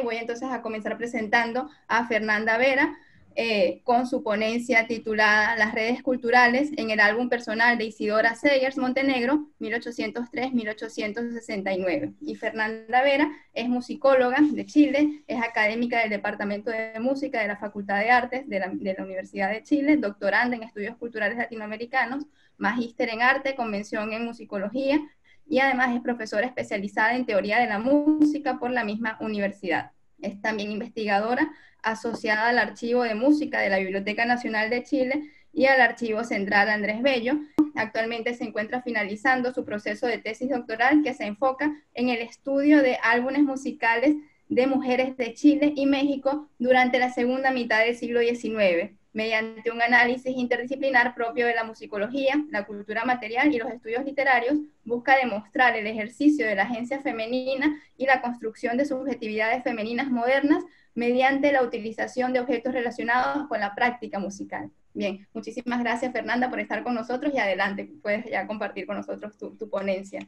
voy entonces a comenzar presentando a Fernanda Vera, eh, con su ponencia titulada Las redes culturales en el álbum personal de Isidora Segers Montenegro, 1803-1869. Y Fernanda Vera es musicóloga de Chile, es académica del Departamento de Música de la Facultad de Artes de la, de la Universidad de Chile, doctoranda en estudios culturales latinoamericanos, magíster en arte, convención en musicología y además es profesora especializada en teoría de la música por la misma universidad. Es también investigadora asociada al Archivo de Música de la Biblioteca Nacional de Chile y al Archivo Central Andrés Bello. Actualmente se encuentra finalizando su proceso de tesis doctoral que se enfoca en el estudio de álbumes musicales de mujeres de Chile y México durante la segunda mitad del siglo XIX, mediante un análisis interdisciplinar propio de la musicología, la cultura material y los estudios literarios, busca demostrar el ejercicio de la agencia femenina y la construcción de subjetividades femeninas modernas mediante la utilización de objetos relacionados con la práctica musical. Bien, muchísimas gracias Fernanda por estar con nosotros y adelante, puedes ya compartir con nosotros tu, ponencia.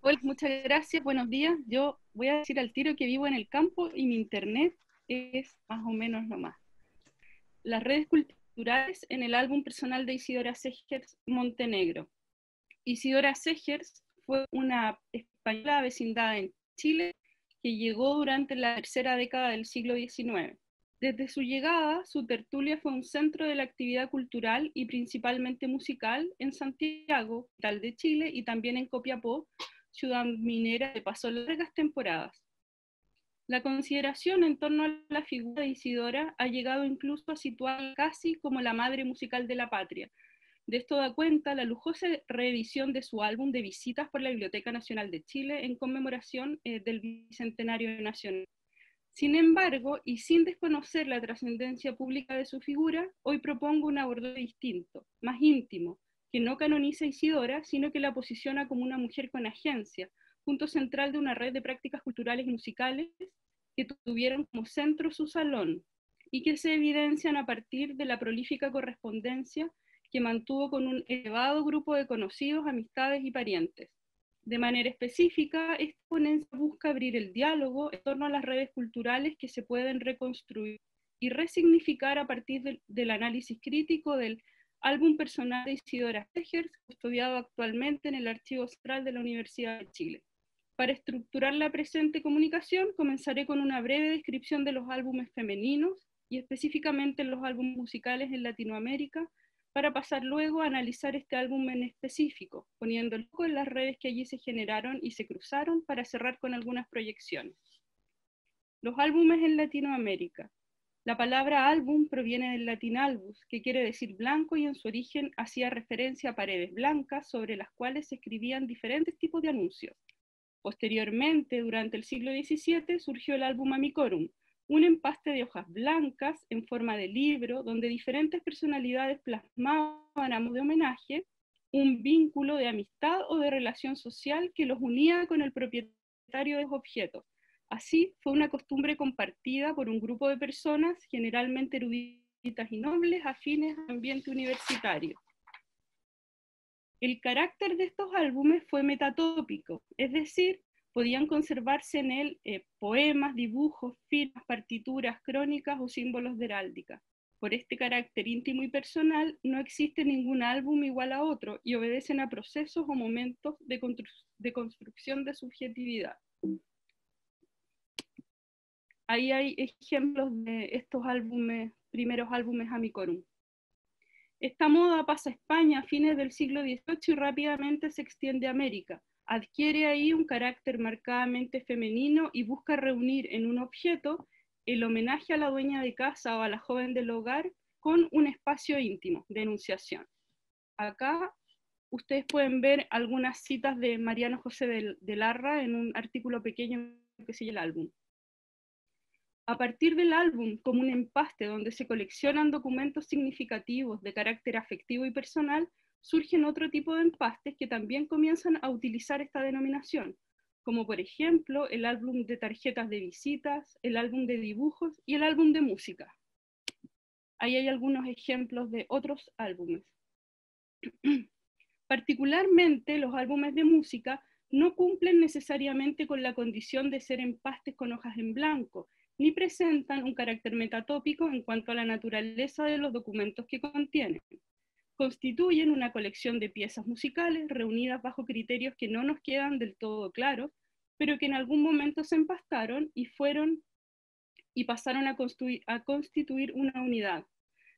Hola, muchas gracias, buenos días. Yo voy a decir al tiro que vivo en el campo y mi internet es más o menos lo más. Las redes culturales en el álbum personal de Isidora Segers Montenegro. Isidora Segers fue una española vecindad en Chile que llegó durante la tercera década del siglo XIX. Desde su llegada, su tertulia fue un centro de la actividad cultural y principalmente musical en Santiago, tal de Chile, y también en Copiapó, ciudad minera que pasó largas temporadas. La consideración en torno a la figura de Isidora ha llegado incluso a situarla casi como la madre musical de la patria, de esto da cuenta la lujosa reedición de su álbum de visitas por la Biblioteca Nacional de Chile en conmemoración eh, del Bicentenario Nacional. Sin embargo, y sin desconocer la trascendencia pública de su figura, hoy propongo un abordaje distinto, más íntimo, que no canoniza a Isidora, sino que la posiciona como una mujer con agencia, punto central de una red de prácticas culturales y musicales que tuvieron como centro su salón y que se evidencian a partir de la prolífica correspondencia que mantuvo con un elevado grupo de conocidos, amistades y parientes. De manera específica, esta ponencia busca abrir el diálogo en torno a las redes culturales que se pueden reconstruir y resignificar a partir del, análisis crítico del álbum personal de Isidora Segers, custodiado actualmente en el Archivo Central de la Universidad de Chile. Para estructurar la presente comunicación, comenzaré con una breve descripción de los álbumes femeninos y específicamente los álbumes musicales en Latinoamérica, para pasar luego a analizar este álbum en específico, poniendo el foco en las redes que allí se generaron y se cruzaron para cerrar con algunas proyecciones. Los álbumes en Latinoamérica. La palabra álbum proviene del latín albus, que quiere decir blanco y en su origen hacía referencia a paredes blancas sobre las cuales se escribían diferentes tipos de anuncios. Posteriormente, durante el siglo XVII, surgió el álbum Amicorum, un empaste de hojas blancas en forma de libro donde diferentes personalidades plasmaban a modo de homenaje un vínculo de amistad o de relación social que los unía con el propietario de los objetos. Así fue una costumbre compartida por un grupo de personas, generalmente eruditas y nobles, afines al ambiente universitario. El carácter de estos álbumes fue metatópico, es decir, podían conservarse en él eh, poemas, dibujos, firmas, partituras, crónicas o símbolos de heráldica. Por este carácter íntimo y personal, no existe ningún álbum igual a otro y obedecen a procesos o momentos de, de construcción de subjetividad. Ahí hay ejemplos de estos álbumes, primeros álbumes Amicorum. Esta moda pasa a España a fines del siglo XVIII y rápidamente se extiende a América, adquiere ahí un carácter marcadamente femenino y busca reunir en un objeto el homenaje a la dueña de casa o a la joven del hogar con un espacio íntimo de enunciación. Acá ustedes pueden ver algunas citas de Mariano José de, Larra en un artículo pequeño que sigue el álbum. A partir del álbum, como un empaste donde se coleccionan documentos significativos de carácter afectivo y personal, surgen otro tipo de empastes que también comienzan a utilizar esta denominación, como por ejemplo el álbum de tarjetas de visitas, el álbum de dibujos y el álbum de música. Ahí hay algunos ejemplos de otros álbumes. Particularmente los álbumes de música no cumplen necesariamente con la condición de ser empastes con hojas en blanco, ni presentan un carácter metatópico en cuanto a la naturaleza de los documentos que contienen. Constituyen una colección de piezas musicales reunidas bajo criterios que no nos quedan del todo claros, pero que en algún momento se empastaron y fueron y pasaron a, a constituir una unidad.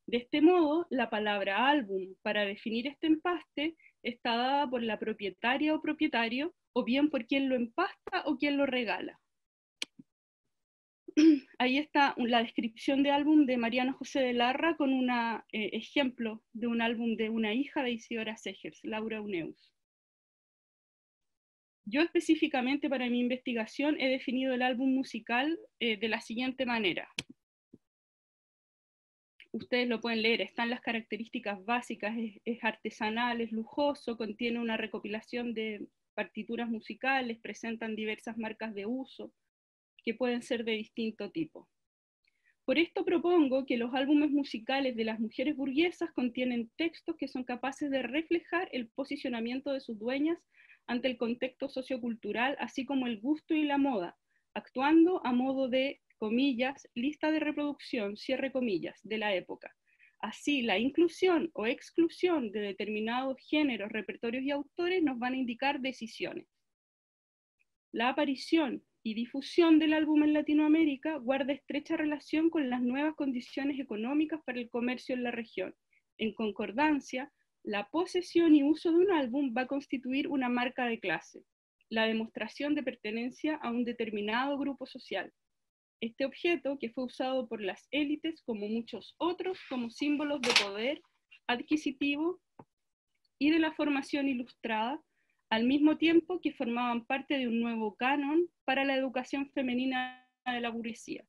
De este modo, la palabra álbum para definir este empaste está dada por la propietaria o propietario, o bien por quien lo empasta o quien lo regala. Ahí está la descripción de álbum de Mariano José de Larra con un eh, ejemplo de un álbum de una hija de Isidora Segers, Laura Uneus. Yo específicamente para mi investigación he definido el álbum musical eh, de la siguiente manera. Ustedes lo pueden leer, están las características básicas, es, artesanal, es lujoso, contiene una recopilación de partituras musicales, presentan diversas marcas de uso que pueden ser de distinto tipo. Por esto propongo que los álbumes musicales de las mujeres burguesas contienen textos que son capaces de reflejar el posicionamiento de sus dueñas ante el contexto sociocultural, así como el gusto y la moda, actuando a modo de, comillas, lista de reproducción, cierre comillas, de la época. Así, la inclusión o exclusión de determinados géneros, repertorios y autores nos van a indicar decisiones. La aparición y difusión del álbum en Latinoamérica guarda estrecha relación con las nuevas condiciones económicas para el comercio en la región. En concordancia, la posesión y uso de un álbum va a constituir una marca de clase, la demostración de pertenencia a un determinado grupo social. Este objeto, que fue usado por las élites como muchos otros como símbolos de poder adquisitivo y de la formación ilustrada, al mismo tiempo que formaban parte de un nuevo canon para la educación femenina de la burguesía.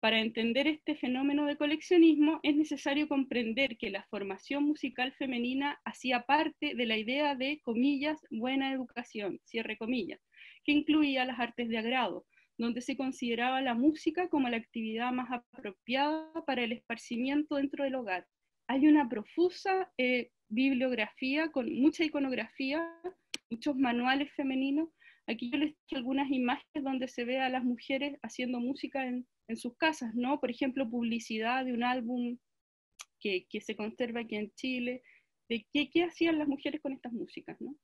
Para entender este fenómeno de coleccionismo es necesario comprender que la formación musical femenina hacía parte de la idea de, comillas, buena educación, cierre comillas, que incluía las artes de agrado, donde se consideraba la música como la actividad más apropiada para el esparcimiento dentro del hogar. Hay una profusa eh, bibliografía con mucha iconografía, muchos manuales femeninos. Aquí yo les he algunas imágenes donde se ve a las mujeres haciendo música en, en sus casas, ¿no? Por ejemplo, publicidad de un álbum que, que se conserva aquí en Chile, de qué, qué hacían las mujeres con estas músicas, ¿no?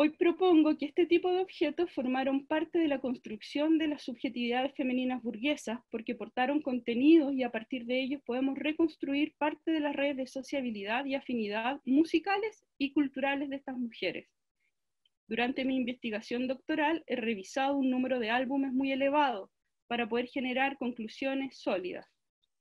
Hoy propongo que este tipo de objetos formaron parte de la construcción de las subjetividades femeninas burguesas porque portaron contenidos y a partir de ellos podemos reconstruir parte de las redes de sociabilidad y afinidad musicales y culturales de estas mujeres. Durante mi investigación doctoral he revisado un número de álbumes muy elevado, para poder generar conclusiones sólidas.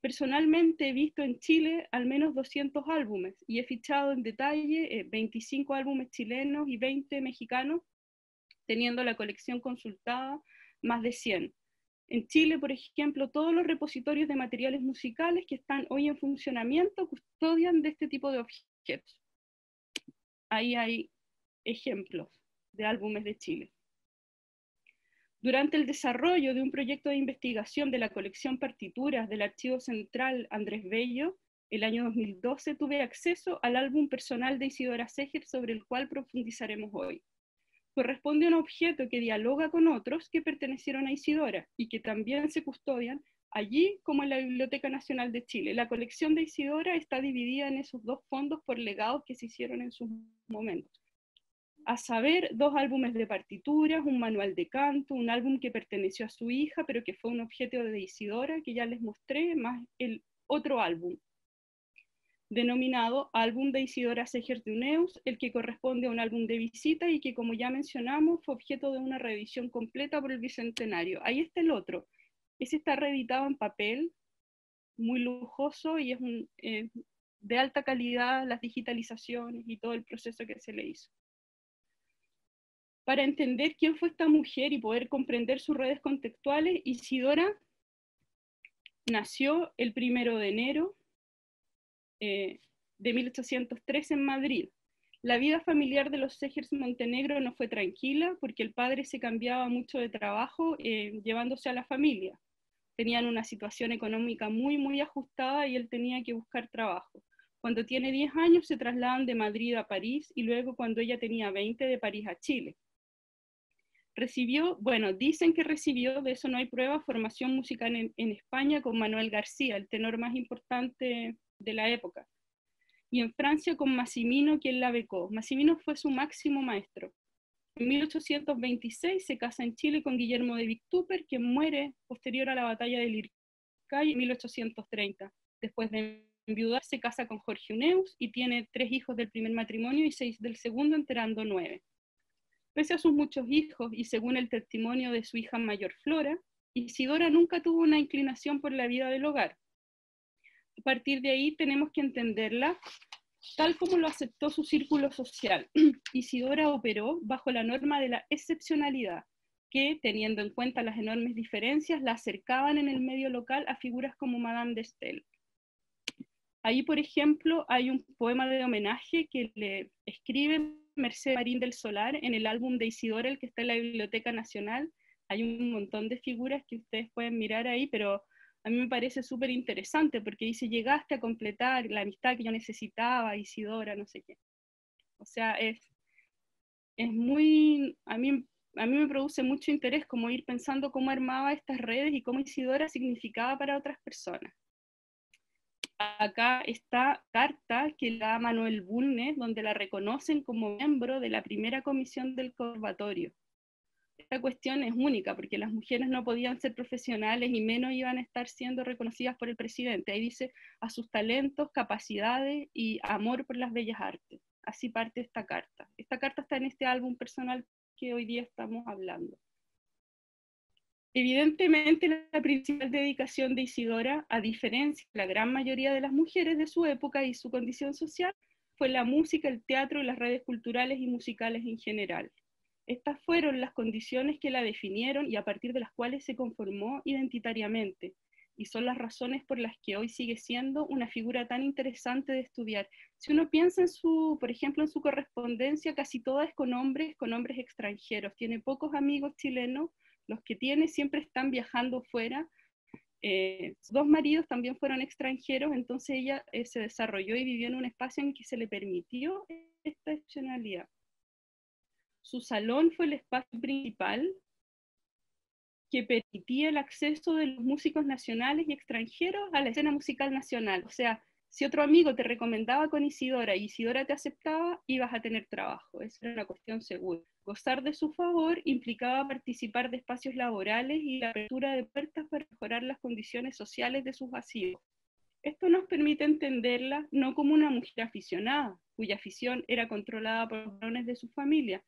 Personalmente he visto en Chile al menos 200 álbumes y he fichado en detalle 25 eh, álbumes chilenos y 20 mexicanos, teniendo la colección consultada más de 100. En Chile, por ejemplo, todos los repositorios de materiales musicales que están hoy en funcionamiento custodian de este tipo de objetos. Ahí hay ejemplos de álbumes de Chile. Durante el desarrollo de un proyecto de investigación de la colección partituras del Archivo Central Andrés Bello, el año 2012 tuve acceso al álbum personal de Isidora Seger sobre el cual profundizaremos hoy. Corresponde a un objeto que dialoga con otros que pertenecieron a Isidora y que también se custodian allí como en la Biblioteca Nacional de Chile. La colección de Isidora está dividida en esos dos fondos por legados que se hicieron en sus momentos a saber, dos álbumes de partituras, un manual de canto, un álbum que perteneció a su hija, pero que fue un objeto de Isidora, que ya les mostré, más el otro álbum, denominado Álbum de Isidora Seger de Uneus, el que corresponde a un álbum de visita y que, como ya mencionamos, fue objeto de una reedición completa por el Bicentenario. Ahí está el otro. Ese está reeditado en papel, muy lujoso y es eh, de alta calidad las digitalizaciones y todo el proceso que se le hizo para entender quién fue esta mujer y poder comprender sus redes contextuales, Isidora nació el primero de enero eh, de 1803 en Madrid. La vida familiar de los Segers Montenegro no fue tranquila porque el padre se cambiaba mucho de trabajo eh, llevándose a la familia. Tenían una situación económica muy, muy ajustada y él tenía que buscar trabajo. Cuando tiene 10 años se trasladan de Madrid a París y luego cuando ella tenía 20 de París a Chile. Recibió, bueno, dicen que recibió, de eso no hay prueba, formación musical en, España con Manuel García, el tenor más importante de la época. Y en Francia con Massimino, quien la becó. Massimino fue su máximo maestro. En 1826 se casa en Chile con Guillermo de Victuper, quien muere posterior a la batalla de Lircay en 1830. Después de enviudar, se casa con Jorge Uneus y tiene tres hijos del primer matrimonio y seis del segundo, enterando nueve. Pese a sus muchos hijos y según el testimonio de su hija mayor Flora, Isidora nunca tuvo una inclinación por la vida del hogar. A partir de ahí tenemos que entenderla tal como lo aceptó su círculo social. Isidora operó bajo la norma de la excepcionalidad, que, teniendo en cuenta las enormes diferencias, la acercaban en el medio local a figuras como Madame de Estel. Ahí, por ejemplo, hay un poema de homenaje que le escribe Mercedes Marín del Solar en el álbum de Isidora, el que está en la Biblioteca Nacional. Hay un montón de figuras que ustedes pueden mirar ahí, pero a mí me parece súper interesante porque dice, llegaste a completar la amistad que yo necesitaba, Isidora, no sé qué. O sea, es, es muy, a mí, a mí me produce mucho interés como ir pensando cómo armaba estas redes y cómo Isidora significaba para otras personas. Acá está carta que da Manuel Bulnes, donde la reconocen como miembro de la primera comisión del Conservatorio esta cuestión es única, porque las mujeres no podían ser profesionales y menos iban a estar siendo reconocidas por el presidente. Ahí dice a sus talentos, capacidades y amor por las bellas artes. Así parte esta carta. Esta carta está en este álbum personal que hoy día estamos hablando. Evidentemente, la principal dedicación de Isidora, a diferencia de la gran mayoría de las mujeres de su época y su condición social, fue la música, el teatro y las redes culturales y musicales en general. Estas fueron las condiciones que la definieron y a partir de las cuales se conformó identitariamente, y son las razones por las que hoy sigue siendo una figura tan interesante de estudiar. Si uno piensa en su, por ejemplo, en su correspondencia, casi toda es con hombres, con hombres extranjeros. Tiene pocos amigos chilenos, los que tiene siempre están viajando fuera. Eh, dos maridos también fueron extranjeros, entonces ella eh, se desarrolló y vivió en un espacio en que se le permitió esta excepcionalidad. Su salón fue el espacio principal que permitía el acceso de los músicos nacionales y extranjeros a la escena musical nacional. O sea, si otro amigo te recomendaba con Isidora y Isidora te aceptaba, ibas a tener trabajo. Esa era una cuestión segura. Gozar de su favor implicaba participar de espacios laborales y la apertura de puertas para mejorar las condiciones sociales de sus vacíos. Esto nos permite entenderla no como una mujer aficionada, cuya afición era controlada por los varones de su familia,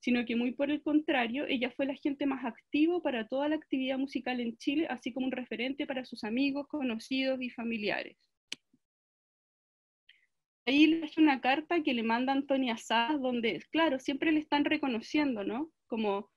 sino que muy por el contrario, ella fue la gente más activo para toda la actividad musical en Chile, así como un referente para sus amigos, conocidos y familiares. Ahí le hace una carta que le manda Antonia Sá, donde, claro, siempre le están reconociendo, ¿no? Como,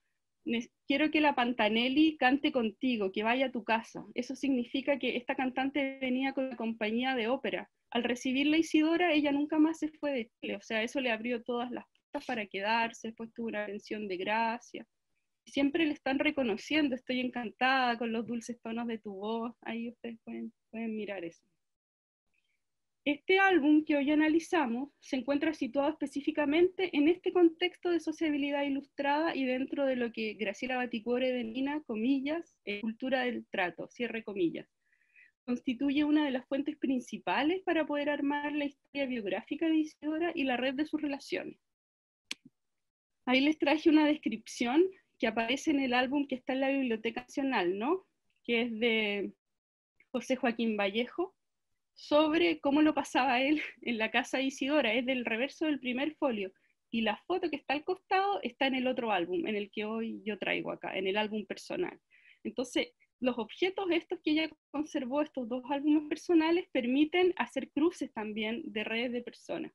quiero que la Pantanelli cante contigo, que vaya a tu casa. Eso significa que esta cantante venía con la compañía de ópera. Al recibirla Isidora, ella nunca más se fue de Chile, o sea, eso le abrió todas las para quedarse, después tuvo una pensión de gracia. Siempre le están reconociendo, estoy encantada con los dulces tonos de tu voz, ahí ustedes pueden, pueden mirar eso. Este álbum que hoy analizamos se encuentra situado específicamente en este contexto de sociabilidad ilustrada y dentro de lo que Graciela Baticore denomina, comillas, eh, cultura del trato, cierre comillas. Constituye una de las fuentes principales para poder armar la historia biográfica de Isidora y la red de sus relaciones. Ahí les traje una descripción que aparece en el álbum que está en la Biblioteca Nacional, ¿no? Que es de José Joaquín Vallejo, sobre cómo lo pasaba él en la casa Isidora. Es del reverso del primer folio. Y la foto que está al costado está en el otro álbum, en el que hoy yo traigo acá, en el álbum personal. Entonces, los objetos estos que ella conservó, estos dos álbumes personales, permiten hacer cruces también de redes de personas.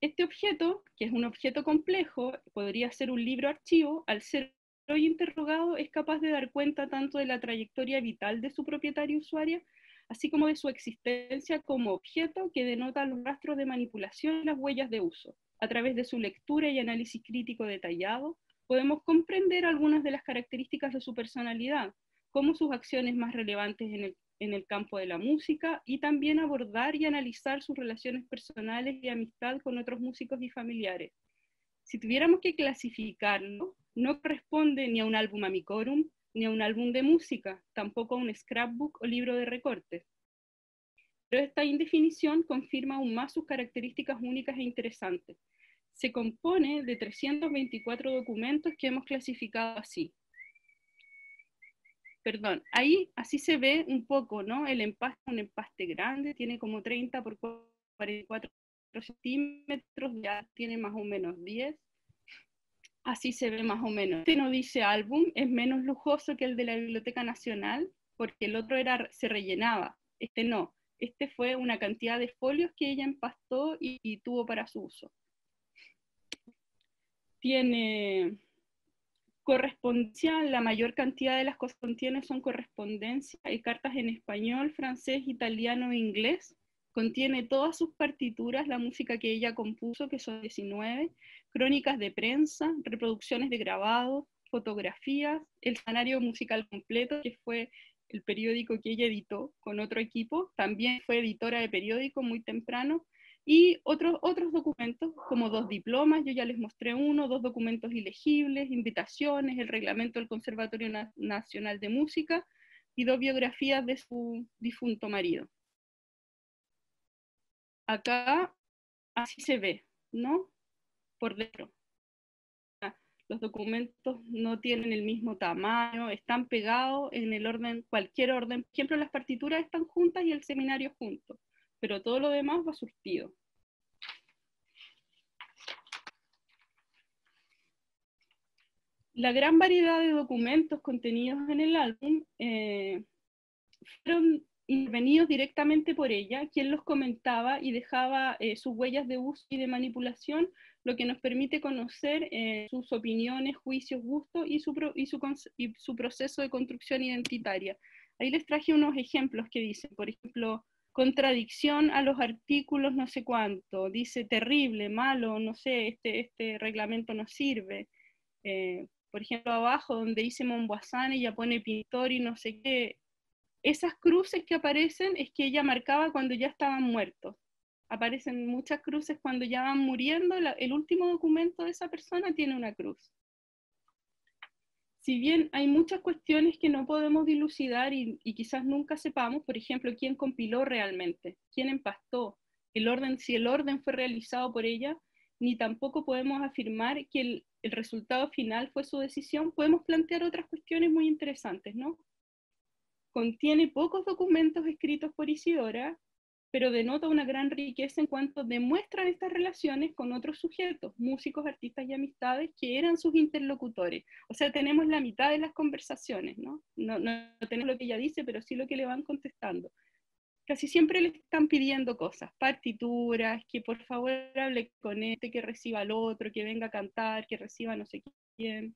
Este objeto, que es un objeto complejo, podría ser un libro archivo, al ser hoy interrogado es capaz de dar cuenta tanto de la trayectoria vital de su propietario usuaria, así como de su existencia como objeto que denota los rastros de manipulación y las huellas de uso. A través de su lectura y análisis crítico detallado, podemos comprender algunas de las características de su personalidad, como sus acciones más relevantes en el en el campo de la música y también abordar y analizar sus relaciones personales y amistad con otros músicos y familiares. Si tuviéramos que clasificarlo, no corresponde ni a un álbum amicorum, ni a un álbum de música, tampoco a un scrapbook o libro de recortes. Pero esta indefinición confirma aún más sus características únicas e interesantes. Se compone de 324 documentos que hemos clasificado así. Perdón, ahí así se ve un poco, ¿no? El empaste, un empaste grande, tiene como 30 por 44 centímetros, ya tiene más o menos 10. Así se ve más o menos. Este no dice álbum, es menos lujoso que el de la Biblioteca Nacional, porque el otro era, se rellenaba, este no. Este fue una cantidad de folios que ella empastó y, tuvo para su uso. Tiene correspondencia, la mayor cantidad de las cosas que contiene son correspondencia, hay cartas en español, francés, italiano e inglés. Contiene todas sus partituras, la música que ella compuso, que son 19, crónicas de prensa, reproducciones de grabados, fotografías, el escenario musical completo, que fue el periódico que ella editó con otro equipo, también fue editora de periódico muy temprano, y otros, otros documentos, como dos diplomas, yo ya les mostré uno, dos documentos ilegibles, invitaciones, el reglamento del Conservatorio Nacional de Música y dos biografías de su difunto marido. Acá así se ve, ¿no? Por dentro los documentos no tienen el mismo tamaño, están pegados en el orden, cualquier orden. Por ejemplo, las partituras están juntas y el seminario junto, pero todo lo demás va surtido. La gran variedad de documentos contenidos en el álbum eh, fueron intervenidos directamente por ella, quien los comentaba y dejaba eh, sus huellas de uso y de manipulación lo que nos permite conocer eh, sus opiniones, juicios, gustos y su, proceso de construcción identitaria. Ahí les traje unos ejemplos que dicen, por ejemplo, contradicción a los artículos no sé cuánto, dice terrible, malo, no sé, este, este reglamento no sirve. Eh, por ejemplo, abajo donde dice Monboisán, ella pone pintor y no sé qué. Esas cruces que aparecen es que ella marcaba cuando ya estaban muertos aparecen muchas cruces cuando ya van muriendo, el último documento de esa persona tiene una cruz. Si bien hay muchas cuestiones que no podemos dilucidar y, quizás nunca sepamos, por ejemplo, quién compiló realmente, quién empastó, el orden, si el orden fue realizado por ella, ni tampoco podemos afirmar que el, el resultado final fue su decisión, podemos plantear otras cuestiones muy interesantes, ¿no? Contiene pocos documentos escritos por Isidora, pero denota una gran riqueza en cuanto demuestran estas relaciones con otros sujetos, músicos, artistas y amistades que eran sus interlocutores. O sea, tenemos la mitad de las conversaciones, ¿no? No, no, tenemos lo que ella dice, pero sí lo que le van contestando. Casi siempre le están pidiendo cosas, partituras, que por favor hable con este, que reciba al otro, que venga a cantar, que reciba no sé quién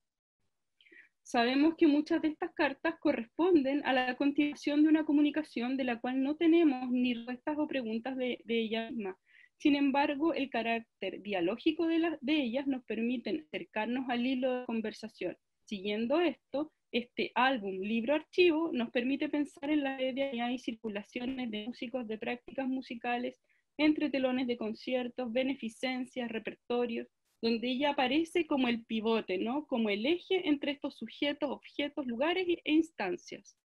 sabemos que muchas de estas cartas corresponden a la continuación de una comunicación de la cual no tenemos ni respuestas o preguntas de, ella misma. Sin embargo, el carácter dialógico de, de ellas nos permite acercarnos al hilo de conversación. Siguiendo esto, este álbum libro-archivo nos permite pensar en la idea y circulaciones de músicos de prácticas musicales entre telones de conciertos, beneficencias, repertorios, donde ella aparece como el pivote, ¿no? Como el eje entre estos sujetos, objetos, lugares e instancias.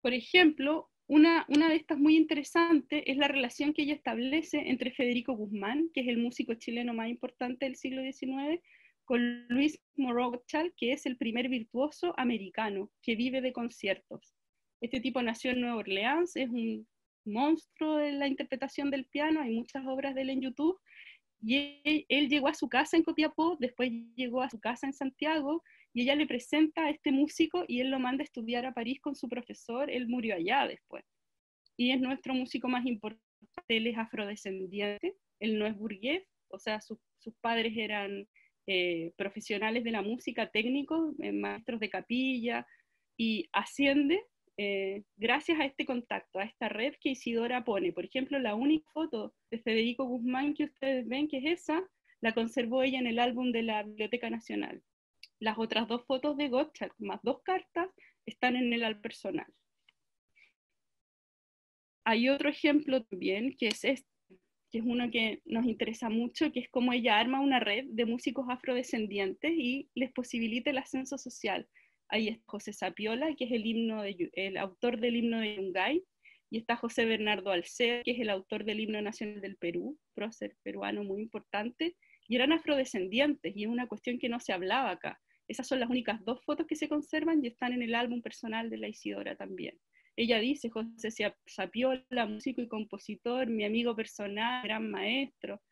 Por ejemplo, una, una, de estas muy interesantes es la relación que ella establece entre Federico Guzmán, que es el músico chileno más importante del siglo XIX, con Luis Morochal, que es el primer virtuoso americano que vive de conciertos. Este tipo nació en Nueva Orleans, es un monstruo de la interpretación del piano, hay muchas obras de él en YouTube, y él, llegó a su casa en Copiapó, después llegó a su casa en Santiago, y ella le presenta a este músico y él lo manda a estudiar a París con su profesor, él murió allá después. Y es nuestro músico más importante, él es afrodescendiente, él no es burgués, o sea, sus padres eran eh, profesionales de la música, técnicos, eh, maestros de capilla, y asciende eh, gracias a este contacto, a esta red que Isidora pone. Por ejemplo, la única foto de Federico Guzmán que ustedes ven, que es esa, la conservó ella en el álbum de la Biblioteca Nacional. Las otras dos fotos de Gottschalk, más dos cartas, están en el álbum personal. Hay otro ejemplo también, que es este. que es uno que nos interesa mucho, que es cómo ella arma una red de músicos afrodescendientes y les posibilita el ascenso social. Ahí está José Sapiola, que es el, himno el autor del himno de Yungay, y está José Bernardo Alcea, que es el autor del himno nacional del Perú, prócer peruano muy importante, y eran afrodescendientes, y es una cuestión que no se hablaba acá. Esas son las únicas dos fotos que se conservan y están en el álbum personal de la Isidora también. Ella dice, José Sapiola, músico y compositor, mi amigo personal, gran maestro.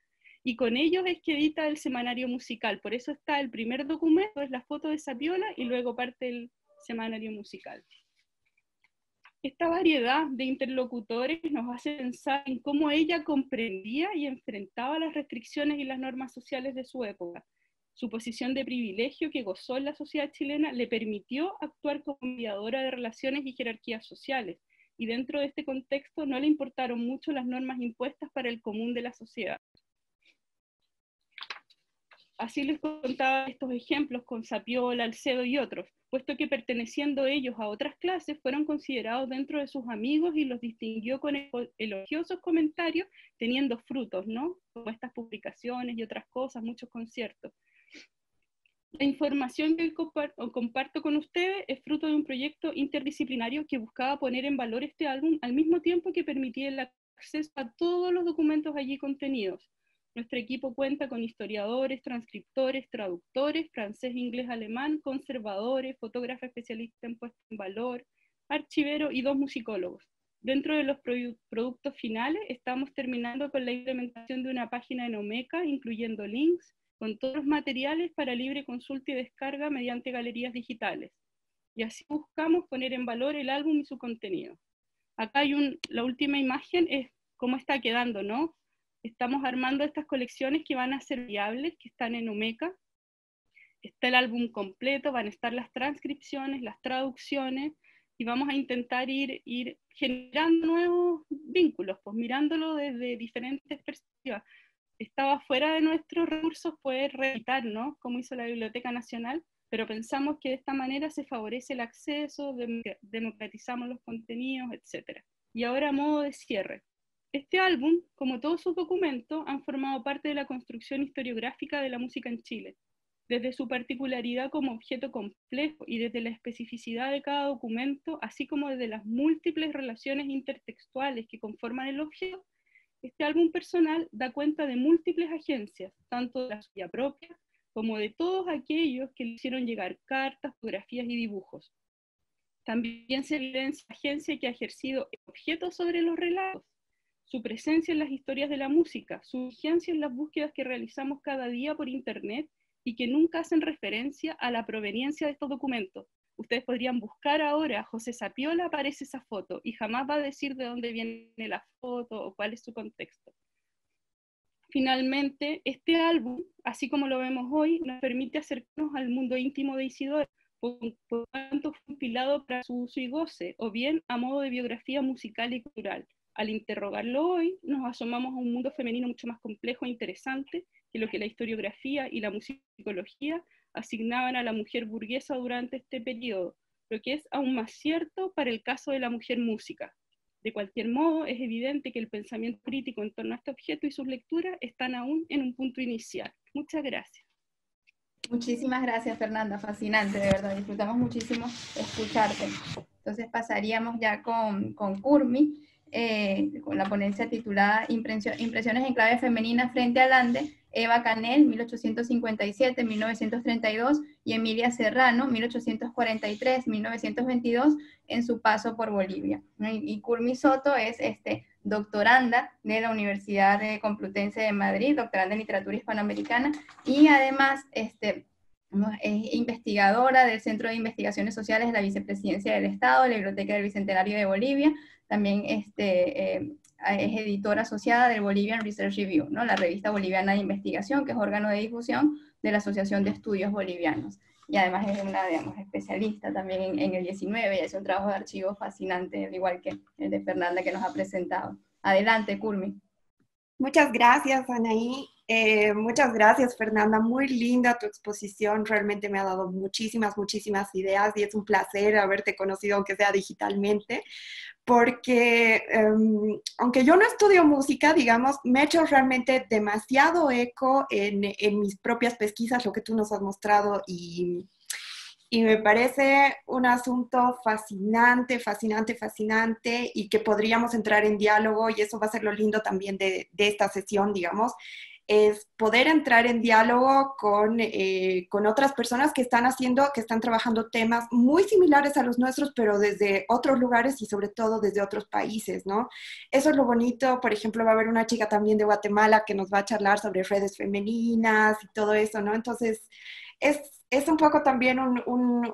Y con ellos es que edita el semanario musical. Por eso está el primer documento, es la foto de Sapiola, y luego parte el semanario musical. Esta variedad de interlocutores nos hace pensar en cómo ella comprendía y enfrentaba las restricciones y las normas sociales de su época su posición de privilegio que gozó en la sociedad chilena le permitió actuar como mediadora de relaciones y jerarquías sociales, y dentro de este contexto no le importaron mucho las normas impuestas para el común de la sociedad. Así les contaba estos ejemplos con Sapiola, Alcedo y otros, puesto que perteneciendo ellos a otras clases fueron considerados dentro de sus amigos y los distinguió con elogiosos comentarios, teniendo frutos, ¿no? Como estas publicaciones y otras cosas, muchos conciertos. La información que comparto con ustedes es fruto de un proyecto interdisciplinario que buscaba poner en valor este álbum al mismo tiempo que permitía el acceso a todos los documentos allí contenidos. Nuestro equipo cuenta con historiadores, transcriptores, traductores, francés, inglés, alemán, conservadores, fotógrafos especialistas en puesto en valor, archivero y dos musicólogos. Dentro de los productos finales, estamos terminando con la implementación de una página en Omeca, incluyendo links, con todos los materiales para libre consulta y descarga mediante galerías digitales. Y así buscamos poner en valor el álbum y su contenido. Acá hay un, la última imagen, es cómo está quedando, ¿no? Estamos armando estas colecciones que van a ser viables, que están en Omeca. Está el álbum completo, van a estar las transcripciones, las traducciones, y vamos a intentar ir, ir generando nuevos vínculos, pues mirándolo desde diferentes perspectivas estaba fuera de nuestros recursos poder reeditar, ¿no? Como hizo la Biblioteca Nacional, pero pensamos que de esta manera se favorece el acceso, democratizamos los contenidos, etc. Y ahora a modo de cierre. Este álbum, como todos sus documentos, han formado parte de la construcción historiográfica de la música en Chile. Desde su particularidad como objeto complejo y desde la especificidad de cada documento, así como desde las múltiples relaciones intertextuales que conforman el objeto, este álbum personal da cuenta de múltiples agencias, tanto de la suya propia como de todos aquellos que le hicieron llegar cartas, fotografías y dibujos. También se evidencia agencia que ha ejercido objetos sobre los relatos, su presencia en las historias de la música, su vigencia en las búsquedas que realizamos cada día por Internet y que nunca hacen referencia a la proveniencia de estos documentos, ustedes podrían buscar ahora, José Sapiola aparece esa foto y jamás va a decir de dónde viene la foto o cuál es su contexto. Finalmente, este álbum, así como lo vemos hoy, nos permite acercarnos al mundo íntimo de Isidoro, por, por tanto compilado para su uso y goce, o bien a modo de biografía musical y cultural. Al interrogarlo hoy, nos asomamos a un mundo femenino mucho más complejo e interesante que lo que la historiografía y la musicología asignaban a la mujer burguesa durante este periodo, lo que es aún más cierto para el caso de la mujer música. De cualquier modo, es evidente que el pensamiento crítico en torno a este objeto y sus lecturas están aún en un punto inicial. Muchas gracias. Muchísimas gracias, Fernanda. Fascinante, de verdad. Disfrutamos muchísimo escucharte. Entonces pasaríamos ya con, con Curmi, eh, con la ponencia titulada Impresiones en clave femenina frente al Ande, Eva Canel, 1857-1932, y Emilia Serrano, 1843-1922, en su paso por Bolivia. Y Curmi Soto es este, doctoranda de la Universidad de Complutense de Madrid, doctoranda en literatura hispanoamericana, y además este, es investigadora del Centro de Investigaciones Sociales de la Vicepresidencia del Estado, la Biblioteca del Bicentenario de Bolivia, también este, eh, es editora asociada del Bolivian Research Review, ¿no? la revista boliviana de investigación, que es órgano de difusión de la Asociación de Estudios Bolivianos. Y además es una, digamos, especialista también en, el 19 y hace un trabajo de archivo fascinante, al igual que el de Fernanda que nos ha presentado. Adelante, Curmi. Muchas gracias, Anaí. Eh, muchas gracias, Fernanda. Muy linda tu exposición. Realmente me ha dado muchísimas, muchísimas ideas y es un placer haberte conocido, aunque sea digitalmente. Porque em, aunque yo no estudio música, digamos, me he hecho realmente demasiado eco en, mis propias pesquisas, lo que tú nos has mostrado, y, me parece un asunto fascinante, fascinante, fascinante, y que podríamos entrar en diálogo, y eso va a ser lo lindo también de esta sesión, digamos, es poder entrar en diálogo con, eh, con, otras personas que están haciendo, que están trabajando temas muy similares a los nuestros, pero desde otros lugares y sobre todo desde otros países, ¿no? Eso es lo bonito, por ejemplo, va a haber una chica también de Guatemala que nos va a charlar sobre redes femeninas y todo eso, ¿no? Entonces, es, es un poco también un,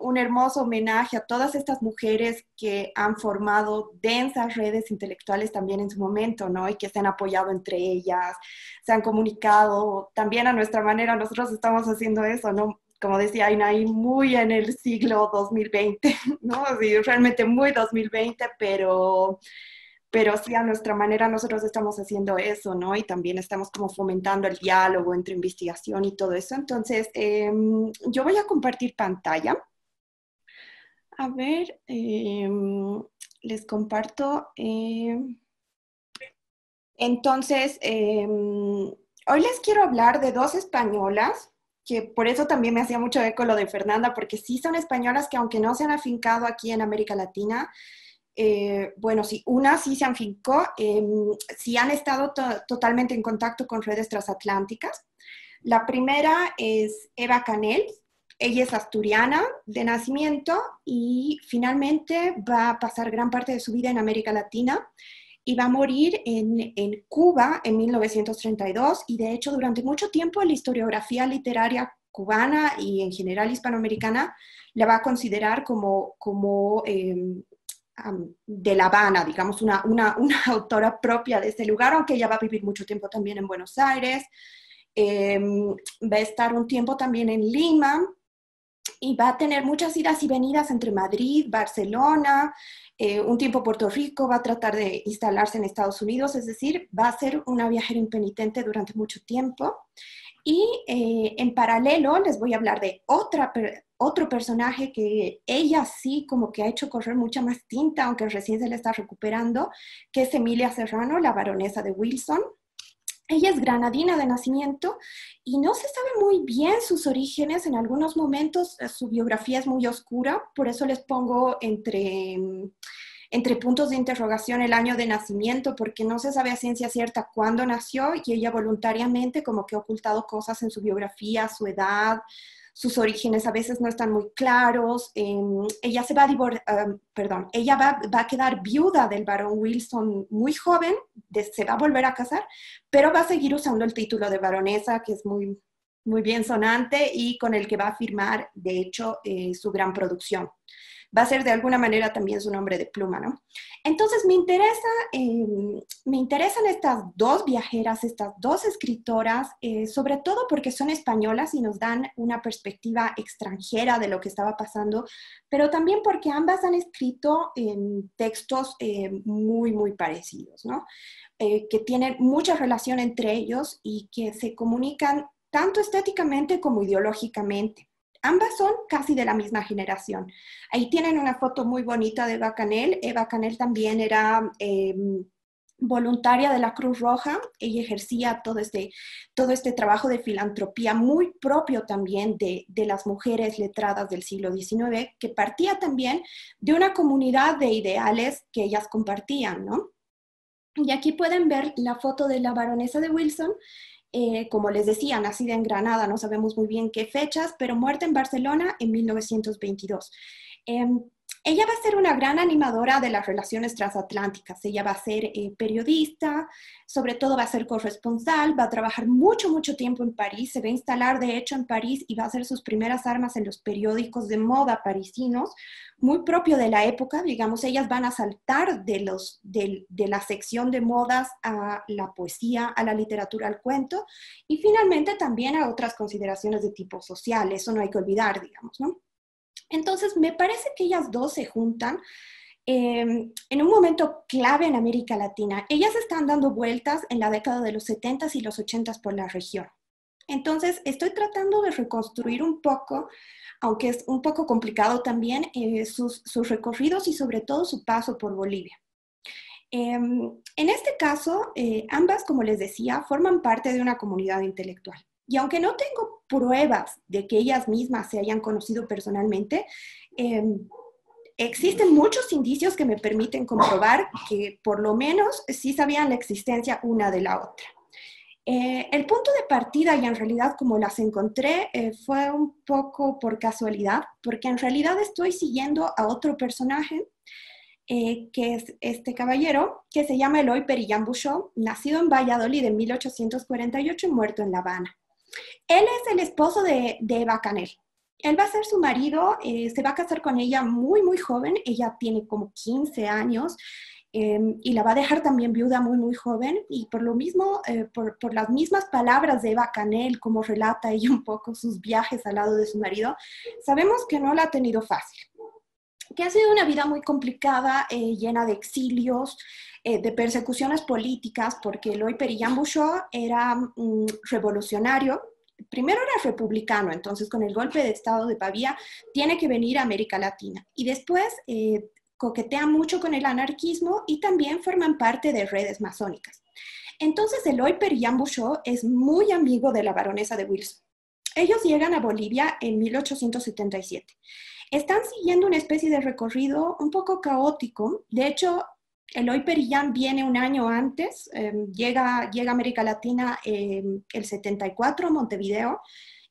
un, hermoso homenaje a todas estas mujeres que han formado densas redes intelectuales también en su momento, ¿no? Y que se han apoyado entre ellas, se han comunicado también a nuestra manera. Nosotros estamos haciendo eso, ¿no? Como decía Ainay, muy en el siglo 2020, ¿no? Sí, realmente muy 2020, pero pero sí a nuestra manera nosotros estamos haciendo eso, ¿no? Y también estamos como fomentando el diálogo entre investigación y todo eso. Entonces, em, yo voy a compartir pantalla. A ver, em, les comparto. Em, entonces, hoy les quiero hablar de dos españolas que por eso también me hacía mucho eco lo de Fernanda, porque sí son españolas que aunque no se han afincado aquí en América Latina, eh, bueno, sí, una sí se afincó, eh, sí han estado totalmente en contacto con redes transatlánticas. La primera es Eva Canel, ella es asturiana de nacimiento y finalmente va a pasar gran parte de su vida en América Latina y va a morir en, en Cuba en 1932 y de hecho durante mucho tiempo la historiografía literaria cubana y en general hispanoamericana la va a considerar como, como eh, de La Habana, digamos, una, una, una, autora propia de ese lugar, aunque ella va a vivir mucho tiempo también en Buenos Aires, em, va a estar un tiempo también en Lima y va a tener muchas idas y venidas entre Madrid, Barcelona, eh, un tiempo Puerto Rico, va a tratar de instalarse en Estados Unidos, es decir, va a ser una viajera impenitente durante mucho tiempo. Y eh, en paralelo les voy a hablar de otra, otro personaje que ella sí como que ha hecho correr mucha más tinta, aunque recién se le está recuperando, que es Emilia Serrano, la baronesa de Wilson. Ella es granadina de nacimiento y no se sabe muy bien sus orígenes. En algunos momentos eh, su biografía es muy oscura, por eso les pongo entre entre puntos de interrogación el año de nacimiento, porque no se sabe a ciencia cierta cuándo nació y ella voluntariamente como que ha ocultado cosas en su biografía, su edad, sus orígenes a veces no están muy claros. Em, ella se va a perdón, ella va, va, a quedar viuda del barón Wilson muy joven, se va a volver a casar, pero va a seguir usando el título de baronesa, que es muy, muy bien sonante y con el que va a firmar, de hecho, eh, su gran producción va a ser de alguna manera también su nombre de pluma, ¿no? Entonces me interesa, em, me interesan estas dos viajeras, estas dos escritoras, eh, sobre todo porque son españolas y nos dan una perspectiva extranjera de lo que estaba pasando, pero también porque ambas han escrito en textos eh, muy, muy parecidos, ¿no? Eh, que tienen mucha relación entre ellos y que se comunican tanto estéticamente como ideológicamente. Ambas son casi de la misma generación. Ahí tienen una foto muy bonita de Eva Canel. Eva Canel también era em, voluntaria de la Cruz Roja. Ella ejercía todo este, todo este trabajo de filantropía muy propio también de, de las mujeres letradas del siglo XIX, que partía también de una comunidad de ideales que ellas compartían, ¿no? Y aquí pueden ver la foto de la baronesa de Wilson, eh, como les decía, nacida en Granada, no sabemos muy bien qué fechas, pero muerta en Barcelona en 1922. Ella va a ser una gran animadora de las relaciones transatlánticas. Ella va a ser eh, periodista, sobre todo va a ser corresponsal, va a trabajar mucho, mucho tiempo en París, se va a instalar de hecho en París y va a hacer sus primeras armas en los periódicos de moda parisinos, muy propio de la época. Digamos, ellas van a saltar de, de la sección de modas a la poesía, a la literatura, al cuento y finalmente también a otras consideraciones de tipo social. Eso no hay que olvidar, digamos, ¿no? Entonces, me parece que ellas dos se juntan em, en un momento clave en América Latina. Ellas están dando vueltas en la década de los 70s y los 80s por la región. Entonces, estoy tratando de reconstruir un poco, aunque es un poco complicado también, eh, sus, sus recorridos y sobre todo su paso por Bolivia. Em, en este caso, eh, ambas, como les decía, forman parte de una comunidad intelectual. Y aunque no tengo pruebas de que ellas mismas se hayan conocido personalmente, em, existen muchos indicios que me permiten comprobar que por lo menos sí sabían la existencia una de la otra. Eh, el punto de partida y en realidad como las encontré eh, fue un poco por casualidad, porque en realidad estoy siguiendo a otro personaje, eh, que es este caballero, que se llama Eloy Perillán Bouchot, nacido en Valladolid en 1848 y muerto en La Habana. Él es el esposo de, de Eva Canel. Él va a ser su marido, se va a casar con ella muy, muy joven, ella tiene como 15 años, Em, y la va a dejar también viuda muy, muy joven. Y por lo mismo, eh, por, por, las mismas palabras de Eva Canel, como relata ella un poco sus viajes al lado de su marido, sabemos que no la ha tenido fácil. Que ha sido una vida muy complicada, eh, llena de exilios, eh, de persecuciones políticas, porque Eloy Perillán Bouchot era mm, revolucionario, primero era republicano, entonces con el golpe de Estado de Pavía tiene que venir a América Latina. Y después coquetean mucho con el anarquismo y también forman parte de redes masónicas. Entonces, Eloy Perillán Bouchot es muy amigo de la baronesa de Wilson. Ellos llegan a Bolivia en 1877. Están siguiendo una especie de recorrido un poco caótico. De hecho, Eloy Perillán viene un año antes, em, llega, llega a América Latina en el 74 a Montevideo,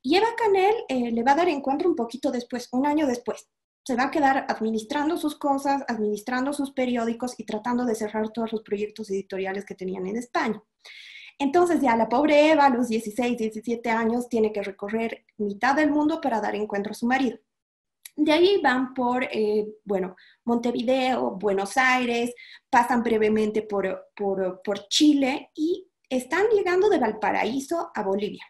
y Eva Canel eh, le va a dar encuentro un poquito después, un año después se va a quedar administrando sus cosas, administrando sus periódicos y tratando de cerrar todos los proyectos editoriales que tenían en España. Entonces ya la pobre Eva a los 16, 17 años tiene que recorrer mitad del mundo para dar encuentro a su marido. De ahí van por, eh, bueno, Montevideo, Buenos Aires, pasan brevemente por, por, por Chile y están llegando de Valparaíso a Bolivia.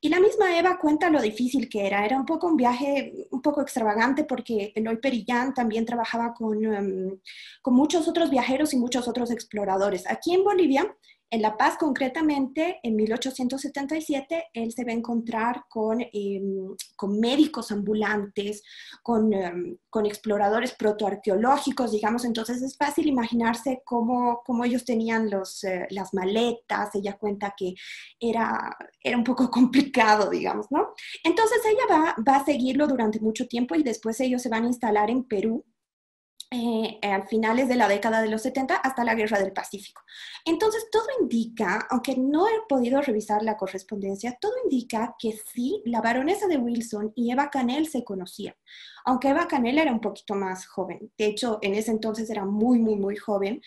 Y la misma Eva cuenta lo difícil que era. Era un poco un viaje un poco extravagante porque Eloy Perillán también trabajaba con, em, con muchos otros viajeros y muchos otros exploradores. Aquí en Bolivia en La Paz, concretamente, en 1877, él se va a encontrar con, em, con médicos ambulantes, con, em, con, exploradores protoarqueológicos, digamos. Entonces es fácil imaginarse cómo, cómo ellos tenían los, eh, las maletas. Ella cuenta que era, era un poco complicado, digamos, ¿no? Entonces ella va, va a seguirlo durante mucho tiempo y después ellos se van a instalar en Perú eh, finales de la década de los 70 hasta la Guerra del Pacífico. Entonces, todo indica, aunque no he podido revisar la correspondencia, todo indica que sí, la baronesa de Wilson y Eva Canel se conocían, aunque Eva Canel era un poquito más joven. De hecho, en ese entonces era muy, muy, muy joven,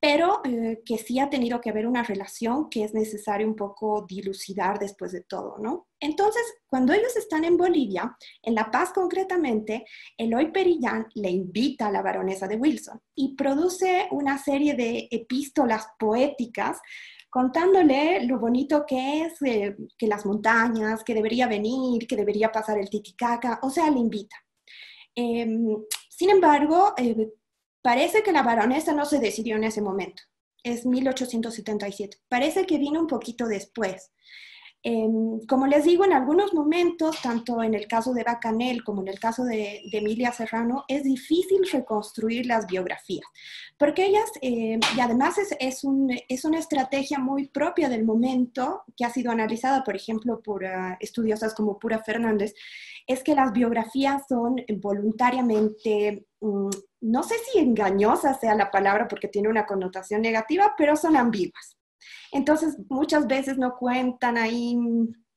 pero eh, que sí ha tenido que haber una relación que es necesario un poco dilucidar después de todo, ¿no? Entonces, cuando ellos están en Bolivia, en La Paz concretamente, Eloy Perillán le invita a la baronesa de Wilson y produce una serie de epístolas poéticas contándole lo bonito que es eh, que las montañas, que debería venir, que debería pasar el Titicaca, o sea, le invita. Em, sin embargo, eh, Parece que la baronesa no se decidió en ese momento. Es 1877. Parece que vino un poquito después. Em, como les digo, en algunos momentos, tanto en el caso de Bacanel como en el caso de, Emilia Serrano, es difícil reconstruir las biografías, porque ellas, em, y además es, es, una estrategia muy propia del momento que ha sido analizada, por ejemplo, por ah, estudiosas como Pura Fernández, es que las biografías son voluntariamente, mm, no sé si engañosa sea la palabra porque tiene una connotación negativa, pero son ambiguas. Entonces, muchas veces no cuentan ahí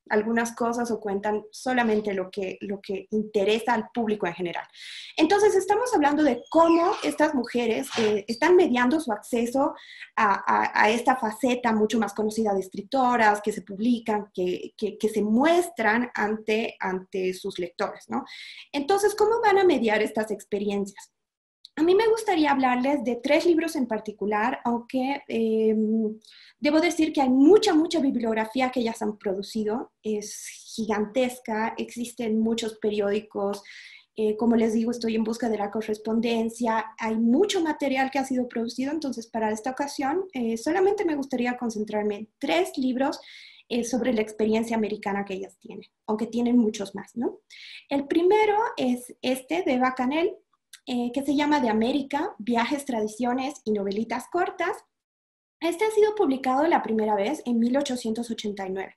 algunas cosas o cuentan solamente lo que, lo que interesa al público en general. Entonces, estamos hablando de cómo estas mujeres eh, están mediando su acceso a, esta faceta mucho más conocida de escritoras, que se publican, que, que, se muestran ante, ante sus lectores, ¿no? Entonces, ¿cómo van a mediar estas experiencias? A mí me gustaría hablarles de tres libros en particular, aunque em, debo decir que hay mucha, mucha bibliografía que ellas han producido. Es gigantesca, existen muchos periódicos. Eh, como les digo, estoy en busca de la correspondencia. Hay mucho material que ha sido producido, entonces para esta ocasión eh, solamente me gustaría concentrarme en tres libros eh, sobre la experiencia americana que ellas tienen, aunque tienen muchos más, ¿no? El primero es este de Bacanel, eh, que se llama De América, Viajes, Tradiciones y Novelitas Cortas. Este ha sido publicado la primera vez en 1889.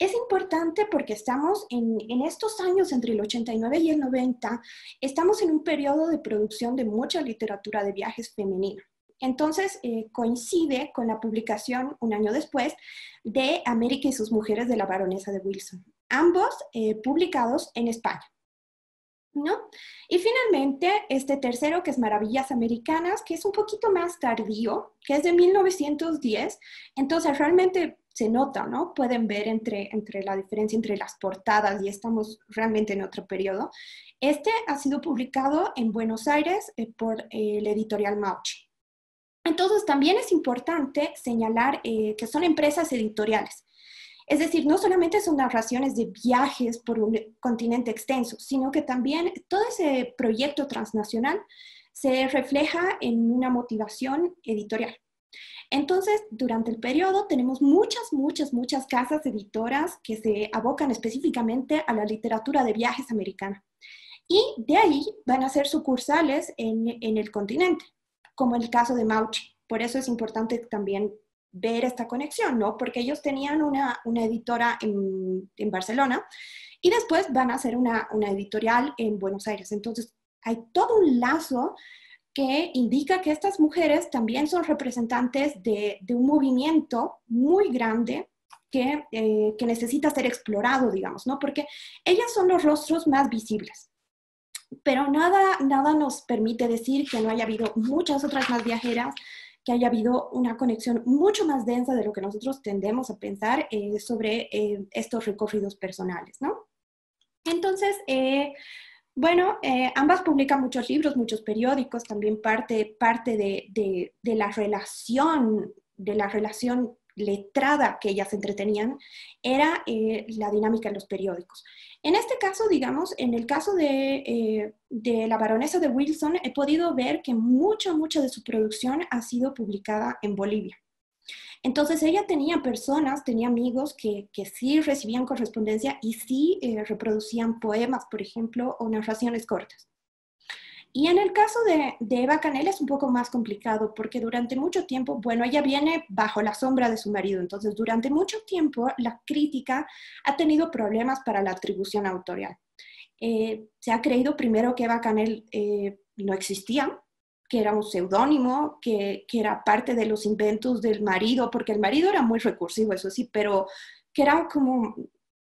Es importante porque estamos en, estos años entre el 89 y el 90, estamos en un periodo de producción de mucha literatura de viajes femenina. Entonces eh, coincide con la publicación un año después de América y sus mujeres de la baronesa de Wilson, ambos eh, publicados en España. ¿No? Y finalmente, este tercero, que es Maravillas Americanas, que es un poquito más tardío, que es de 1910, entonces realmente se nota, ¿no? Pueden ver entre, entre la diferencia entre las portadas y estamos realmente en otro periodo. Este ha sido publicado en Buenos Aires eh, por el editorial Mauchi. Entonces, también es importante señalar eh, que son empresas editoriales. Es decir, no solamente son narraciones de viajes por un continente extenso, sino que también todo ese proyecto transnacional se refleja en una motivación editorial. Entonces, durante el periodo tenemos muchas, muchas, muchas casas editoras que se abocan específicamente a la literatura de viajes americana. Y de ahí van a ser sucursales en, el continente, como el caso de Mauchi. Por eso es importante también ver esta conexión, ¿no? Porque ellos tenían una, una editora en, en, Barcelona y después van a hacer una, una editorial en Buenos Aires. Entonces, hay todo un lazo que indica que estas mujeres también son representantes de, de un movimiento muy grande que, eh, que, necesita ser explorado, digamos, ¿no? Porque ellas son los rostros más visibles. Pero nada, nada nos permite decir que no haya habido muchas otras más viajeras que haya habido una conexión mucho más densa de lo que nosotros tendemos a pensar eh, sobre eh, estos recorridos personales, ¿no? Entonces, eh, bueno, ambas publican muchos libros, muchos periódicos, también parte, parte de, de, la relación, de la relación letrada que ellas entretenían era la dinámica en los periódicos. En este caso, digamos, en el caso de, eh, de, la baronesa de Wilson, he podido ver que mucho, mucho de su producción ha sido publicada en Bolivia. Entonces ella tenía personas, tenía amigos que, que sí recibían correspondencia y sí eh, reproducían poemas, por ejemplo, o narraciones cortas. Y en el caso de, Eva Canel es un poco más complicado porque durante mucho tiempo, bueno, ella viene bajo la sombra de su marido, entonces durante mucho tiempo la crítica ha tenido problemas para la atribución autorial. Eh, se ha creído primero que Eva Canel eh, no existía, que era un seudónimo, que, que, era parte de los inventos del marido, porque el marido era muy recursivo, eso sí, pero que era como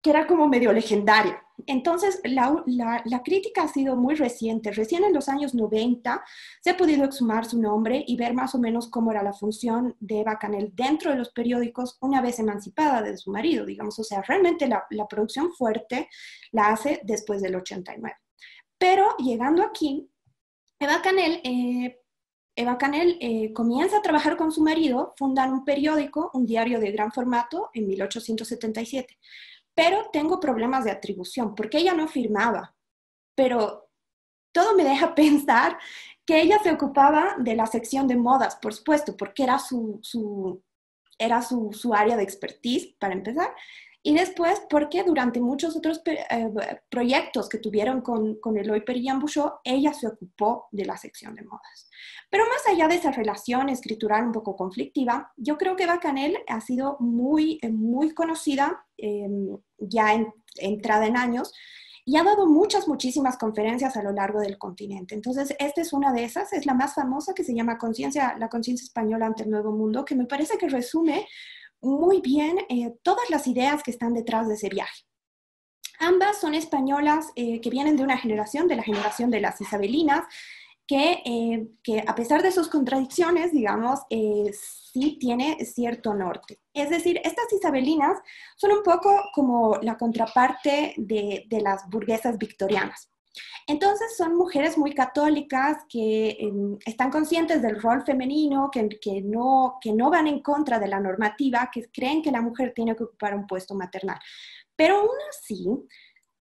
que era como medio legendaria. Entonces, la, la, crítica ha sido muy reciente. Recién en los años 90 se ha podido exhumar su nombre y ver más o menos cómo era la función de Eva Canel dentro de los periódicos una vez emancipada de su marido, digamos. O sea, realmente la, la producción fuerte la hace después del 89. Pero llegando aquí, Eva Canel, eh, Eva Canel eh, comienza a trabajar con su marido, fundan un periódico, un diario de gran formato, en 1877 pero tengo problemas de atribución porque ella no firmaba, pero todo me deja pensar que ella se ocupaba de la sección de modas, por supuesto, porque era su, su era su, su, área de expertise, para empezar, y después porque durante muchos otros eh, proyectos que tuvieron con, con Eloy Perillán Bouchot, ella se ocupó de la sección de modas. Pero más allá de esa relación escritural un poco conflictiva, yo creo que Bacanel ha sido muy, eh, muy conocida, em, ya entrada en años, y ha dado muchas, muchísimas conferencias a lo largo del continente. Entonces, esta es una de esas, es la más famosa que se llama Conciencia, la conciencia española ante el nuevo mundo, que me parece que resume muy bien eh, todas las ideas que están detrás de ese viaje. Ambas son españolas eh, que vienen de una generación, de la generación de las isabelinas, que, eh, que a pesar de sus contradicciones, digamos, sí tiene cierto norte. Es decir, estas isabelinas son un poco como la contraparte de, de las burguesas victorianas. Entonces son mujeres muy católicas que em, están conscientes del rol femenino, que, no, que no van en contra de la normativa, que creen que la mujer tiene que ocupar un puesto maternal. Pero aún así,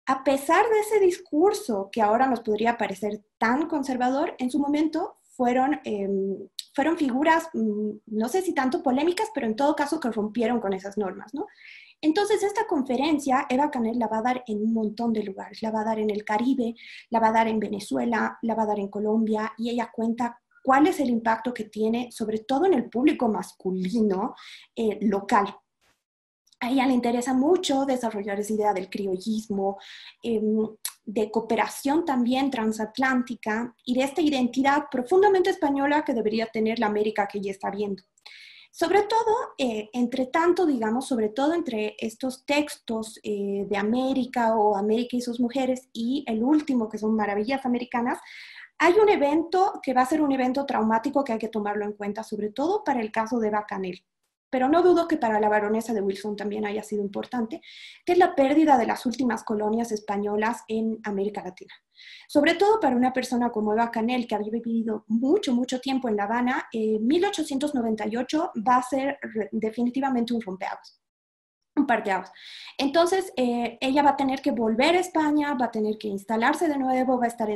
a pesar de ese discurso que ahora nos podría parecer tan conservador, en su momento fueron, em, fueron figuras, mm, no sé si tanto polémicas, pero en todo caso que rompieron con esas normas, ¿no? Entonces, esta conferencia Eva Canel la va a dar en un montón de lugares. La va a dar en el Caribe, la va a dar en Venezuela, la va a dar en Colombia y ella cuenta cuál es el impacto que tiene, sobre todo en el público masculino eh, local. A ella le interesa mucho desarrollar esa idea del criollismo, em, de cooperación también transatlántica y de esta identidad profundamente española que debería tener la América que ella está viendo. Sobre todo, eh, entre tanto, digamos, sobre todo entre estos textos eh, de América o América y sus mujeres y el último, que son Maravillas Americanas, hay un evento que va a ser un evento traumático que hay que tomarlo en cuenta, sobre todo para el caso de Bacanel pero no dudo que para la baronesa de Wilson también haya sido importante, que es la pérdida de las últimas colonias españolas en América Latina. Sobre todo para una persona como Eva Canel, que había vivido mucho, mucho tiempo en La Habana, 1898 va a ser definitivamente un rompeaguas un parteaguas. Entonces, eh, ella va a tener que volver a España, va a tener que instalarse de nuevo, va a estar,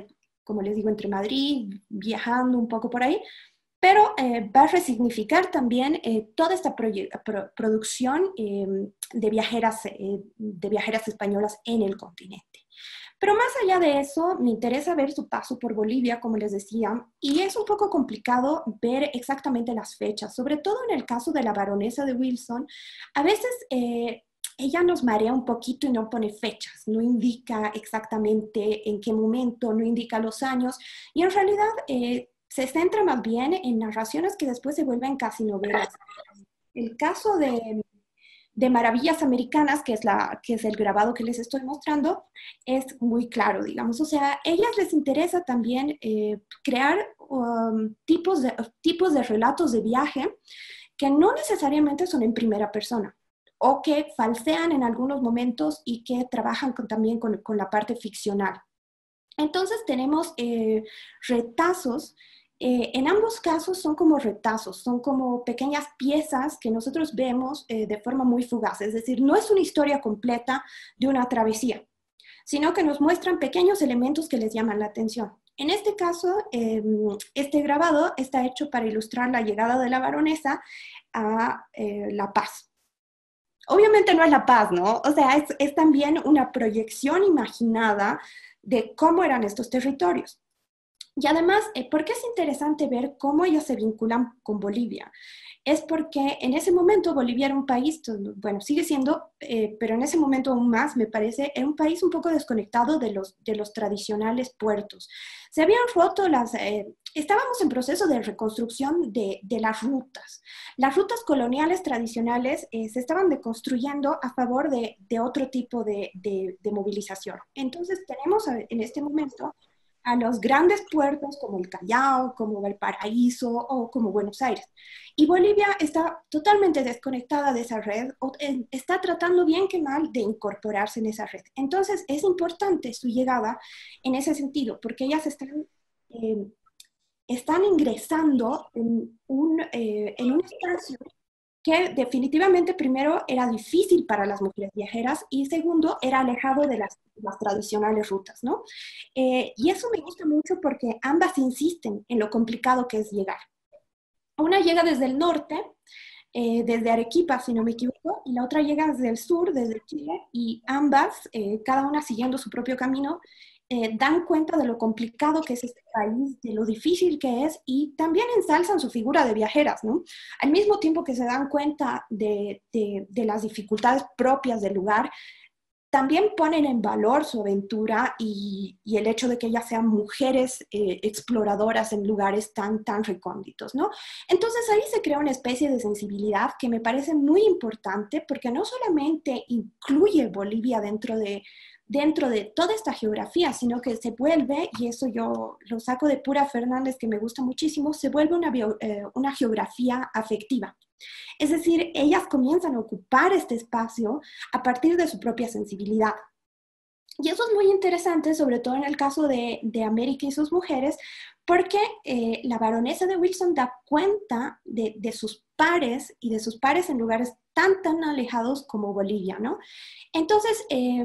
como les digo, entre Madrid, viajando un poco por ahí, pero eh, va a resignificar también eh, toda esta producción em, de, viajeras, eh, de viajeras españolas en el continente. Pero más allá de eso, me interesa ver su paso por Bolivia, como les decía, y es un poco complicado ver exactamente las fechas, sobre todo en el caso de la baronesa de Wilson. A veces ella nos marea un poquito y no pone fechas, no indica exactamente en qué momento, no indica los años, y en realidad se centra más bien en narraciones que después se vuelven casi novelas. El caso de, Maravillas Americanas, que es, la, que es el grabado que les estoy mostrando, es muy claro, digamos. O sea, ellas les interesa también eh, crear um, tipos, de, tipos de relatos de viaje que no necesariamente son en primera persona o que falsean en algunos momentos y que trabajan también con, la parte ficcional. Entonces tenemos eh, retazos eh, en ambos casos son como retazos, son como pequeñas piezas que nosotros vemos eh, de forma muy fugaz, es decir, no es una historia completa de una travesía, sino que nos muestran pequeños elementos que les llaman la atención. En este caso, em, este grabado está hecho para ilustrar la llegada de la baronesa a eh, La Paz. Obviamente no es La Paz, ¿no? O sea, es también una proyección imaginada de cómo eran estos territorios. Y además, eh, ¿por qué es interesante ver cómo ellos se vinculan con Bolivia? Es porque en ese momento Bolivia era un país, bueno, sigue siendo, eh, pero en ese momento aún más, me parece, era un país un poco desconectado de los, de los tradicionales puertos. Se habían roto las, eh, estábamos en proceso de reconstrucción de, de, las rutas. Las rutas coloniales tradicionales se estaban deconstruyendo a favor de, de otro tipo de, de, movilización. Entonces tenemos en este momento a los grandes puertos como el Callao, como Valparaíso o como Buenos Aires. Y Bolivia está totalmente desconectada de esa red, o eh, está tratando bien que mal de incorporarse en esa red. Entonces es importante su llegada en ese sentido, porque ellas están, eh, están ingresando en un, eh, en un espacio definitivamente primero era difícil para las mujeres viajeras y segundo era alejado de las, tradicionales rutas, ¿no? Eh, y eso me gusta mucho porque ambas insisten en lo complicado que es llegar. Una llega desde el norte, eh, desde Arequipa, si no me equivoco, y la otra llega desde el sur, desde Chile, y ambas, eh, cada una siguiendo su propio camino, eh, dan cuenta de lo complicado que es este país, de lo difícil que es y también ensalzan su figura de viajeras, ¿no? Al mismo tiempo que se dan cuenta de, de, las dificultades propias del lugar, también ponen en valor su aventura y, y el hecho de que ellas sean mujeres eh, exploradoras en lugares tan, tan recónditos, ¿no? Entonces ahí se crea una especie de sensibilidad que me parece muy importante porque no solamente incluye Bolivia dentro de, dentro de toda esta geografía, sino que se vuelve, y eso yo lo saco de Pura Fernández, que me gusta muchísimo, se vuelve una, eh, una geografía afectiva. Es decir, ellas comienzan a ocupar este espacio a partir de su propia sensibilidad. Y eso es muy interesante, sobre todo en el caso de, de América y sus mujeres, porque eh, la baronesa de Wilson da cuenta de, de, sus pares y de sus pares en lugares tan, tan alejados como Bolivia, ¿no? Entonces, eh,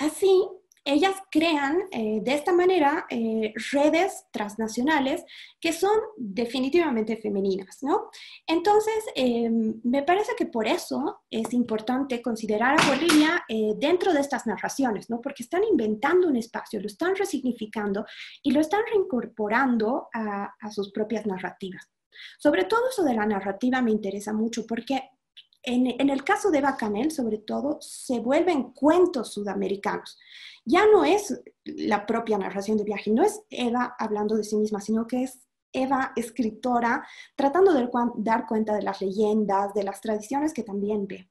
Así, ellas crean eh, de esta manera eh, redes transnacionales que son definitivamente femeninas, ¿no? Entonces, em, me parece que por eso es importante considerar a Bolivia eh, dentro de estas narraciones, ¿no? Porque están inventando un espacio, lo están resignificando y lo están reincorporando a, a sus propias narrativas. Sobre todo eso de la narrativa me interesa mucho porque en, el caso de Eva Canel, sobre todo, se vuelven cuentos sudamericanos. Ya no es la propia narración de viaje, no es Eva hablando de sí misma, sino que es Eva, escritora, tratando de dar cuenta de las leyendas, de las tradiciones que también ve.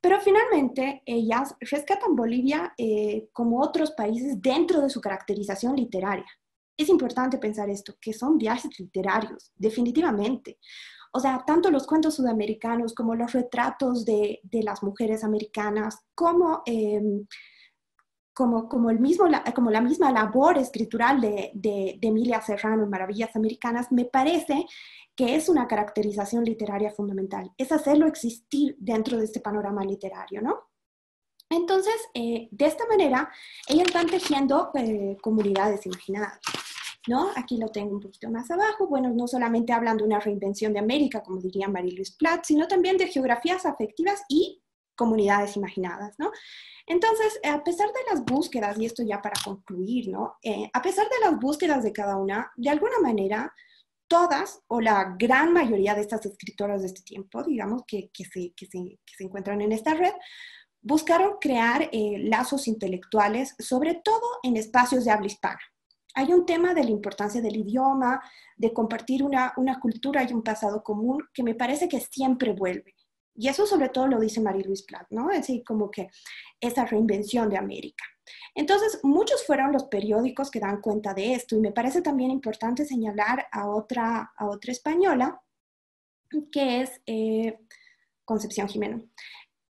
Pero finalmente ellas rescatan Bolivia eh, como otros países dentro de su caracterización literaria. Es importante pensar esto, que son viajes literarios, definitivamente. O sea, tanto los cuentos sudamericanos como los retratos de, las mujeres americanas, como, em, como, como, el mismo, como la misma labor escritural de, de, Emilia Serrano en Maravillas Americanas, me parece que es una caracterización literaria fundamental, es hacerlo existir dentro de este panorama literario, ¿no? Entonces, eh, de esta manera, ellas van tejiendo eh, comunidades imaginadas. ¿No? Aquí lo tengo un poquito más abajo. Bueno, no solamente hablan de una reinvención de América, como diría Marie-Louise Platt, sino también de geografías afectivas y comunidades imaginadas, ¿no? Entonces, a pesar de las búsquedas, y esto ya para concluir. Eh, a pesar de las búsquedas de cada una, de alguna manera, todas o la gran mayoría de estas escritoras de este tiempo, digamos, que, que, se, que, se, que se, encuentran en esta red, buscaron crear eh, lazos intelectuales, sobre todo en espacios de habla hispana, hay un tema de la importancia del idioma, de compartir una, cultura y un pasado común que me parece que siempre vuelve. Y eso sobre todo lo dice Marie-Louise Platt, ¿no? Es decir, como que esa reinvención de América. Entonces, muchos fueron los periódicos que dan cuenta de esto y me parece también importante señalar a otra, a otra española, que es eh, Concepción Jimeno.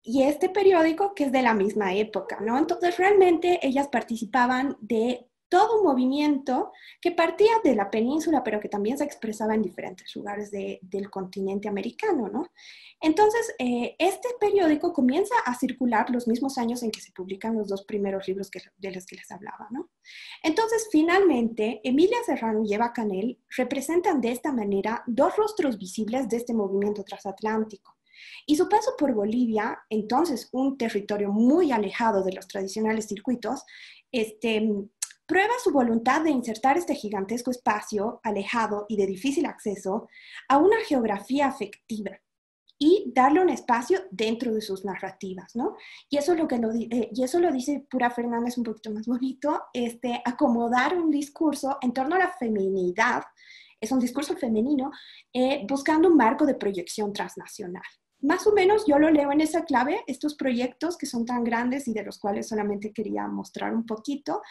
Y este periódico que es de la misma época, ¿no? Entonces, realmente ellas participaban de todo un movimiento que partía de la península, pero que también se expresaba en diferentes lugares del continente americano, ¿no? Entonces, eh, este periódico comienza a circular los mismos años en que se publican los dos primeros libros de los que les hablaba, ¿no? Entonces, finalmente, Emilia Serrano y Eva Canel representan de esta manera dos rostros visibles de este movimiento transatlántico. Y su paso por Bolivia, entonces un territorio muy alejado de los tradicionales circuitos, este, prueba su voluntad de insertar este gigantesco espacio alejado y de difícil acceso a una geografía afectiva y darle un espacio dentro de sus narrativas, ¿no? Y eso lo, que lo, eh, y eso lo dice Pura Fernández un poquito más bonito, este, acomodar un discurso en torno a la feminidad, es un discurso femenino, eh, buscando un marco de proyección transnacional. Más o menos yo lo leo en esa clave, estos proyectos que son tan grandes y de los cuales solamente quería mostrar un poquito,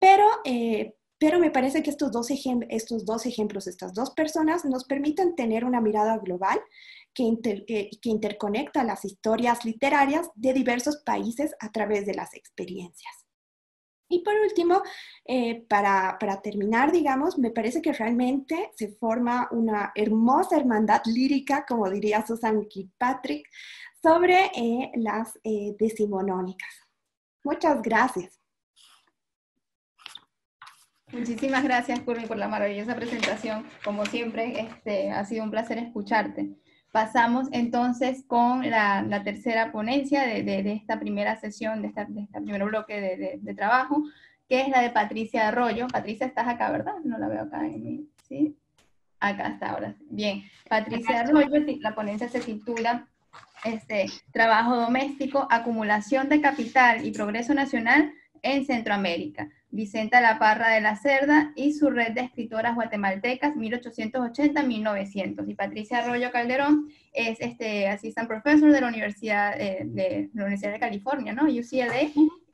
pero, eh, pero me parece que estos dos, estos dos ejemplos, estas dos personas, nos permiten tener una mirada global que, que, interconecta las historias literarias de diversos países a través de las experiencias. Y por último, eh, para, para, terminar, digamos, me parece que realmente se forma una hermosa hermandad lírica, como diría Susan Kirkpatrick, sobre eh, las decimonónicas. Muchas gracias. Muchísimas gracias, Curly, por la maravillosa presentación. Como siempre, este, ha sido un placer escucharte. Pasamos entonces con la, tercera ponencia de, esta primera sesión, de, esta, este primer bloque de, trabajo, que es la de Patricia Arroyo. Patricia, estás acá, ¿verdad? No la veo acá en mi... ¿sí? Acá está ahora. Bien. Patricia Arroyo, la ponencia se titula este, Trabajo doméstico, acumulación de capital y progreso nacional en Centroamérica. Vicenta La Parra de la Cerda y su red de escritoras guatemaltecas 1880-1900. Y Patricia Arroyo Calderón es este assistant professor de la Universidad, eh, de, la Universidad de California, ¿no? UCLA.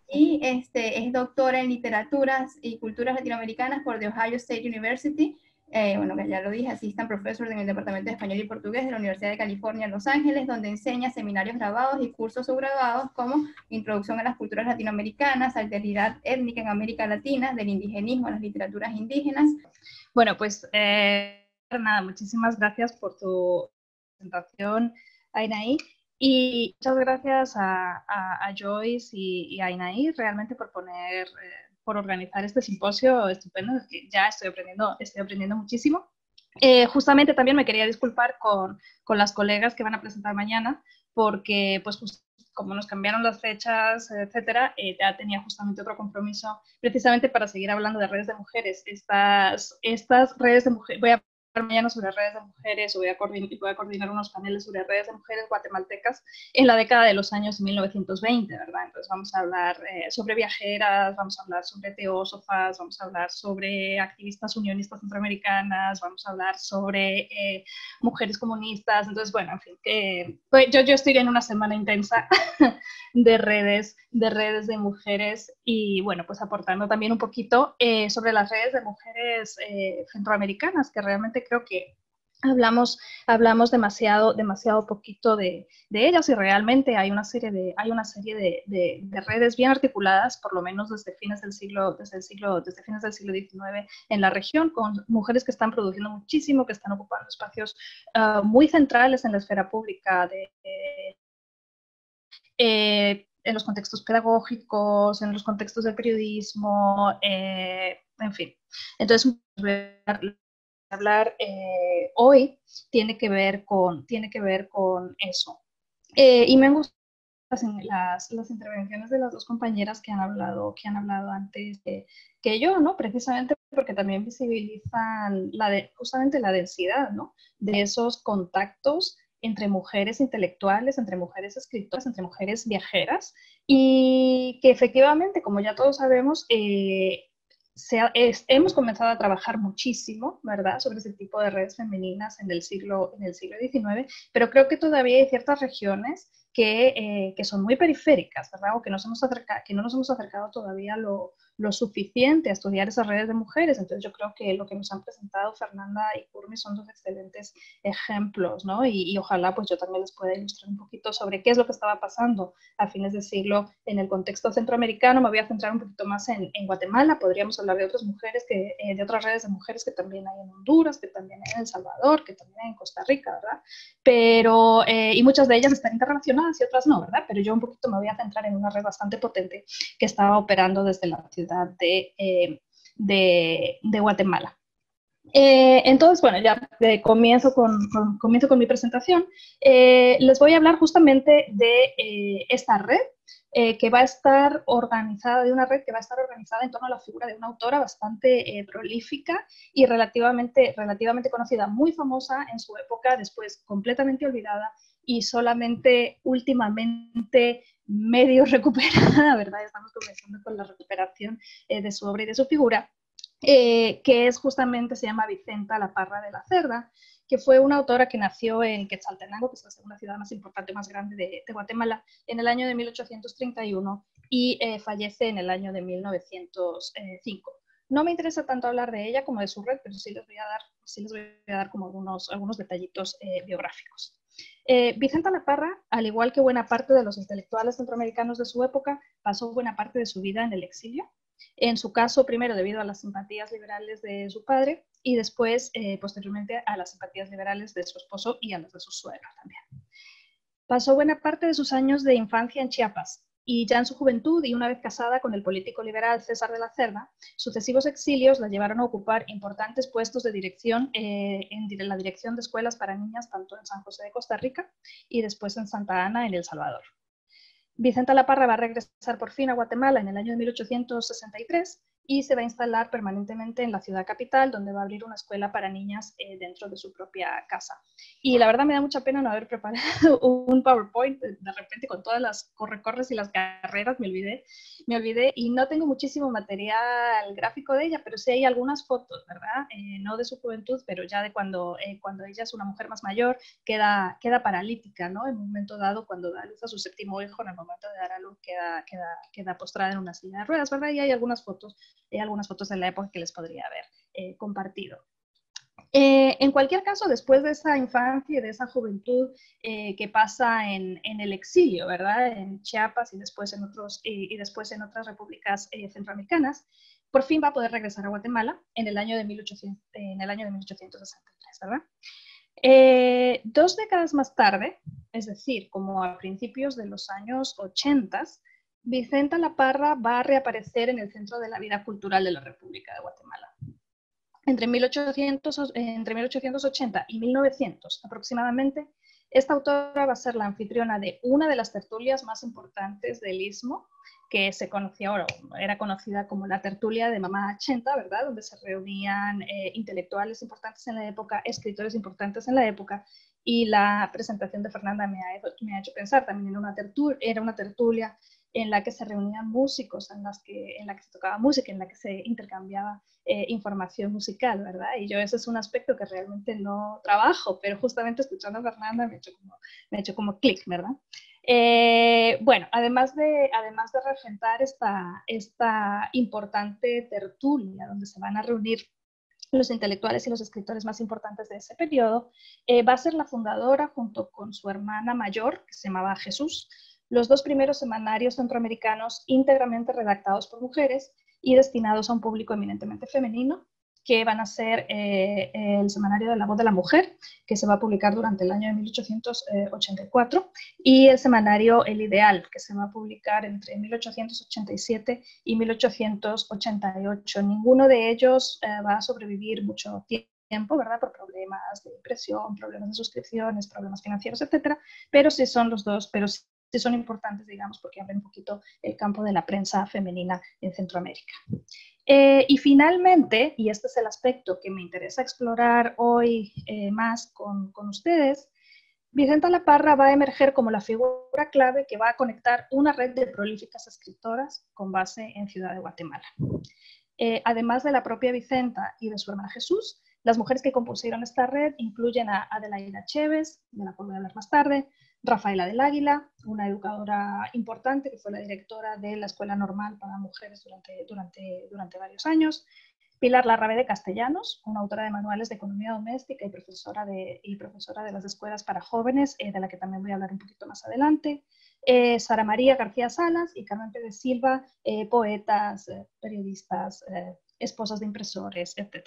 Y este, es doctora en literaturas y culturas latinoamericanas por The Ohio State University eh, bueno, que ya lo dije, assistant professor en el Departamento de Español y Portugués de la Universidad de California en Los Ángeles, donde enseña seminarios grabados y cursos subgrabados como Introducción a las Culturas Latinoamericanas, Alteridad Étnica en América Latina, del indigenismo a las literaturas indígenas. Bueno, pues eh, nada, muchísimas gracias por tu presentación, Ainaí. Y muchas gracias a, a, Joyce y, a Inaí realmente por poner, eh, por organizar este simposio estupendo, que ya estoy aprendiendo, estoy aprendiendo muchísimo. Eh, justamente también me quería disculpar con, con, las colegas que van a presentar mañana, porque pues como nos cambiaron las fechas, etcétera, eh, ya tenía justamente otro compromiso precisamente para seguir hablando de redes de mujeres. Estas, estas redes de mujeres, voy a mañana sobre redes de mujeres, o voy a, coordinar, voy a coordinar unos paneles sobre redes de mujeres guatemaltecas en la década de los años 1920, ¿verdad? Entonces vamos a hablar eh, sobre viajeras, vamos a hablar sobre teósofas, vamos a hablar sobre activistas unionistas centroamericanas, vamos a hablar sobre eh, mujeres comunistas, entonces bueno, en fin, pues yo, yo estoy en una semana intensa de redes, de redes de mujeres y bueno, pues aportando también un poquito eh, sobre las redes de mujeres centroamericanas que realmente creo que hablamos, hablamos demasiado, demasiado poquito de, de, ellas y realmente hay una serie, de, hay una serie de, de, redes bien articuladas, por lo menos desde fines del siglo, desde el siglo, desde fines del siglo XIX en la región, con mujeres que están produciendo muchísimo, que están ocupando espacios ah, muy centrales en la esfera pública de, eh, en los contextos pedagógicos, en los contextos del periodismo, eh, en fin. Entonces, hablar eh, hoy tiene que ver con, tiene que ver con eso. Eh, y me han gustado las, las, intervenciones de las dos compañeras que han hablado, que han hablado antes que yo, ¿no? Precisamente porque también visibilizan la de, justamente la densidad, ¿no? De esos contactos entre mujeres intelectuales, entre mujeres escritoras, entre mujeres viajeras, y que efectivamente, como ya todos sabemos, eh, hemos comenzado a trabajar muchísimo, ¿verdad?, sobre ese tipo de redes femeninas en el siglo, en el siglo XIX, pero creo que todavía hay ciertas regiones que, eh, que son muy periféricas, ¿verdad?, o que, nos hemos que no nos hemos acercado todavía a lo, lo suficiente a estudiar esas redes de mujeres. Entonces yo creo que lo que nos han presentado Fernanda y Curmi son dos excelentes ejemplos, ¿no? Y, ojalá pues yo también les pueda ilustrar un poquito sobre qué es lo que estaba pasando a fines de siglo en el contexto centroamericano. Me voy a centrar un poquito más en, Guatemala. Podríamos hablar de otras mujeres, que, eh, de otras redes de mujeres que también hay en Honduras, que también hay en El Salvador, que también hay en Costa Rica, ¿verdad? Pero, eh, y muchas de ellas están interrelacionadas y otras no, ¿verdad? Pero yo un poquito me voy a centrar en una red bastante potente que estaba operando desde la eh, de, Guatemala. Eh, entonces, bueno, ya comienzo, con, comienzo con mi presentación. Eh, les voy a hablar justamente de esta red que va a estar organizada, de una red que va a estar organizada en torno a la figura de una autora bastante prolífica y relativamente, relativamente conocida, muy famosa en su época, después completamente olvidada y solamente últimamente medio recuperada, ¿verdad? Estamos comenzando con la recuperación eh, de su obra y de su figura, eh, que es justamente, se llama Vicenta La Parra de la Cerda, que fue una autora que nació en Quetzaltenango, que es la segunda ciudad más importante, más grande de, Guatemala, en el año de 1831 y eh, fallece en el año de 1905. No me interesa tanto hablar de ella como de su red, pero sí les voy a dar, sí les voy a dar como algunos, algunos detallitos biográficos. Eh, Vicenta La Parra, al igual que buena parte de los intelectuales centroamericanos de su época, pasó buena parte de su vida en el exilio. En su caso, primero debido a las simpatías liberales de su padre y después, eh, posteriormente, a las simpatías liberales de su esposo y a las de su suegro también. Pasó buena parte de sus años de infancia en Chiapas, y ya en su juventud y una vez casada con el político liberal César de la Cerda, sucesivos exilios la llevaron a ocupar importantes puestos de dirección eh, en la dirección de escuelas para niñas tanto en San José de Costa Rica y después en Santa Ana en El Salvador. Vicenta La Parra va a regresar por fin a Guatemala en el año de 1863 y se va a instalar permanentemente en la ciudad capital, donde va a abrir una escuela para niñas eh, dentro de su propia casa. Y la verdad me da mucha pena no haber preparado un PowerPoint, de repente con todas las correcorres y las carreras me olvidé, me olvidé y no tengo muchísimo material gráfico de ella, pero sí hay algunas fotos, ¿verdad? Eh, no de su juventud, pero ya de cuando, eh, cuando ella es una mujer más mayor, queda, queda paralítica, ¿no? En un momento dado, cuando da luz a su séptimo hijo, en el momento de dar a luz, queda, queda, queda postrada en una silla de ruedas, ¿verdad? Y hay algunas fotos hay algunas fotos de la época que les podría haber eh, compartido. Eh, en cualquier caso, después de esa infancia y de esa juventud eh, que pasa en, el exilio, ¿verdad? En Chiapas y después en, otros, y después en otras repúblicas centroamericanas, por fin va a poder regresar a Guatemala en el año de, 1800, en el año de 1863, ¿verdad? dos décadas más tarde, es decir, como a principios de los años 80, Vicenta La Parra va a reaparecer en el centro de la vida cultural de la República de Guatemala. Entre, 1800, entre 1880 y 1900 aproximadamente, esta autora va a ser la anfitriona de una de las tertulias más importantes del Istmo, que se conocía, o era conocida como la tertulia de Mamá 80, ¿verdad? Donde se reunían eh, intelectuales importantes en la época, escritores importantes en la época, y la presentación de Fernanda me ha, hecho pensar también en una era una tertulia en la que se reunían músicos, en, las que, en la que se tocaba música, en la que se intercambiaba eh, información musical, ¿verdad? Y yo ese es un aspecto que realmente no trabajo, pero justamente escuchando a Fernanda me ha hecho como, me hecho como clic, ¿verdad? Eh, bueno, además de, además de regentar esta, esta importante tertulia donde se van a reunir los intelectuales y los escritores más importantes de ese periodo, eh, va a ser la fundadora junto con su hermana mayor, que se llamaba Jesús, los dos primeros semanarios centroamericanos íntegramente redactados por mujeres y destinados a un público eminentemente femenino, que van a ser eh, el Semanario de la Voz de la Mujer, que se va a publicar durante el año de 1884, y el Semanario El Ideal, que se va a publicar entre 1887 y 1888. Ninguno de ellos eh, va a sobrevivir mucho tiempo, ¿verdad? Por problemas de impresión, problemas de suscripciones, problemas financieros, etcétera, pero sí son los dos, pero son importantes, digamos, porque abren un poquito el campo de la prensa femenina en Centroamérica. Eh, y finalmente, y este es el aspecto que me interesa explorar hoy eh, más con, con ustedes, Vicenta La Parra va a emerger como la figura clave que va a conectar una red de prolíficas escritoras con base en Ciudad de Guatemala. Eh, además de la propia Vicenta y de su hermana Jesús, las mujeres que compusieron esta red incluyen a Adelaida Chévez, de la cual voy a hablar más tarde, Rafaela del Águila, una educadora importante que fue la directora de la Escuela Normal para Mujeres durante, varios años. Pilar Larrabe de Castellanos, una autora de manuales de economía doméstica y profesora de, y profesora de las escuelas para jóvenes, eh, de la que también voy a hablar un poquito más adelante. Eh, Sara María García Salas y Carmen Pérez Silva, eh, poetas, periodistas, esposas de impresores, etc.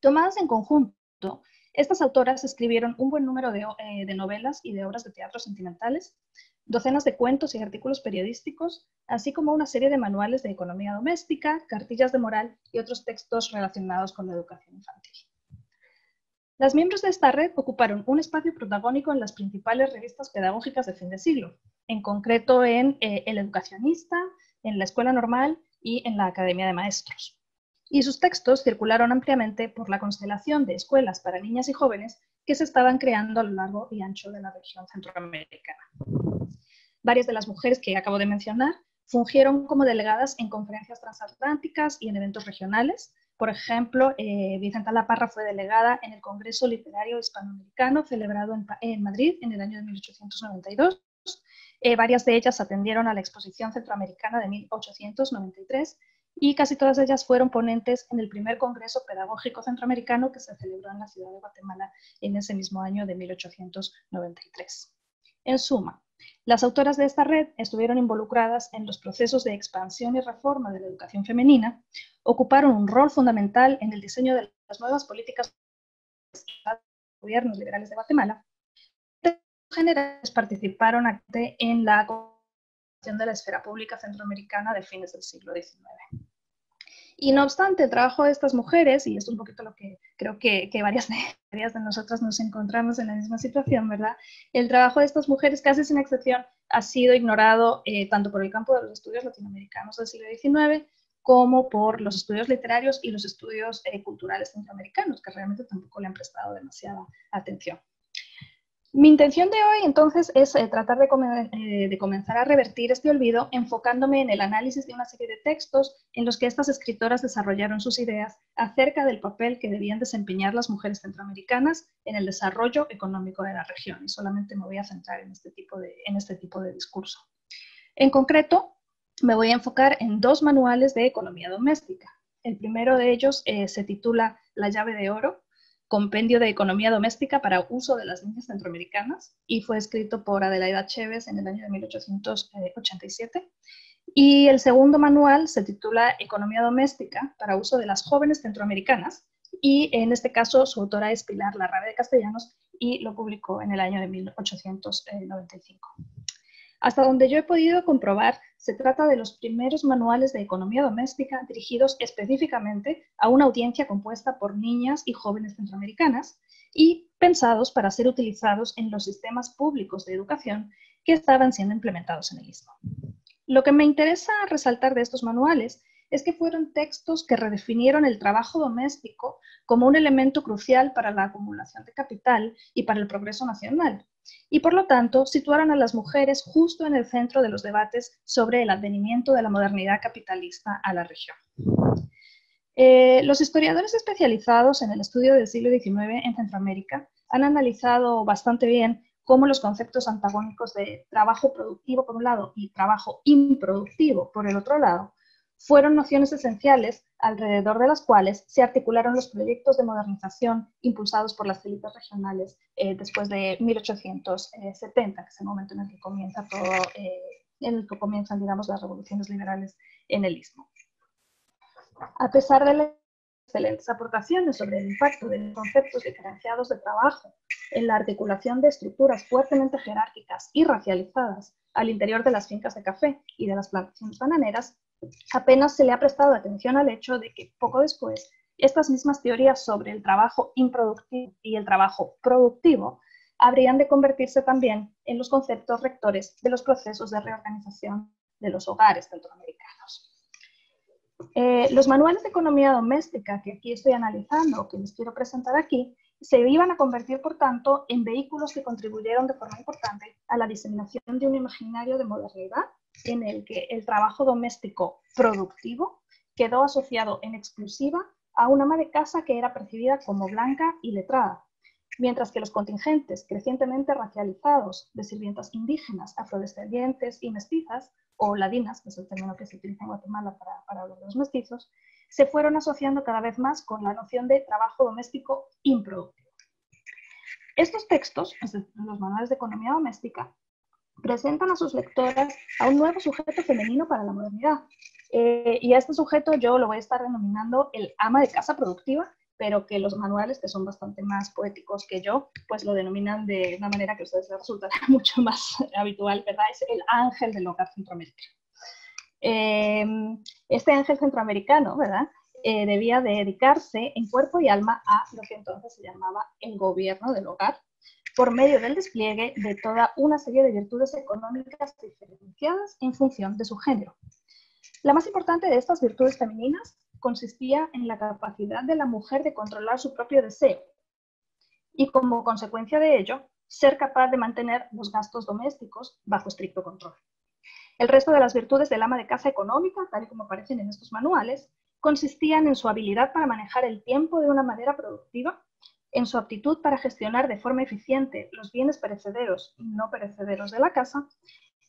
Tomadas en conjunto, estas autoras escribieron un buen número eh, de, novelas y de obras de teatro sentimentales, docenas de cuentos y artículos periodísticos, así como una serie de manuales de economía doméstica, cartillas de moral y otros textos relacionados con la educación infantil. Las miembros de esta red ocuparon un espacio protagónico en las principales revistas pedagógicas de fin de siglo, en concreto en eh, El Educacionista, en la Escuela Normal y en la Academia de Maestros y sus textos circularon ampliamente por la constelación de escuelas para niñas y jóvenes que se estaban creando a lo largo y ancho de la región centroamericana. Varias de las mujeres que acabo de mencionar fungieron como delegadas en conferencias transatlánticas y en eventos regionales. Por ejemplo, eh, Vicenta La Parra fue delegada en el Congreso Literario Hispanoamericano celebrado en, Madrid en el año de 1892. Eh, varias de ellas atendieron a la Exposición Centroamericana de 1893 y casi todas ellas fueron ponentes en el primer Congreso Pedagógico Centroamericano que se celebró en la ciudad de Guatemala en ese mismo año de 1893. En suma, las autoras de esta red estuvieron involucradas en los procesos de expansión y reforma de la educación femenina, ocuparon un rol fundamental en el diseño de las nuevas políticas de los gobiernos liberales de Guatemala, generales participaron en la de la esfera pública centroamericana de fines del siglo XIX. Y no obstante, el trabajo de estas mujeres, y esto es un poquito lo que creo que, varias, de, varias de nosotras nos encontramos en la misma situación, ¿verdad? El trabajo de estas mujeres, casi sin excepción, ha sido ignorado eh, tanto por el campo de los estudios latinoamericanos del siglo XIX como por los estudios literarios y los estudios eh, culturales centroamericanos, que realmente tampoco le han prestado demasiada atención. Mi intención de hoy entonces es eh, tratar eh, de, comenzar a revertir este olvido enfocándome en el análisis de una serie de textos en los que estas escritoras desarrollaron sus ideas acerca del papel que debían desempeñar las mujeres centroamericanas en el desarrollo económico de la región. Y solamente me voy a centrar en este tipo de, este discurso. En concreto, me voy a enfocar en dos manuales de economía doméstica. El primero de ellos eh, se titula La llave de oro Compendio de Economía Doméstica para Uso de las Niñas Centroamericanas y fue escrito por Adelaida Chévez en el año de 1887. Y el segundo manual se titula Economía Doméstica para Uso de las Jóvenes Centroamericanas y en este caso su autora es Pilar Larrabe de Castellanos y lo publicó en el año de 1895. Hasta donde yo he podido comprobar, se trata de los primeros manuales de economía doméstica dirigidos específicamente a una audiencia compuesta por niñas y jóvenes centroamericanas y pensados para ser utilizados en los sistemas públicos de educación que estaban siendo implementados en el istmo. Lo que me interesa resaltar de estos manuales es que fueron textos que redefinieron el trabajo doméstico como un elemento crucial para la acumulación de capital y para el progreso nacional, y por lo tanto situaron a las mujeres justo en el centro de los debates sobre el advenimiento de la modernidad capitalista a la región. Eh, los historiadores especializados en el estudio del siglo XIX en Centroamérica han analizado bastante bien cómo los conceptos antagónicos de trabajo productivo por un lado y trabajo improductivo por el otro lado fueron nociones esenciales alrededor de las cuales se articularon los proyectos de modernización impulsados por las élites regionales eh, después de 1870, que es el momento en el que comienza todo, eh, en el que comienzan, digamos, las revoluciones liberales en el Istmo. A pesar de las excelentes aportaciones sobre el impacto de conceptos diferenciados de trabajo en la articulación de estructuras fuertemente jerárquicas y racializadas al interior de las fincas de café y de las plantaciones bananeras, apenas se le ha prestado atención al hecho de que poco después estas mismas teorías sobre el trabajo improductivo y el trabajo productivo habrían de convertirse también en los conceptos rectores de los procesos de reorganización de los hogares centroamericanos. Eh, los manuales de economía doméstica que aquí estoy analizando, que les quiero presentar aquí, se iban a convertir, por tanto, en vehículos que contribuyeron de forma importante a la diseminación de un imaginario de modernidad en el que el trabajo doméstico productivo quedó asociado en exclusiva a una ama de casa que era percibida como blanca y letrada, mientras que los contingentes crecientemente racializados de sirvientas indígenas, afrodescendientes y mestizas, o ladinas, que es el término que se utiliza en Guatemala para, hablar de los mestizos, se fueron asociando cada vez más con la noción de trabajo doméstico improductivo. Estos textos, los manuales de economía doméstica, presentan a sus lectoras a un nuevo sujeto femenino para la modernidad. Eh, y a este sujeto yo lo voy a estar denominando el ama de casa productiva, pero que los manuales, que son bastante más poéticos que yo, pues lo denominan de una manera que a ustedes les resultará mucho más habitual, ¿verdad? Es el ángel del hogar centroamericano. Eh, este ángel centroamericano, ¿verdad? Eh, debía dedicarse en cuerpo y alma a lo que entonces se llamaba el gobierno del hogar, por medio del despliegue de toda una serie de virtudes económicas diferenciadas en función de su género. La más importante de estas virtudes femeninas consistía en la capacidad de la mujer de controlar su propio deseo y como consecuencia de ello, ser capaz de mantener los gastos domésticos bajo estricto control. El resto de las virtudes del ama de casa económica, tal y como aparecen en estos manuales, consistían en su habilidad para manejar el tiempo de una manera productiva en su aptitud para gestionar de forma eficiente los bienes perecederos y no perecederos de la casa,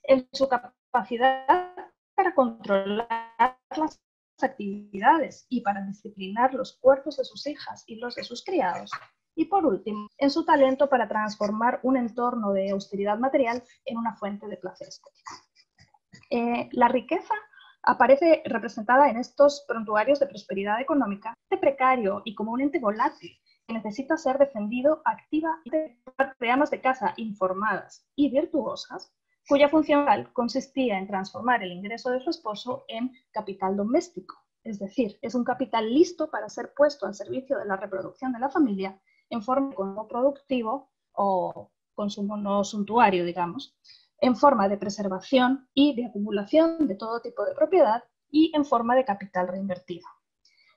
en su capacidad para controlar las actividades y para disciplinar los cuerpos de sus hijas y los de sus criados, y por último, en su talento para transformar un entorno de austeridad material en una fuente de placer estético. Eh, la riqueza aparece representada en estos prontuarios de prosperidad económica de precario y como un ente volátil necesita ser defendido activamente de amas de casa informadas y virtuosas, cuya función consistía en transformar el ingreso de su esposo en capital doméstico, es decir, es un capital listo para ser puesto al servicio de la reproducción de la familia en forma de consumo productivo o consumo no suntuario, digamos, en forma de preservación y de acumulación de todo tipo de propiedad y en forma de capital reinvertido.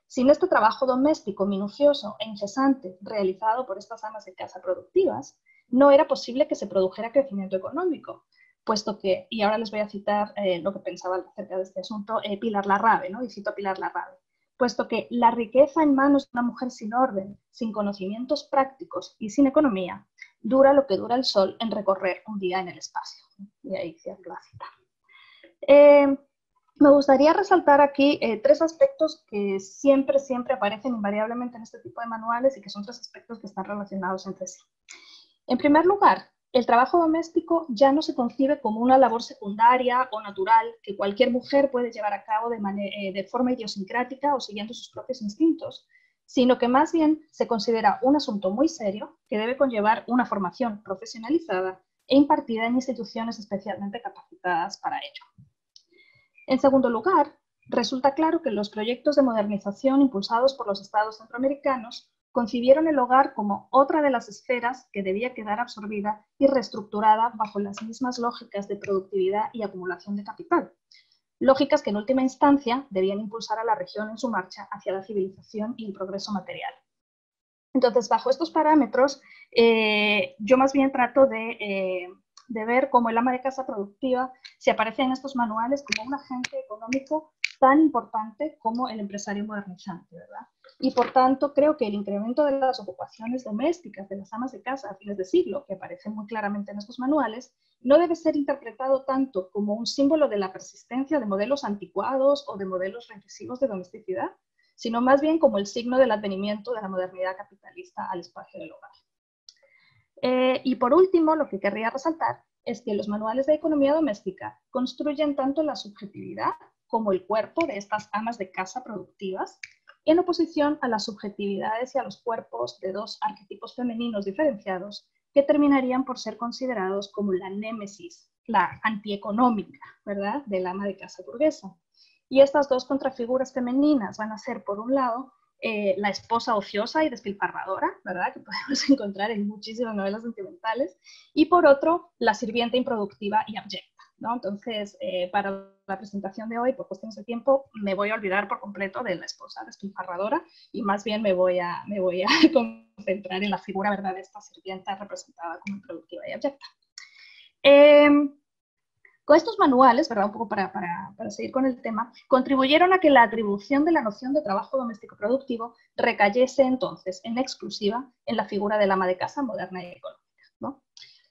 Sin este trabajo doméstico minucioso e incesante realizado por estas amas de casa productivas, no era posible que se produjera crecimiento económico, puesto que, y ahora les voy a citar eh, lo que pensaba acerca de este asunto eh, Pilar Larrabe, ¿no? y cito a Pilar Larrabe, puesto que la riqueza en manos de una mujer sin orden, sin conocimientos prácticos y sin economía, dura lo que dura el sol en recorrer un día en el espacio. Y ahí cierro la cita. Eh, me gustaría resaltar aquí eh, tres aspectos que siempre, siempre aparecen invariablemente en este tipo de manuales y que son tres aspectos que están relacionados entre sí. En primer lugar, el trabajo doméstico ya no se concibe como una labor secundaria o natural que cualquier mujer puede llevar a cabo de, eh, de forma idiosincrática o siguiendo sus propios instintos, sino que más bien se considera un asunto muy serio que debe conllevar una formación profesionalizada e impartida en instituciones especialmente capacitadas para ello. En segundo lugar, resulta claro que los proyectos de modernización impulsados por los estados centroamericanos concibieron el hogar como otra de las esferas que debía quedar absorbida y reestructurada bajo las mismas lógicas de productividad y acumulación de capital, lógicas que en última instancia debían impulsar a la región en su marcha hacia la civilización y el progreso material. Entonces, bajo estos parámetros, eh, yo más bien trato de, eh, de, ver cómo el ama de casa productiva se aparece en estos manuales como un agente económico tan importante como el empresario modernizante, ¿verdad? Y por tanto, creo que el incremento de las ocupaciones domésticas de las amas de casa a fines de siglo, que aparece muy claramente en estos manuales, no debe ser interpretado tanto como un símbolo de la persistencia de modelos anticuados o de modelos regresivos de domesticidad, sino más bien como el signo del advenimiento de la modernidad capitalista al espacio del hogar. Eh, y por último, lo que querría resaltar es que los manuales de economía doméstica construyen tanto la subjetividad como el cuerpo de estas amas de casa productivas en oposición a las subjetividades y a los cuerpos de dos arquetipos femeninos diferenciados que terminarían por ser considerados como la némesis, la antieconómica, ¿verdad?, del ama de casa burguesa. Y estas dos contrafiguras femeninas van a ser, por un lado, eh, la esposa ociosa y despilfarradora, ¿verdad?, que podemos encontrar en muchísimas novelas sentimentales, y por otro, la sirvienta improductiva y abyecta. Entonces, eh, para la presentación de hoy, por cuestiones de tiempo, me voy a olvidar por completo de la esposa despilfarradora y más bien me voy a, me voy a concentrar en la figura ¿verdad? de esta sirvienta representada como productiva y abyecta. Em, con estos manuales, ¿verdad? un poco para, para, para, seguir con el tema, contribuyeron a que la atribución de la noción de trabajo doméstico productivo recayese entonces en exclusiva en la figura del ama de casa moderna y económica.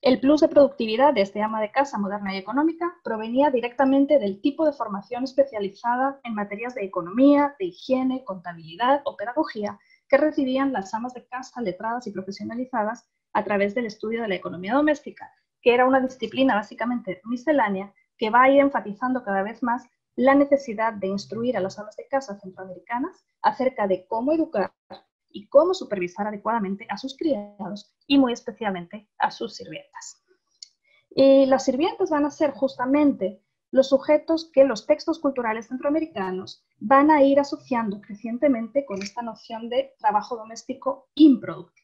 El plus de productividad de este ama de casa moderna y económica provenía directamente del tipo de formación especializada en materias de economía, de higiene, contabilidad o pedagogía que recibían las amas de casa letradas y profesionalizadas a través del estudio de la economía doméstica, que era una disciplina básicamente miscelánea que va a ir enfatizando cada vez más la necesidad de instruir a las amas de casa centroamericanas acerca de cómo educar y cómo supervisar adecuadamente a sus criados y muy especialmente a sus sirvientas. Y las sirvientas van a ser justamente los sujetos que los textos culturales centroamericanos van a ir asociando crecientemente con esta noción de trabajo doméstico improductivo.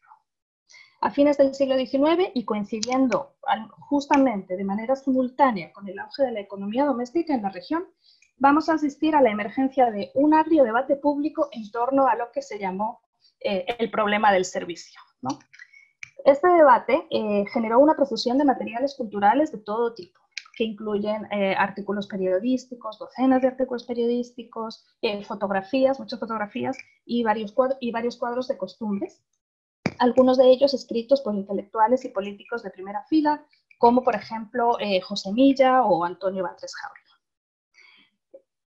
A fines del siglo XIX y coincidiendo justamente de manera simultánea con el auge de la economía doméstica en la región, vamos a asistir a la emergencia de un agrio debate público en torno a lo que se llamó eh, el problema del servicio. Este debate eh, generó una profusión de materiales culturales de todo tipo, que incluyen eh, artículos periodísticos, docenas de artículos periodísticos, fotografías, muchas fotografías y varios cuadros de costumbres, algunos de ellos escritos por intelectuales y políticos de primera fila, como por ejemplo José Milla o Antonio Batres Jaula.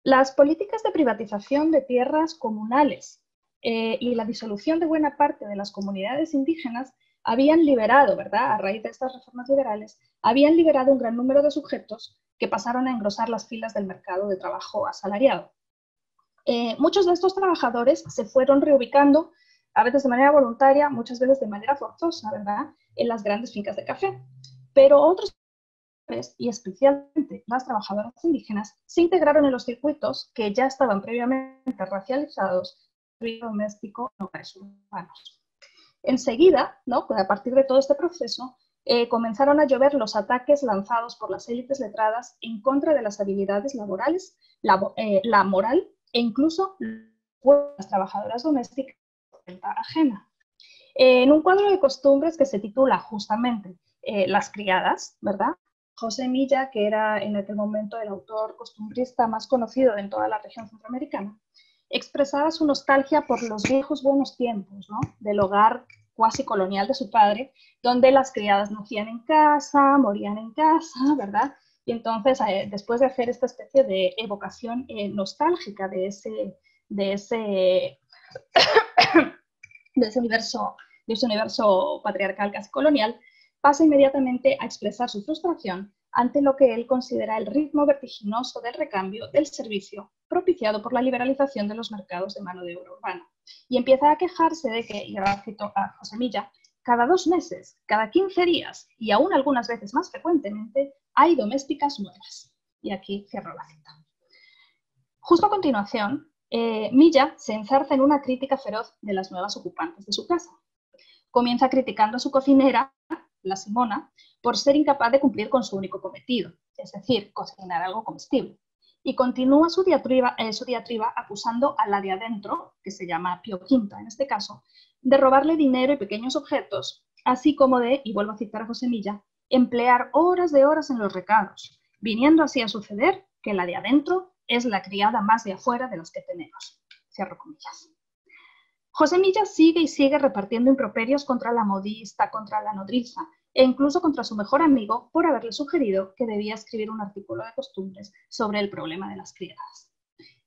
Las políticas de privatización de tierras comunales eh, y la disolución de buena parte de las comunidades indígenas habían liberado, ¿verdad? A raíz de estas reformas liberales, habían liberado un gran número de sujetos que pasaron a engrosar las filas del mercado de trabajo asalariado. Eh, muchos de estos trabajadores se fueron reubicando, a veces de manera voluntaria, muchas veces de manera forzosa, ¿verdad?, en las grandes fincas de café. Pero otros y especialmente las trabajadoras indígenas se integraron en los circuitos que ya estaban previamente racializados doméstico no humanos. Enseguida, ¿no? a partir de todo este proceso, eh, comenzaron a llover los ataques lanzados por las élites letradas en contra de las habilidades laborales, la, eh, moral e incluso las trabajadoras domésticas ajena. en un cuadro de costumbres que se titula justamente eh, Las criadas, ¿verdad? José Milla, que era en aquel momento el autor costumbrista más conocido en toda la región centroamericana, expresaba su nostalgia por los viejos buenos tiempos, ¿no? Del hogar cuasi colonial de su padre, donde las criadas nacían en casa, morían en casa, ¿verdad? Y entonces, eh, después de hacer esta especie de evocación eh, nostálgica de ese, de ese, de ese universo, de ese universo patriarcal casi colonial, pasa inmediatamente a expresar su frustración ante lo que él considera el ritmo vertiginoso del recambio del servicio propiciado por la liberalización de los mercados de mano de obra urbana. y empieza a quejarse de que, y ahora cito a José Milla, cada dos meses, cada 15 días y aún algunas veces más frecuentemente, hay domésticas nuevas. Y aquí cierro la cita. Justo a continuación, eh, Milla se enzarza en una crítica feroz de las nuevas ocupantes de su casa. Comienza criticando a su cocinera, la Simona, por ser incapaz de cumplir con su único cometido, es decir, cocinar algo comestible. Y continúa su diatriba, eh, su diatriba acusando a la de adentro, que se llama Pio Quinta en este caso, de robarle dinero y pequeños objetos, así como de, y vuelvo a citar a José Milla, emplear horas de horas en los recados, viniendo así a suceder que la de adentro es la criada más de afuera de las que tenemos. Cierro comillas. José Milla sigue y sigue repartiendo improperios contra la modista, contra la nodriza e incluso contra su mejor amigo por haberle sugerido que debía escribir un artículo de costumbres sobre el problema de las criadas.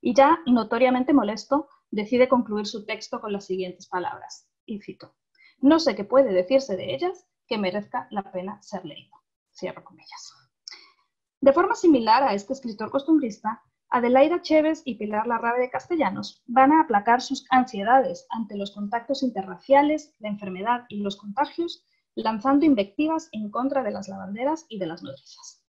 Y ya, notoriamente molesto, decide concluir su texto con las siguientes palabras, y cito, no sé qué puede decirse de ellas que merezca la pena ser leído. Cierro comillas. De forma similar a este escritor costumbrista, Adelaida Chévez y Pilar Larrabe de Castellanos van a aplacar sus ansiedades ante los contactos interraciales, la enfermedad y los contagios, lanzando invectivas en contra de las lavanderas y de las nodrizas.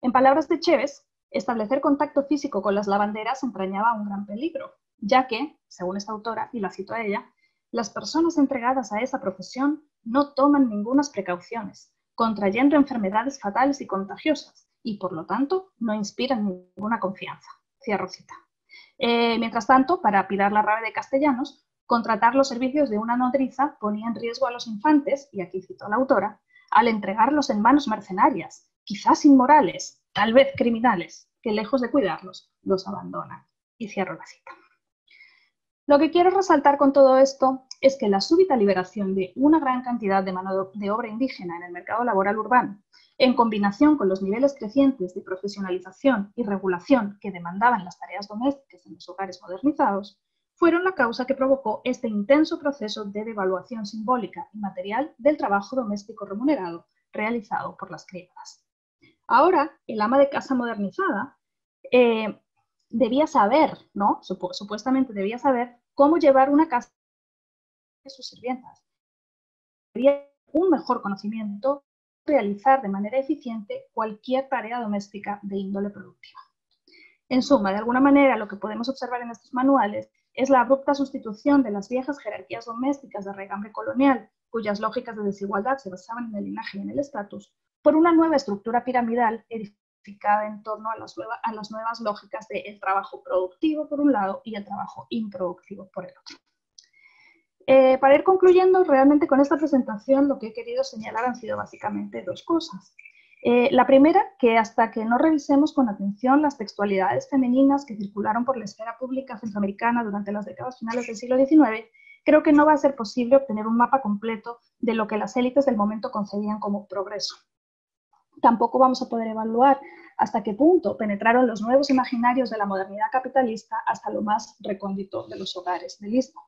En palabras de Chévez, establecer contacto físico con las lavanderas entrañaba un gran peligro, ya que, según esta autora, y la cito a ella, las personas entregadas a esa profesión no toman ninguna precauciones, contrayendo enfermedades fatales y contagiosas, y por lo tanto no inspiran ninguna confianza. Cierro cita. Eh, mientras tanto, para Pilar Larrabe de Castellanos, contratar los servicios de una nodriza ponía en riesgo a los infantes, y aquí cito a la autora, al entregarlos en manos mercenarias, quizás inmorales, tal vez criminales, que lejos de cuidarlos, los abandonan. Y cierro la cita. Lo que quiero resaltar con todo esto es que la súbita liberación de una gran cantidad de mano de obra indígena en el mercado laboral urbano en combinación con los niveles crecientes de profesionalización y regulación que demandaban las tareas domésticas en los hogares modernizados, fueron la causa que provocó este intenso proceso de devaluación simbólica y material del trabajo doméstico remunerado realizado por las criadas. Ahora, el ama de casa modernizada eh, debía saber, ¿no? supuestamente debía saber cómo llevar una casa de sus sirvientas. Debía un mejor conocimiento realizar de manera eficiente cualquier tarea doméstica de índole productiva. En suma, de alguna manera, lo que podemos observar en estos manuales es la abrupta sustitución de las viejas jerarquías domésticas de regambre colonial, cuyas lógicas de desigualdad se basaban en el linaje y en el estatus, por una nueva estructura piramidal edificada en torno a las, nuevas lógicas del trabajo productivo por un lado y el trabajo improductivo por el otro. Eh, para ir concluyendo, realmente con esta presentación lo que he querido señalar han sido básicamente dos cosas. Eh, la primera, que hasta que no revisemos con atención las textualidades femeninas que circularon por la esfera pública centroamericana durante las décadas finales del siglo XIX, creo que no va a ser posible obtener un mapa completo de lo que las élites del momento concebían como progreso. Tampoco vamos a poder evaluar hasta qué punto penetraron los nuevos imaginarios de la modernidad capitalista hasta lo más recóndito de los hogares del Istmo.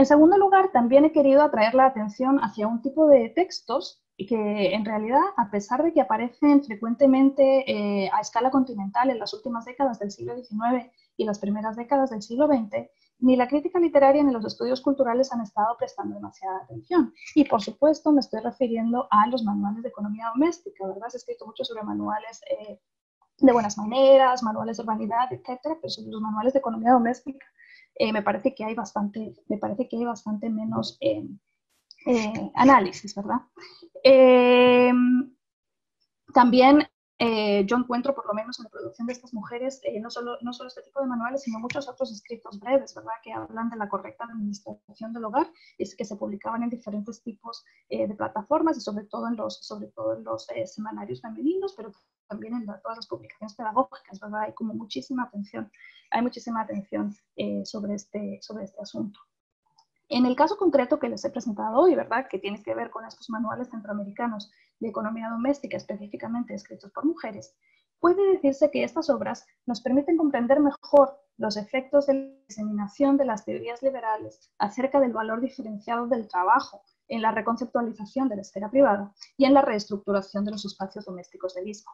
En segundo lugar, también he querido atraer la atención hacia un tipo de textos que en realidad, a pesar de que aparecen frecuentemente eh, a escala continental en las últimas décadas del siglo XIX y las primeras décadas del siglo XX, ni la crítica literaria ni los estudios culturales han estado prestando demasiada atención. Y por supuesto me estoy refiriendo a los manuales de economía doméstica, ¿verdad? Se ha escrito mucho sobre manuales eh, de buenas maneras, manuales de urbanidad, etcétera, pero sobre los manuales de economía doméstica eh, me parece que hay bastante, me parece que hay bastante menos eh, eh, análisis, ¿verdad? también yo encuentro, por lo menos en la producción de estas mujeres, no, solo, no solo este tipo de manuales, sino muchos otros escritos breves, ¿verdad? Que hablan de la correcta administración del hogar, es que se publicaban en diferentes tipos de plataformas y sobre todo en los, sobre todo en los semanarios femeninos, pero también en todas las publicaciones pedagógicas, ¿verdad? Hay como muchísima atención, hay muchísima atención eh, sobre, este, sobre este asunto. En el caso concreto que les he presentado hoy, ¿verdad? Que tiene que ver con estos manuales centroamericanos de economía doméstica específicamente escritos por mujeres, puede decirse que estas obras nos permiten comprender mejor los efectos de la diseminación de las teorías liberales acerca del valor diferenciado del trabajo en la reconceptualización de la esfera privada y en la reestructuración de los espacios domésticos del mismo.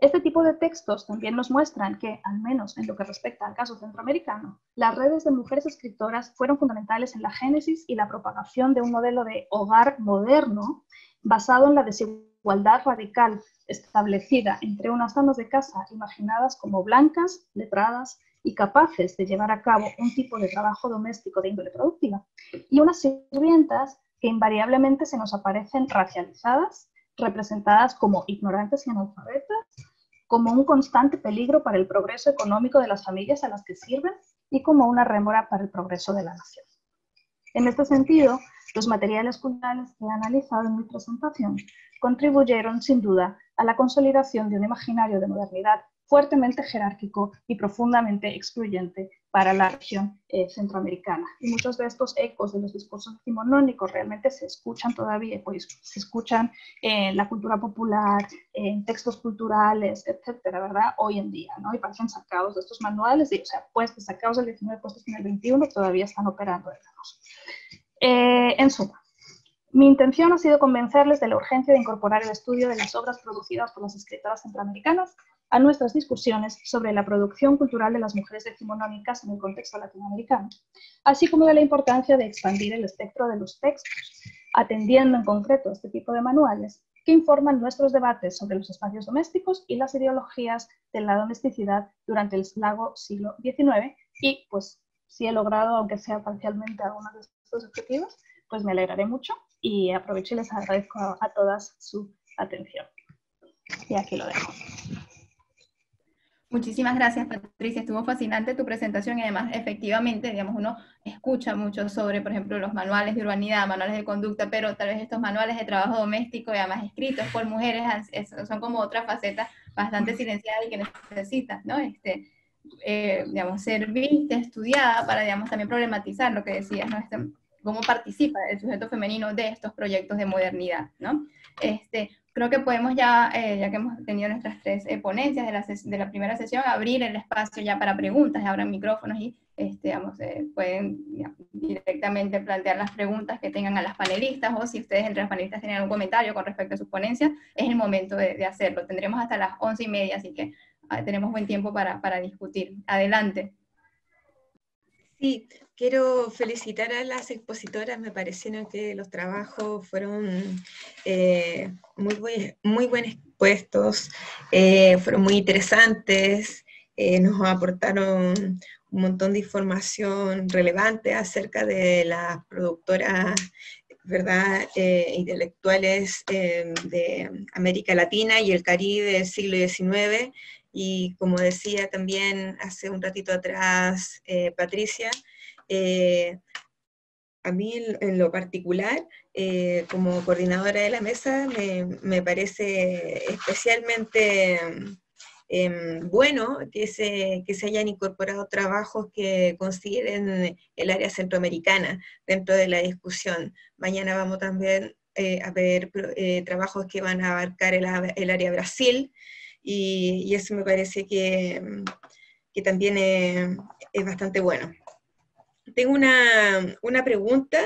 Este tipo de textos también nos muestran que, al menos en lo que respecta al caso centroamericano, las redes de mujeres escritoras fueron fundamentales en la génesis y la propagación de un modelo de hogar moderno basado en la desigualdad radical establecida entre unas damas de casa imaginadas como blancas, letradas y capaces de llevar a cabo un tipo de trabajo doméstico de índole productiva, y unas sirvientas que invariablemente se nos aparecen racializadas, representadas como ignorantes y analfabetas, como un constante peligro para el progreso económico de las familias a las que sirven y como una rémora para el progreso de la nación. En este sentido, los materiales culturales que he analizado en mi presentación contribuyeron sin duda a la consolidación de un imaginario de modernidad fuertemente jerárquico y profundamente excluyente para la región eh, centroamericana. Y muchos de estos ecos de los discursos decimonónicos realmente se escuchan todavía, pues se escuchan en la cultura popular, en textos culturales, etcétera, ¿verdad? Hoy en día, ¿no? Y parecen sacados de estos manuales, o sea, puestos, sacados del 19, puestos en el 21, todavía están operando, digamos. Eh, en suma, mi intención ha sido convencerles de la urgencia de incorporar el estudio de las obras producidas por las escritoras centroamericanas a nuestras discusiones sobre la producción cultural de las mujeres decimonónicas en el contexto latinoamericano, así como de la importancia de expandir el espectro de los textos, atendiendo en concreto este tipo de manuales que informan nuestros debates sobre los espacios domésticos y las ideologías de la domesticidad durante el largo siglo XIX y pues si he logrado, aunque sea parcialmente, algunos de estos objetivos, pues me alegraré mucho y aprovecho y les agradezco a, a todas su atención. Y aquí lo dejo. Muchísimas gracias, Patricia. Estuvo fascinante tu presentación y además, efectivamente, digamos, uno escucha mucho sobre, por ejemplo, los manuales de urbanidad, manuales de conducta, pero tal vez estos manuales de trabajo doméstico y además escritos por mujeres son como otra faceta bastante silenciada y que necesita, ¿no? Este, eh, digamos, ser vista, estudiada para, digamos, también problematizar lo que decías, ¿no? Este, cómo participa el sujeto femenino de estos proyectos de modernidad, ¿no? Este, creo que podemos ya, eh, ya que hemos tenido nuestras tres eh, ponencias de la, primera sesión, abrir el espacio ya para preguntas, abran micrófonos y este, eh, pueden directamente plantear las preguntas que tengan a las panelistas o si ustedes entre las panelistas tienen algún comentario con respecto a sus ponencias, es el momento de, hacerlo. Tendremos hasta las once y media, así que ah, tenemos buen tiempo para discutir. Adelante. Sí, quiero felicitar a las expositoras, me parecieron que los trabajos fueron eh, muy, buen, muy buenos puestos, eh, fueron muy interesantes, eh, nos aportaron un montón de información relevante acerca de las productoras ¿verdad? intelectuales de América Latina y el Caribe del siglo XIX, y como decía también hace un ratito atrás eh, Patricia, eh, a mí en, lo particular, eh, como coordinadora de la mesa, me, parece especialmente em, bueno que se, que se hayan incorporado trabajos que consideren el área centroamericana dentro de la discusión. Mañana vamos también a ver trabajos que van a abarcar el área Brasil, y, eso me parece que, que también es, bastante bueno. Tengo una, una pregunta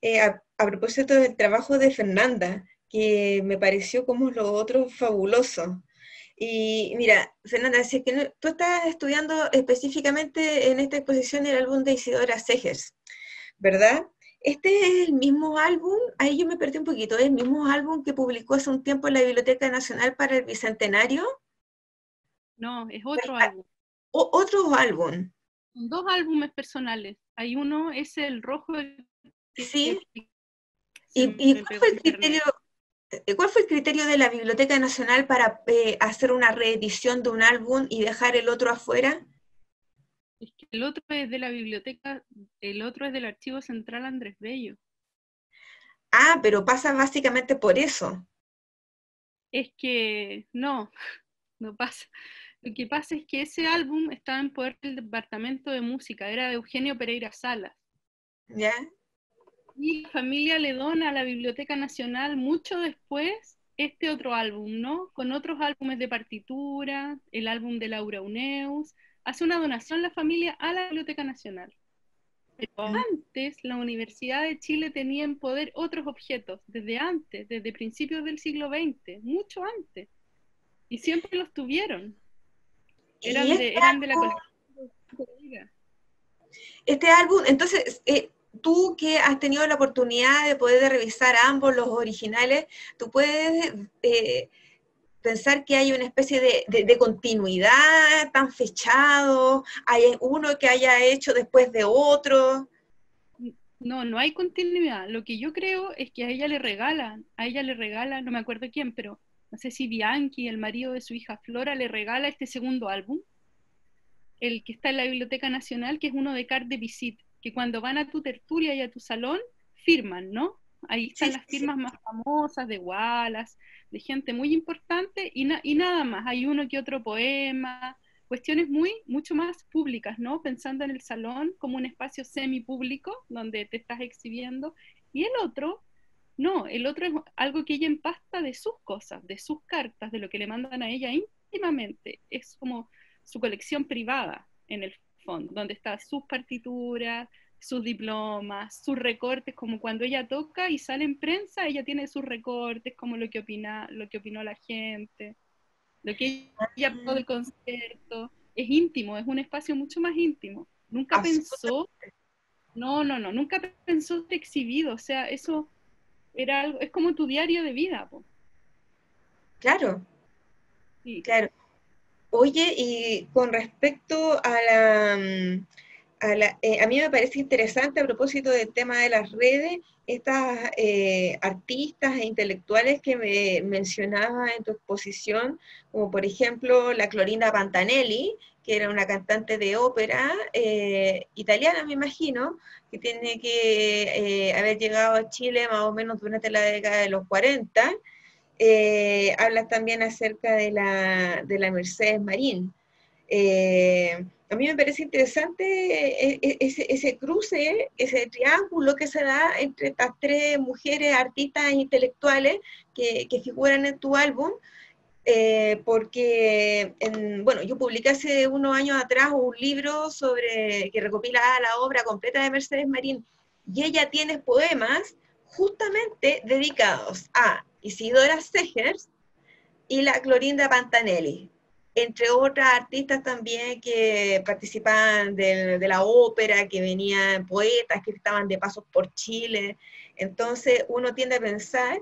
eh, a, propósito del trabajo de Fernanda, que me pareció como lo otro fabuloso. Y mira, Fernanda, si que tú estás estudiando específicamente en esta exposición el álbum de Isidora Segers, ¿verdad? Este es el mismo álbum, ahí yo me perdí un poquito, es el mismo álbum que publicó hace un tiempo en la Biblioteca Nacional para el Bicentenario. No, es otro álbum. otro álbum. Dos álbumes personales. Hay uno, es el rojo. sí. ¿Y, cuál, fue el criterio, eh, cuál, fue el criterio, de la Biblioteca Nacional para eh, hacer una reedición de un álbum y dejar el otro afuera? Es que el otro es de la biblioteca, el otro es del Archivo Central Andrés Bello. Ah, pero pasa básicamente por eso. Es que no, no pasa. Lo que pasa es que ese álbum estaba en poder del departamento de música, era de Eugenio Pereira Salas. ¿Ya? Y la familia le dona a la Biblioteca Nacional mucho después este otro álbum, ¿no? Con otros álbumes de partitura, el álbum de Laura Uneus, hace una donación la familia a la Biblioteca Nacional. Pero antes la Universidad de Chile tenía en poder otros objetos, desde antes, desde principios del siglo XX, mucho antes. Y siempre los tuvieron. Eran, de, este eran de, la colección. Este álbum, entonces, eh, tú que has tenido la oportunidad de poder revisar ambos los originales, tú puedes eh, pensar que hay una especie de, continuidad tan fechado, hay uno que haya hecho después de otro. No, no hay continuidad. Lo que yo creo es que a ella le regalan, a ella le regalan, no me acuerdo quién, pero no sé si Bianchi, el marido de su hija Flora, le regala este segundo álbum, el que está en la Biblioteca Nacional, que es uno de Carte de Visite, que cuando van a tu tertulia y a tu salón, firman, ¿no? Ahí están las firmas más famosas de Wallace, de gente muy importante y, y, nada más. Hay uno que otro poema, cuestiones muy, mucho más públicas, ¿no? Pensando en el salón como un espacio semi-público donde te estás exhibiendo. Y el otro, no, el otro es algo que ella empasta de sus cosas, de sus cartas, de lo que le mandan a ella íntimamente. Es como su colección privada, en el fondo, donde están sus partituras, sus diplomas, sus recortes, como cuando ella toca y sale en prensa, ella tiene sus recortes, como lo que opina, lo que opinó la gente, lo que ella habló del concierto, es íntimo, es un espacio mucho más íntimo. Nunca pensó, no, no, no, nunca pensó exhibido, o sea, eso era algo, es como tu diario de vida. Claro, sí. claro. Oye, y con respecto a la, eh, a, mí me parece interesante a propósito del tema de las redes, estas eh, artistas e intelectuales que me mencionaba en tu exposición, como por ejemplo la Clorina Pantanelli, que era una cantante de ópera eh, italiana, me imagino, que tiene que haber llegado a Chile más o menos durante la década de los 40. habla también acerca de la, de la Mercedes Marín a mí me parece interesante eh, eh, ese, cruce, ese triángulo que se da entre estas tres mujeres artistas intelectuales que, figuran en tu álbum, eh, porque, bueno, yo publiqué hace unos años atrás un libro sobre que recopila la obra completa de Mercedes Marín, y ella tiene poemas justamente dedicados a Isidora Segers y la Clorinda Pantanelli entre otras artistas también que participaban de, la ópera, que venían poetas, que estaban de pasos por Chile. Entonces uno tiende a pensar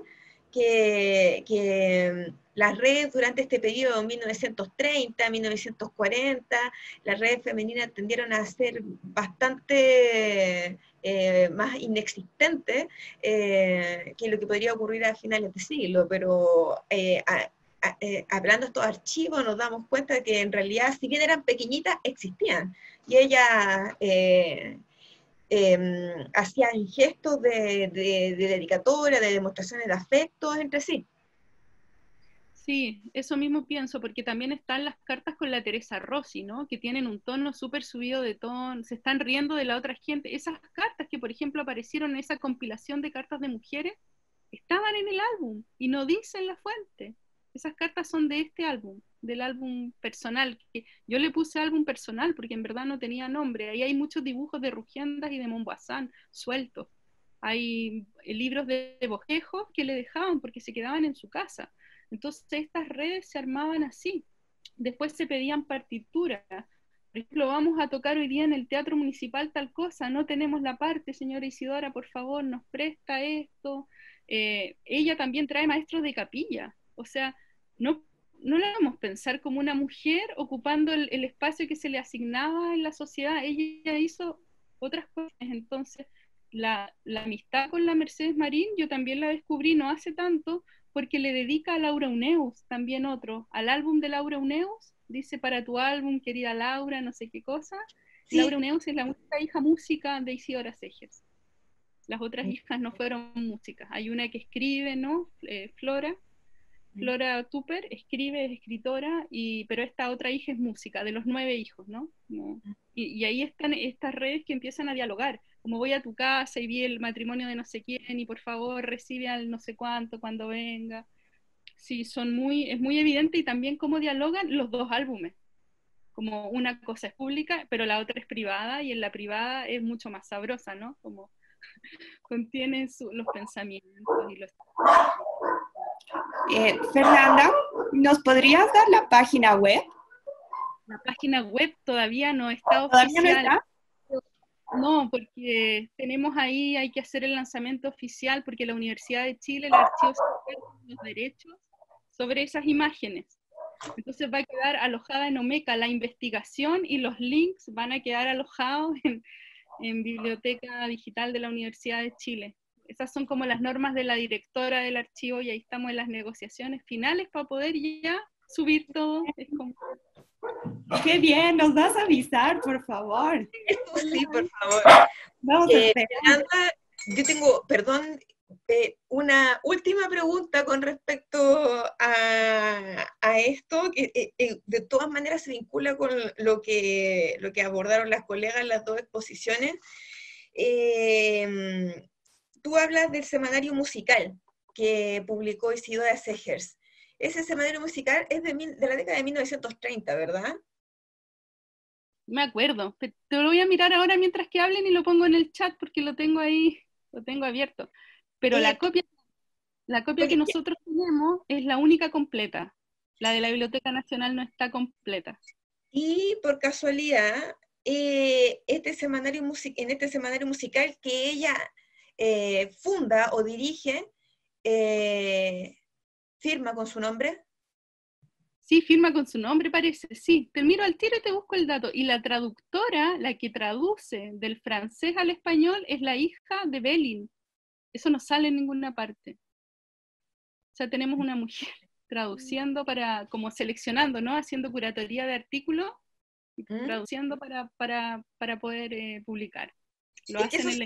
que, que las redes durante este periodo, 1930, 1940, las redes femeninas tendieron a ser bastante eh, más inexistentes eh, que lo que podría ocurrir a finales de siglo, pero eh, eh, hablando estos archivos nos damos cuenta de que en realidad, si bien eran pequeñitas, existían. Y ella eh, em, hacían gestos de, de, de, dedicatoria, de demostraciones de afecto entre sí. Sí, eso mismo pienso, porque también están las cartas con la Teresa Rossi, ¿no? Que tienen un tono súper subido de tono, se están riendo de la otra gente. Esas cartas que, por ejemplo, aparecieron en esa compilación de cartas de mujeres, estaban en el álbum y no dicen la fuente. Esas cartas son de este álbum, del álbum personal. Que yo le puse álbum personal porque en verdad no tenía nombre. Ahí hay muchos dibujos de Rugiendas y de Montboissin sueltos. Hay libros de, bojejos que le dejaban porque se quedaban en su casa. Entonces estas redes se armaban así. Después se pedían partituras. Por ejemplo, vamos a tocar hoy día en el Teatro Municipal tal cosa, no tenemos la parte, señora Isidora, por favor, nos presta esto. Eh, ella también trae maestros de capilla, o sea, no, no la vamos a pensar como una mujer ocupando el, espacio que se le asignaba en la sociedad. Ella hizo otras cosas. Entonces, la, amistad con la Mercedes Marín, yo también la descubrí no hace tanto, porque le dedica a Laura Uneus, también otro, al álbum de Laura Uneus, dice para tu álbum, querida Laura, no sé qué cosa. Laura Uneus es la única hija música de Isidora Segers. Las otras hijas no fueron músicas. Hay una que escribe, ¿no? Eh, Flora, Flora Tupper escribe, es escritora, y, pero esta otra hija es música, de los nueve hijos, ¿no? y, ahí están estas redes que empiezan a dialogar, como voy a tu casa y vi el matrimonio de no sé quién y por favor recibe al no sé cuánto cuando venga. Sí, son muy, es muy evidente y también cómo dialogan los dos álbumes. Como una cosa es pública, pero la otra es privada y en la privada es mucho más sabrosa, ¿no? Como contiene los pensamientos y los... Eh, Fernanda, ¿Nos podrías dar la página web? La página web todavía no está oficial. No, porque tenemos ahí, hay que hacer el lanzamiento oficial porque la Universidad de Chile, el archivo los derechos sobre esas imágenes. Entonces va a quedar alojada en Omeca la investigación y los links van a quedar alojados en, en Biblioteca Digital de la Universidad de Chile. Esas son como las normas de la directora del archivo y ahí estamos en las negociaciones finales para poder ya subir todo. Qué bien, nos vas a avisar, por favor. Sí, por favor. Vamos a eh, yo tengo, perdón, eh, una última pregunta con respecto a, esto, que eh, de todas maneras se vincula con lo que, lo que abordaron las colegas en las dos exposiciones. Tú hablas del semanario musical que publicó Isidora Segers ese semanario musical es de, la década de 1930, ¿verdad? Me acuerdo. Te lo voy a mirar ahora mientras que hablen y lo pongo en el chat porque lo tengo ahí, lo tengo abierto. Pero la copia, la copia que nosotros tenemos es la única completa. La de la Biblioteca Nacional no está completa. Y por casualidad, eh, este semanario en este semanario musical que ella eh, funda o dirige, eh, ¿Firma con su nombre? Sí, firma con su nombre, parece, sí. Te miro al tiro y te busco el dato. Y la traductora, la que traduce del francés al español, es la hija de Belin. Eso no sale en ninguna parte. O sea, tenemos una mujer traduciendo para, como seleccionando, ¿no? Haciendo curatoría de artículos, ¿Mm? traduciendo para, para, poder eh, publicar. Lo hacen en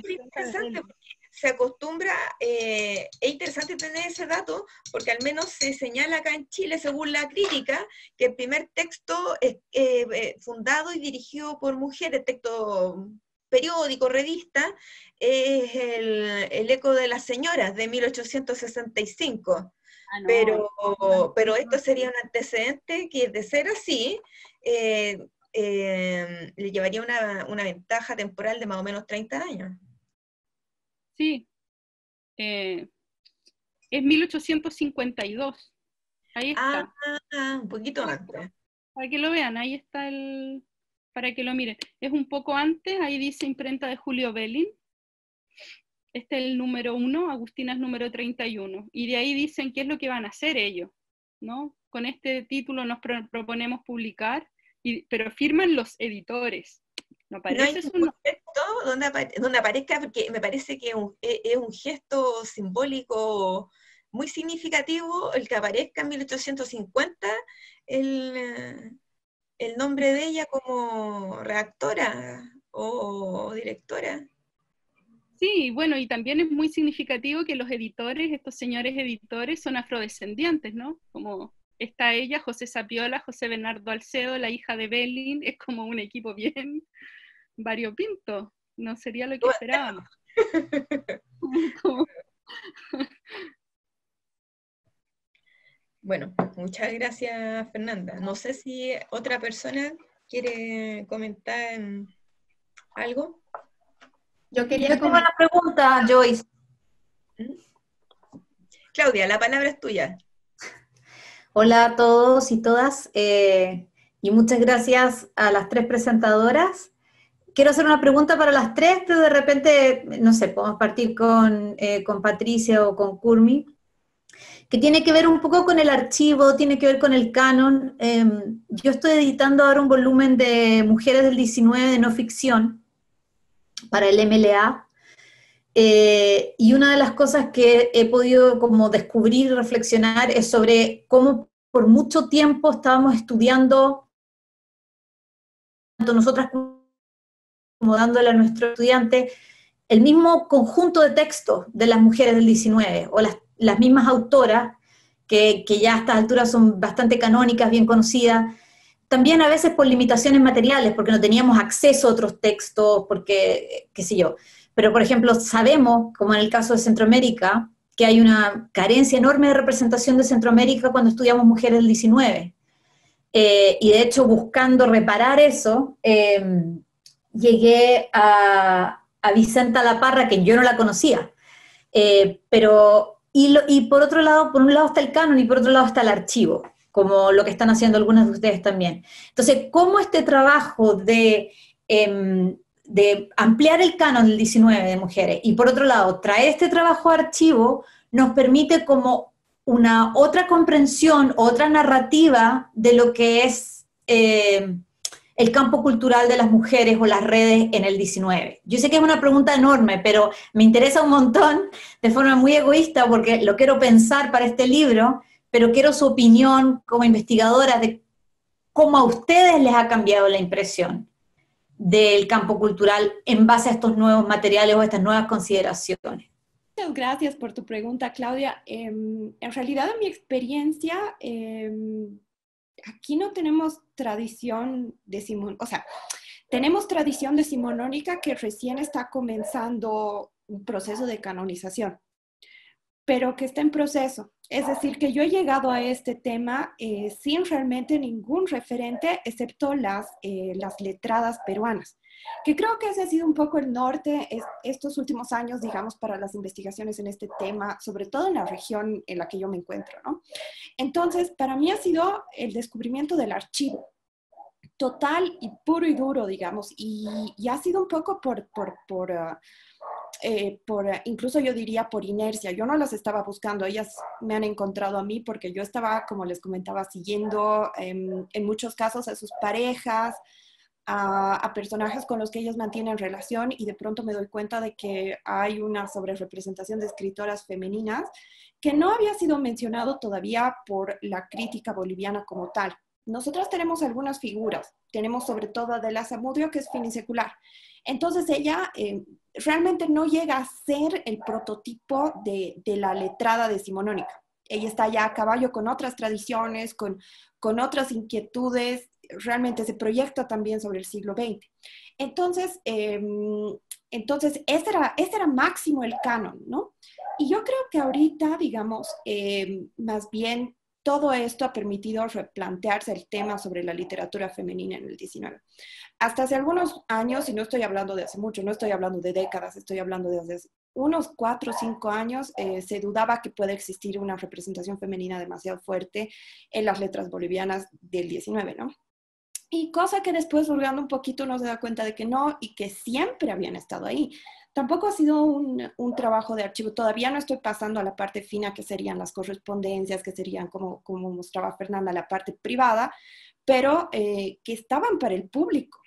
se acostumbra, eh, es interesante tener ese dato, porque al menos se señala acá en Chile, según la crítica, que el primer texto es eh, eh, fundado y dirigido por mujeres, texto periódico, revista, es el, Eco de las Señoras de 1865. Ah, pero, pero esto sería un antecedente que de ser así, le llevaría una, una ventaja temporal de más o menos 30 años. Sí. Eh, es 1852. Ahí está. Ah, un poquito antes. Para que lo vean, ahí está el. Para que lo miren. Es un poco antes, ahí dice imprenta de Julio Belin. Este es el número uno, Agustina es número 31. Y de ahí dicen qué es lo que van a hacer ellos, ¿no? Con este título nos proponemos publicar, y, pero firman los editores. No, hay un gesto donde, aparezca, porque me parece que es un, gesto simbólico muy significativo el que aparezca en 1850 el, el nombre de ella como redactora o directora. Sí, bueno, y también es muy significativo que los editores, estos señores editores, son afrodescendientes, ¿no? Como está ella, José Sapiola, José Bernardo Alcedo, la hija de Belin, es como un equipo bien variopinto, no sería lo que esperábamos. Bueno, muchas gracias Fernanda. No sé si otra persona quiere comentar algo. Yo quería como una pregunta, Joyce. ¿Mm? Claudia, la palabra es tuya. Hola a todos y todas, eh, y muchas gracias a las tres presentadoras. Quiero hacer una pregunta para las tres, pero de repente, no sé, podemos partir con, eh, con Patricia o con Kurmi, que tiene que ver un poco con el archivo, tiene que ver con el canon. Em, yo estoy editando ahora un volumen de Mujeres del 19 de no ficción para el MLA, eh, y una de las cosas que he podido como descubrir y reflexionar es sobre cómo por mucho tiempo estábamos estudiando, tanto nosotras como dándole a nuestro estudiante, el mismo conjunto de textos de las mujeres del 19, o las, las mismas autoras, que, que, ya a estas alturas son bastante canónicas, bien conocidas, también a veces por limitaciones materiales, porque no teníamos acceso a otros textos, porque, qué sé yo, pero, por ejemplo, sabemos, como en el caso de Centroamérica, que hay una carencia enorme de representación de Centroamérica cuando estudiamos mujeres del 19. Eh, y de hecho, buscando reparar eso, em, llegué a, a, Vicenta La Parra, que yo no la conocía. Eh, pero, y, y, por otro lado, por un lado está el canon y por otro lado está el archivo. como lo que están haciendo algunas de ustedes también. Entonces, ¿cómo este trabajo de, em, de ampliar el canon del 19 de mujeres y por otro lado traer este trabajo a archivo nos permite como una otra comprensión, otra narrativa de lo que es eh, el campo cultural de las mujeres o las redes en el 19? Yo sé que es una pregunta enorme, pero me interesa un montón de forma muy egoísta porque lo quiero pensar para este libro, pero quiero su opinión como investigadora de cómo a ustedes les ha cambiado la impresión del campo cultural en base a estos nuevos materiales o estas nuevas consideraciones. Muchas gracias por tu pregunta, Claudia. Em, en realidad, en mi experiencia, em, aquí no tenemos tradición de o sea, tenemos tradición decimonónica que recién está comenzando un proceso de canonización, pero que está en proceso. Es decir, que yo he llegado a este tema eh, sin realmente ningún referente, excepto las, eh, las letradas peruanas que creo que ese ha sido un poco el norte estos últimos años, digamos, para las investigaciones en este tema, sobre todo en la región en la que yo me encuentro, ¿no? Entonces, para mí ha sido el descubrimiento del archivo, total y puro y duro, digamos, y, ha sido un poco por, por, por, uh, eh, por, incluso yo diría por inercia, yo no las estaba buscando, ellas me han encontrado a mí porque yo estaba, como les comentaba, siguiendo em, en muchos casos a sus parejas, a, personajes con los que ellos mantienen relación y de pronto me doy cuenta de que hay una sobrerepresentación de escritoras femeninas que no había sido mencionado todavía por la crítica boliviana como tal. Nosotras tenemos algunas figuras, tenemos sobre todo a Adela Zamudio, que es finisecular. Entonces ella eh, realmente no llega a ser el prototipo de, de la letrada decimonónica ella está ya a caballo con otras tradiciones, con, con otras inquietudes realmente se proyecta también sobre el siglo XX. Entonces, em, entonces ese, era, ese era máximo el canon, ¿no? Y yo creo que ahorita, digamos, em, más bien todo esto ha permitido replantearse el tema sobre la literatura femenina en el 19. Hasta hace algunos años, y no estoy hablando de hace mucho, no estoy hablando de décadas, estoy hablando de hace unos cuatro o cinco años, eh, se dudaba que pueda existir una representación femenina demasiado fuerte en las letras bolivianas del 19, ¿no? Y cosa que después, hurgando un poquito, uno se da cuenta de que no y que siempre habían estado ahí. Tampoco ha sido un, un, trabajo de archivo. Todavía no estoy pasando a la parte fina, que serían las correspondencias, que serían, como, como mostraba Fernanda, la parte privada, pero eh, que estaban para el público,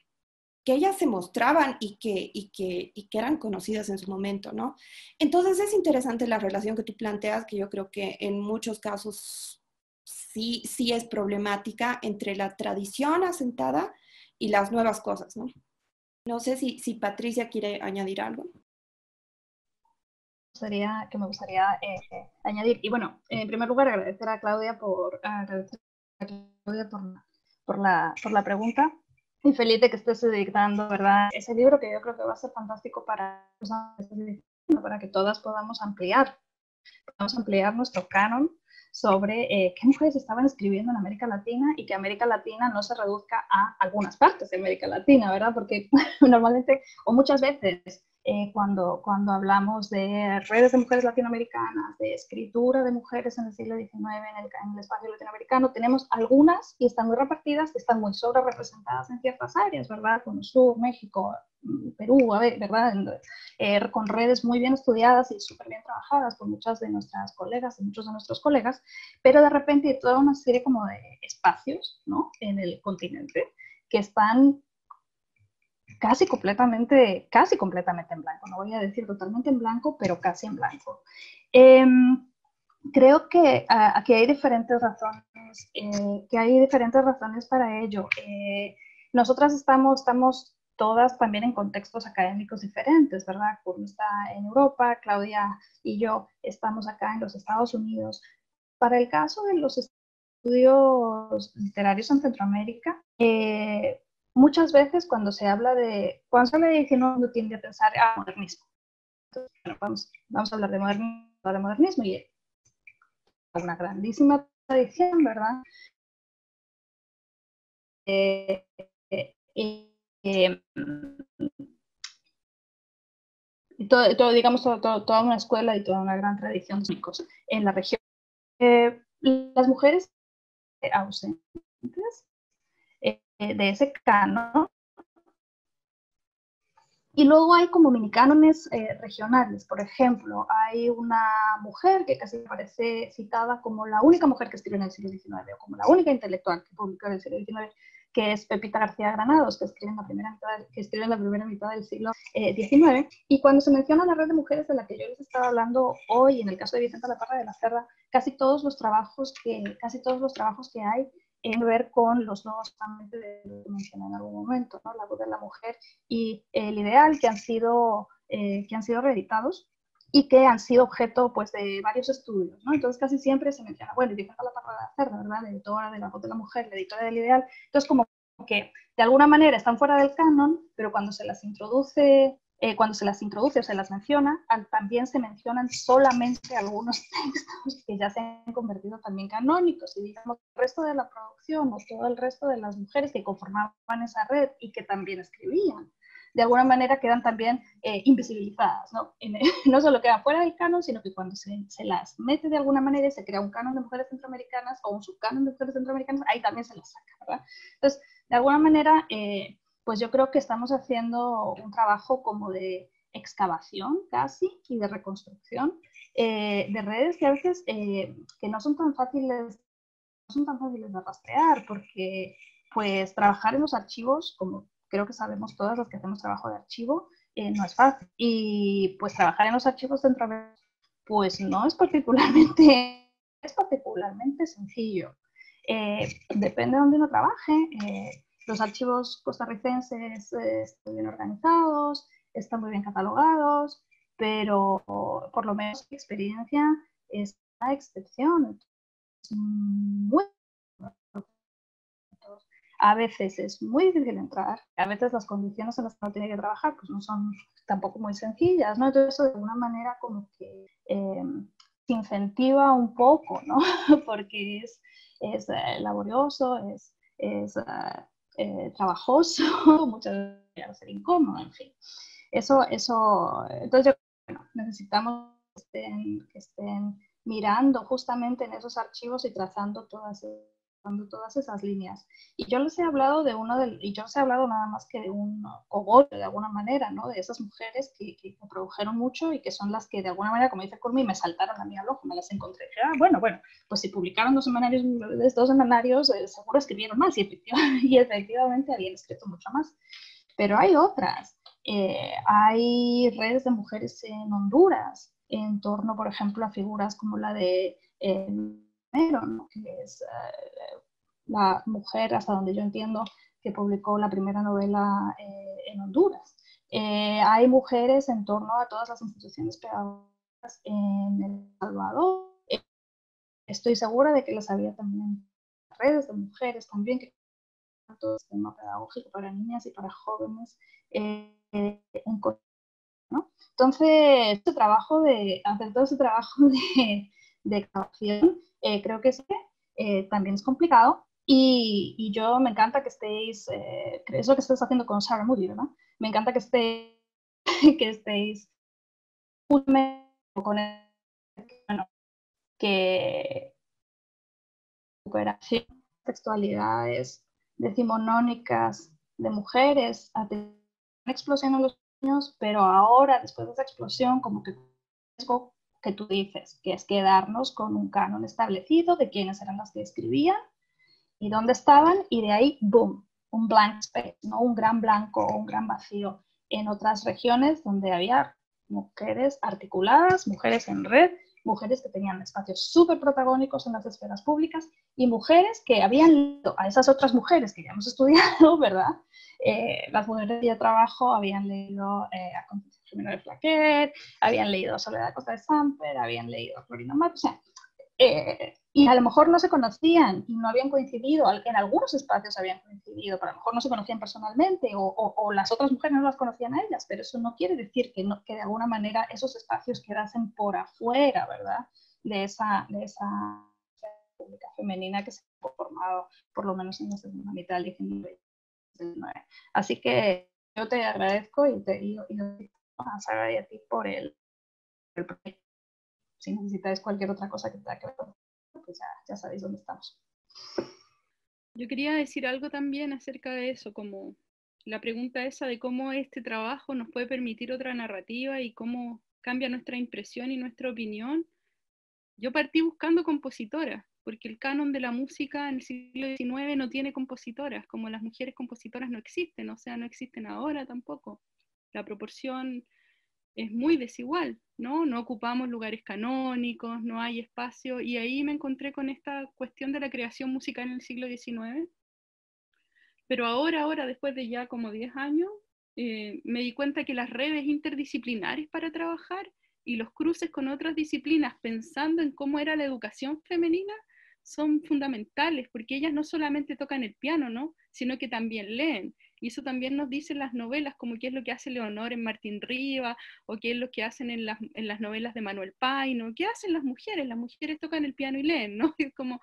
que ellas se mostraban y que, y, que, y que eran conocidas en su momento, ¿no? Entonces es interesante la relación que tú planteas, que yo creo que en muchos casos sí, sí es problemática entre la tradición asentada y las nuevas cosas, ¿no? No sé si, si Patricia quiere añadir algo. Sería, que me gustaría eh, añadir. Y bueno, en primer lugar, agradecer a Claudia por, por, la, por la pregunta. Y feliz de que estés dictando, ¿verdad? Ese libro que yo creo que va a ser fantástico para, para que todas podamos ampliar, podamos ampliar nuestro canon sobre eh, qué mujeres estaban escribiendo en América Latina y que América Latina no se reduzca a algunas partes de América Latina, ¿verdad? Porque normalmente o muchas veces eh, cuando, cuando hablamos de redes de mujeres latinoamericanas, de escritura de mujeres en el siglo XIX en el, en el espacio latinoamericano, tenemos algunas y están muy repartidas, están muy sobre representadas en ciertas áreas, ¿verdad? Como Sur, México, Perú, a ver, ¿verdad? Eh, con redes muy bien estudiadas y súper bien trabajadas por muchas de nuestras colegas y muchos de nuestros colegas, pero de repente hay toda una serie como de espacios, ¿no? En el continente que están casi completamente, casi completamente en blanco. No voy a decir totalmente en blanco, pero casi en blanco. Em, creo que ah, aquí hay diferentes razones, eh, que hay diferentes razones para ello. Eh, nosotras estamos, estamos todas también en contextos académicos diferentes, ¿verdad? Como está en Europa, Claudia y yo estamos acá en los Estados Unidos. Para el caso de los estudios literarios en Centroamérica, eh, muchas veces cuando se habla de, cuando se habla de 19, uno tiende a pensar a modernismo. Entonces, bueno, vamos, vamos, a hablar de modernismo, de modernismo y una grandísima tradición, ¿verdad? Eh, eh, eh, todo, digamos, toda una escuela y toda una gran tradición en la región. Las mujeres ausentes eh, de ese canon. Y luego hay como mini cánones eh, regionales. Por ejemplo, hay una mujer que casi parece citada como la única mujer que escribió en el siglo XIX o como la única intelectual que publicó en el siglo XIX, que es Pepita García Granados, que escribe en la primera mitad, que escribe en la primera mitad del siglo XIX. Eh, y cuando se menciona la red de mujeres de la que yo les estaba hablando hoy, en el caso de Vicenta La Parra de la Cerda, casi todos los trabajos que, casi todos los trabajos que hay en ver con los nuevos de que mencioné en algún momento, ¿no? la voz de la mujer y el ideal que han sido, eh, que han sido reeditados y que han sido objeto pues, de varios estudios. ¿no? Entonces casi siempre se menciona, bueno, Vicenta la Parra de la Cerda, ¿verdad? la editora de La voz de la mujer, la editora del ideal. Entonces como que de alguna manera están fuera del canon, pero cuando se las introduce eh, cuando se las introduce o se las menciona, también se mencionan solamente algunos textos que ya se han convertido también canónicos y digamos el resto de la producción o todo el resto de las mujeres que conformaban esa red y que también escribían, de alguna manera quedan también eh, invisibilizadas, ¿no? no solo quedan fuera del canon, sino que cuando se, se, las mete de alguna manera y se crea un canon de mujeres centroamericanas o un subcanon de mujeres centroamericanas, ahí también se las saca, ¿verdad? Entonces, de alguna manera... Eh, pues yo creo que estamos haciendo un trabajo como de excavación casi y de reconstrucción eh, de redes que a veces eh, que no son tan fáciles no son tan fáciles de rastrear porque pues trabajar en los archivos como creo que sabemos todas las que hacemos trabajo de archivo eh, no es fácil. Y pues trabajar en los archivos dentro de pues no es particularmente es particularmente sencillo. Depende de dónde uno trabaje los archivos costarricenses eh, están bien organizados, están muy bien catalogados, pero por lo menos mi experiencia es una excepción. a veces es muy difícil entrar, a veces las condiciones en las que uno tiene que trabajar pues no son tampoco muy sencillas, ¿no? Entonces eso de alguna manera como que eh, incentiva un poco, ¿no? Porque es, es eh, laborioso, es, es eh, trabajoso, muchas veces ser incómodo, en fin. Eso, eso, entonces necesitamos que estén, mirando justamente en esos archivos y trazando todas todas esas líneas. Y yo les he hablado de uno del, y yo les he hablado nada más que de un cogote de alguna manera, ¿no? De esas mujeres que, que, me produjeron mucho y que son las que de alguna manera, como dice Curmi, me saltaron a mí al ojo, me las encontré. ah, bueno, bueno, pues si publicaron dos semanarios, dos semanarios, eh, seguro escribieron más y efectivamente, y efectivamente habían escrito mucho más. Pero hay otras. Eh, hay redes de mujeres en Honduras en torno, por ejemplo, a figuras como la de eh, que es eh, la mujer, hasta donde yo entiendo, que publicó la primera novela eh, en Honduras. Eh, hay mujeres en torno a todas las instituciones pedagógicas en El Salvador. estoy segura de que las había también redes de mujeres también que todo el sistema pedagógico para niñas y para jóvenes en. Entonces, este trabajo de hacer todo ese trabajo de, de eh, creo que sí, eh, también es complicado. Y, yo me encanta que estéis, eh, es lo que estás haciendo con Sarah Moody, ¿verdad? Me encanta que, esté, que estéis con el, bueno, que textualidades decimonónicas de mujeres, una explosión en los niños, pero ahora, después de esa explosión, como que que tú dices, que es quedarnos con un canon establecido de quiénes eran las que escribían y dónde estaban, y de ahí, boom, un blank space, ¿no? un gran blanco o un gran vacío en otras regiones donde había mujeres articuladas, mujeres en red, mujeres que tenían espacios súper protagónicos en las esferas públicas y mujeres que habían leído a esas otras mujeres que ya hemos estudiado, ¿verdad? Eh, las mujeres de trabajo habían leído eh, Jimena de Flaquet, habían leído Soledad Costa de Samper, habían leído Florina Mar, o sea, eh, y a lo mejor no se conocían y no habían coincidido, en algunos espacios habían coincidido, pero a lo mejor no se conocían personalmente o, o, las otras mujeres no las conocían a ellas, pero eso no quiere decir que, no, que de alguna manera esos espacios quedasen por afuera, ¿verdad? De esa, de esa pública femenina que se ha formado por lo menos en la segunda mitad del 19. Así que yo te agradezco y te digo y a ti por el, proyecto. Si necesitáis cualquier otra cosa que tenga que ver pues ya, ya sabéis dónde estamos. Yo quería decir algo también acerca de eso, como la pregunta esa de cómo este trabajo nos puede permitir otra narrativa y cómo cambia nuestra impresión y nuestra opinión. Yo partí buscando compositoras, porque el canon de la música en el siglo XIX no tiene compositoras, como las mujeres compositoras no existen, o sea, no existen ahora tampoco. La proporción es muy desigual, ¿no? No ocupamos lugares canónicos, no hay espacio, y ahí me encontré con esta cuestión de la creación musical en el siglo XIX. Pero ahora, ahora, después de ya como 10 años, eh, me di cuenta que las redes interdisciplinares para trabajar y los cruces con otras disciplinas pensando en cómo era la educación femenina son fundamentales, porque ellas no solamente tocan el piano, ¿no? sino que también leen. Y eso también nos dicen las novelas, como qué es lo que hace Leonor en Martín Riva, o qué es lo que hacen en las, novelas de Manuel Paino, qué hacen las mujeres, las mujeres tocan el piano y leen, ¿no? como,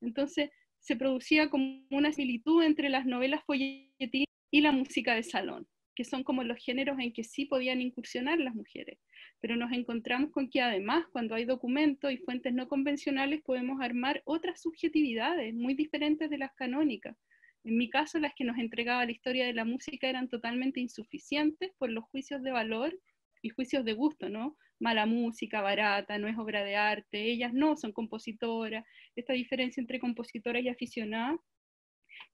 entonces se producía como una similitud entre las novelas folletín y la música de salón, que son como los géneros en que sí podían incursionar las mujeres pero nos encontramos con que además cuando hay documentos y fuentes no convencionales podemos armar otras subjetividades muy diferentes de las canónicas. En mi caso, las que nos entregaba la historia de la música eran totalmente insuficientes por los juicios de valor y juicios de gusto, ¿no? Mala música, barata, no es obra de arte, ellas no son compositoras, esta diferencia entre compositoras y aficionadas.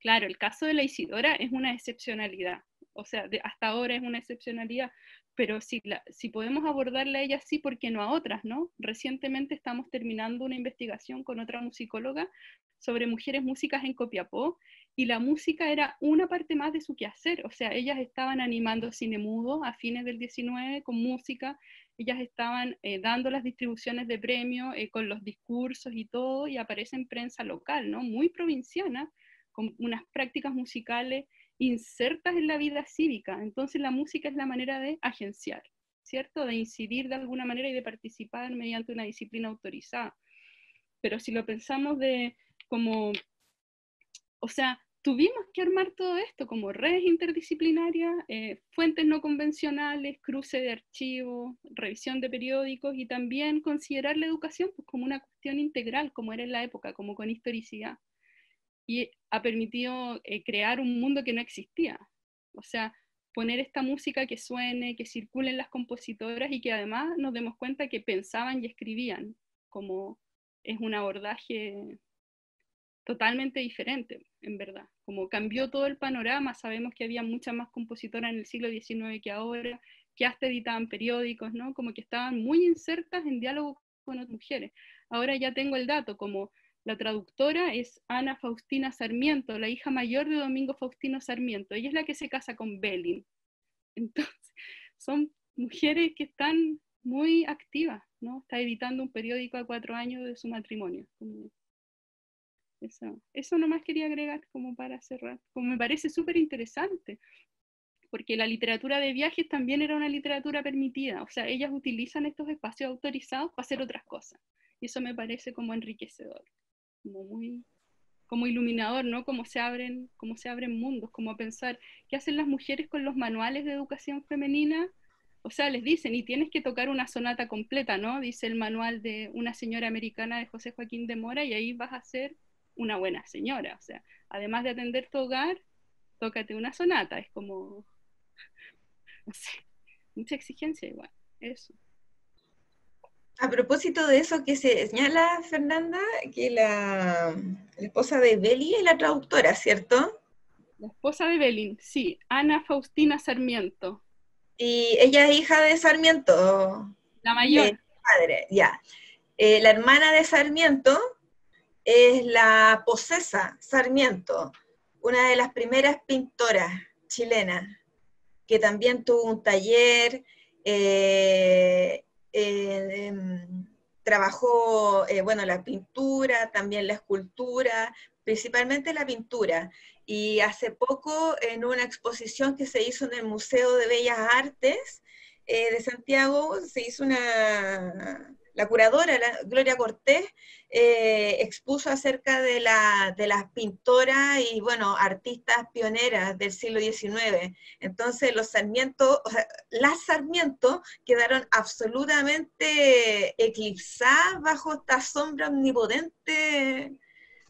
Claro, el caso de la Isidora es una excepcionalidad, o sea, hasta ahora es una excepcionalidad, pero si, si podemos abordarla a ella sí, ¿por qué no a otras? ¿no? Recientemente estamos terminando una investigación con otra musicóloga sobre mujeres músicas en Copiapó y la música era una parte más de su quehacer, o sea, ellas estaban animando cine mudo a fines del 19 con música, ellas estaban eh, dando las distribuciones de premio eh, con los discursos y todo, y aparece en prensa local, ¿no? Muy provinciana, con unas prácticas musicales insertas en la vida cívica. Entonces la música es la manera de agenciar, ¿cierto? De incidir de alguna manera y de participar mediante una disciplina autorizada. Pero si lo pensamos de como, o sea, tuvimos que armar todo esto como redes interdisciplinarias, eh, fuentes no convencionales, cruce de archivos, revisión de periódicos y también considerar la educación pues, como una cuestión integral, como era en la época, como con historicidad y ha permitido eh, crear un mundo que no existía. O sea, poner esta música que suene, que circule en las compositoras y que además nos demos cuenta que pensaban y escribían, como es un abordaje totalmente diferente, en verdad. Como cambió todo el panorama, sabemos que había muchas más compositoras en el siglo XIX que ahora, que hasta editaban periódicos, ¿no? Como que estaban muy insertas en diálogo con otras mujeres. Ahora ya tengo el dato, como la traductora es Ana Faustina Sarmiento, la hija mayor de Domingo Faustino Sarmiento. Ella es la que se casa con Belin. Entonces, son mujeres que están muy activas, ¿no? Está editando un periódico a cuatro años de su matrimonio. Eso, eso nomás quería agregar como para cerrar. Como me parece súper interesante, porque la literatura de viajes también era una literatura permitida. O sea, ellas utilizan estos espacios autorizados para hacer otras cosas. Y eso me parece como enriquecedor como muy como iluminador, ¿no? Cómo se abren, cómo se abren mundos, como pensar qué hacen las mujeres con los manuales de educación femenina. O sea, les dicen, y tienes que tocar una sonata completa, ¿no? Dice el manual de una señora americana de José Joaquín de Mora, y ahí vas a ser una buena señora. O sea, además de atender tu hogar, tócate una sonata. Es como, no sé, mucha exigencia igual, eso. A propósito de eso que se señala, Fernanda, que la, esposa de Beli es la traductora, ¿cierto? La esposa de Belin, sí, Ana Faustina Sarmiento. Y ella es hija de Sarmiento. La mayor. Padre, ya. Eh, la hermana de Sarmiento es la posesa Sarmiento, una de las primeras pintoras chilenas, que también tuvo un taller. Eh, eh, em, trabajó, eh, bueno, la pintura, también la escultura, principalmente la pintura. Y hace poco, en una exposición que se hizo en el Museo de Bellas Artes eh, de Santiago, se hizo una, la curadora, Gloria Cortés, eh, expuso acerca de, la, de las pintoras y, bueno, artistas pioneras del siglo XIX. Entonces, los Sarmiento, o las Sarmiento quedaron absolutamente eclipsadas bajo esta sombra omnipotente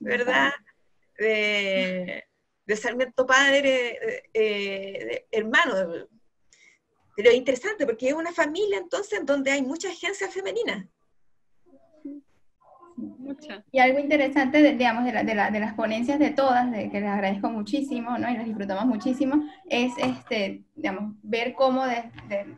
¿verdad? De, Sarmiento Padre, eh, hermano. Pero es interesante porque es una familia entonces en donde hay mucha agencia femenina. Y algo interesante, de, digamos, de, de, las ponencias de todas, de que les agradezco muchísimo, ¿no? Y las disfrutamos muchísimo, es, este, digamos, ver cómo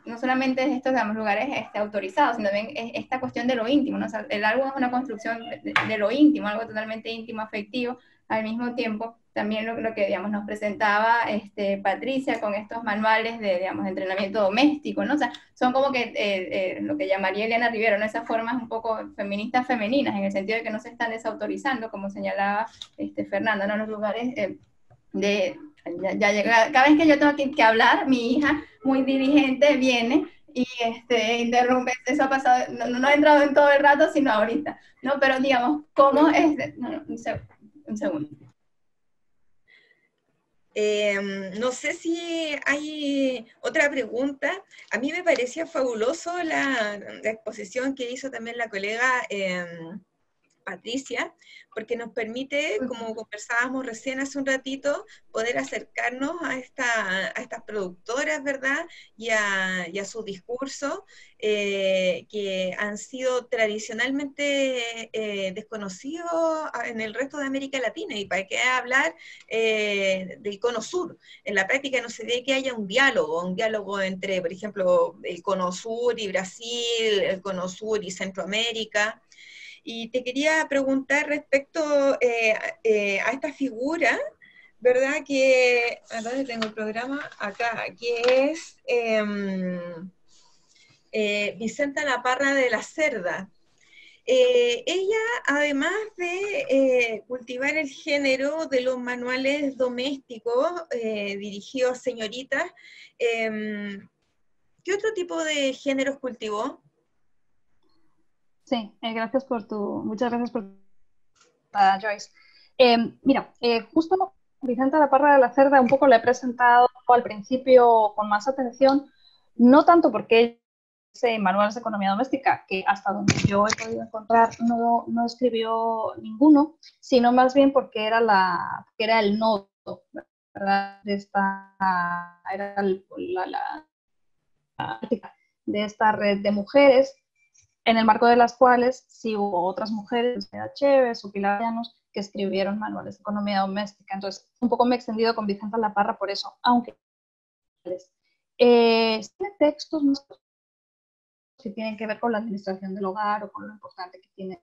no solamente estos, digamos, lugares este, autorizados, sino también esta cuestión de lo íntimo, ¿no? el álbum es una construcción de, lo íntimo, algo totalmente íntimo, afectivo, al mismo tiempo también lo, que digamos, nos presentaba este, Patricia con estos manuales de, digamos, entrenamiento doméstico, ¿no? O sea, son como que eh, eh, lo que llamaría Elena Rivero, ¿no? Esas formas un poco feministas femeninas, en el sentido de que no se están desautorizando, como señalaba este, Fernando, ¿no? Los lugares eh, de... Ya, llega, cada vez que yo tengo que, que, hablar, mi hija, muy dirigente, viene y este, interrumpe. Eso ha pasado, no, no, ha entrado en todo el rato, sino ahorita, ¿no? Pero digamos, ¿cómo es? No, un segundo. Em, no sé si hay otra pregunta. A mí me parecía fabuloso la, exposición que hizo también la colega em, Patricia, porque nos permite, como conversábamos recién hace un ratito, poder acercarnos a, esta, a estas productoras, ¿verdad? Y a, y a su discurso, eh, que han sido tradicionalmente eh, desconocidos en el resto de América Latina. Y para qué hablar eh, del Cono Sur. En la práctica no se ve que haya un diálogo, un diálogo entre, por ejemplo, el Cono Sur y Brasil, el Cono Sur y Centroamérica. Y te quería preguntar respecto eh, eh, a esta figura, ¿verdad? Que, ¿a dónde tengo el programa? Acá, que es em, eh, Vicenta La Parra de la Cerda. ella, además de cultivar el género de los manuales domésticos dirigidos a señoritas, em, ¿qué otro tipo de géneros cultivó? Sí, eh, gracias por tu, muchas gracias por Joyce. Em, mira, eh, justo Vicenta La Parra de la Cerda un poco le he presentado al principio con más atención, no tanto porque ese manuales de economía doméstica, que hasta donde yo he podido encontrar no, no escribió ninguno, sino más bien porque era, la, era el nodo de esta, era la, la, de esta red de mujeres en el marco de las cuales sí hubo otras mujeres, Chévez o Pilar Llanos, que escribieron manuales de economía doméstica. Entonces, un poco me he extendido con Vicenta La Parra por eso, aunque eh, textos más que tienen que ver con la administración del hogar o con lo importante que tiene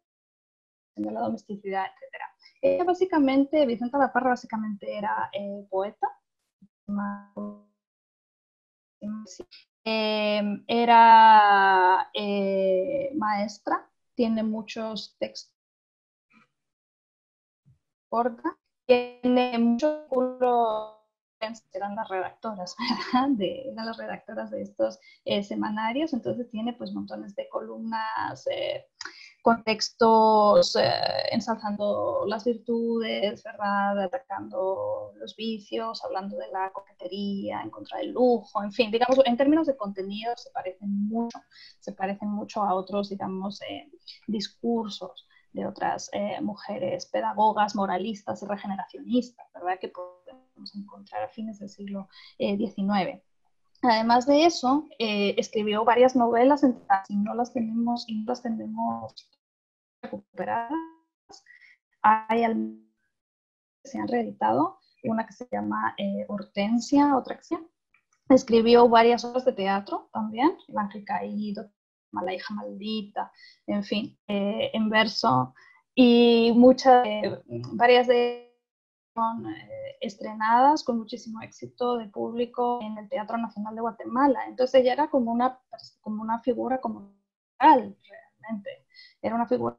en la domesticidad, etc. Ella básicamente, Vicenta La Parra básicamente era eh, poeta, Em, era eh, maestra, tiene muchos textos. Tiene muchos eran las redactoras. De, eran las redactoras de estos eh, semanarios, entonces tiene pues montones de columnas, eh, contextos, eh, ensalzando las virtudes, ¿verdad? Atacando los vicios, hablando de la coquetería, en contra del lujo, en fin, digamos, en términos de contenido se parecen mucho, se parecen mucho a otros, digamos, discursos de otras mujeres pedagogas, moralistas y regeneracionistas, ¿verdad? Que encontrar a fines del siglo XIX. Eh, Además de eso, eh, escribió varias novelas, y no las tenemos, y no las tenemos recuperadas. Hay que se han reeditado, una que se llama eh, Hortensia, otra que se Escribió varias obras de teatro también, El Ángel Caído, La hija maldita, en fin, en verso, y muchas, varias de eh, estrenadas con muchísimo éxito de público en el Teatro Nacional de Guatemala. Entonces ella era como una, como una figura como real, realmente. Era una figura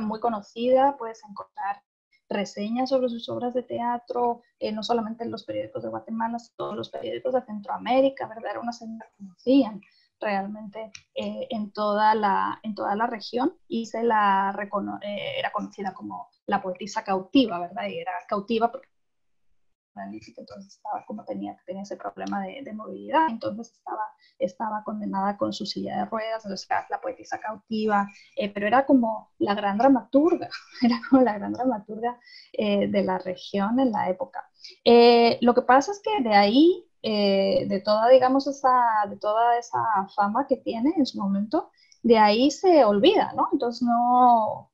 muy conocida, puedes encontrar reseñas sobre sus obras de teatro, eh, no solamente en los periódicos de Guatemala, sino en los periódicos de Centroamérica, ¿verdad? Era una señora que conocían realmente eh, en, toda la, en toda la región y se la era conocida como la poetisa cautiva, ¿verdad? Y era cautiva porque entonces estaba como tenía, tenía ese problema de, movilidad, entonces estaba, estaba condenada con su silla de ruedas, entonces era la poetisa cautiva, eh, pero era como la gran dramaturga, era como la gran dramaturga eh, de la región en la época. Eh, lo que pasa es que de ahí, de toda, digamos, esa, de toda esa fama que tiene en su momento, de ahí se olvida, ¿no? Entonces no,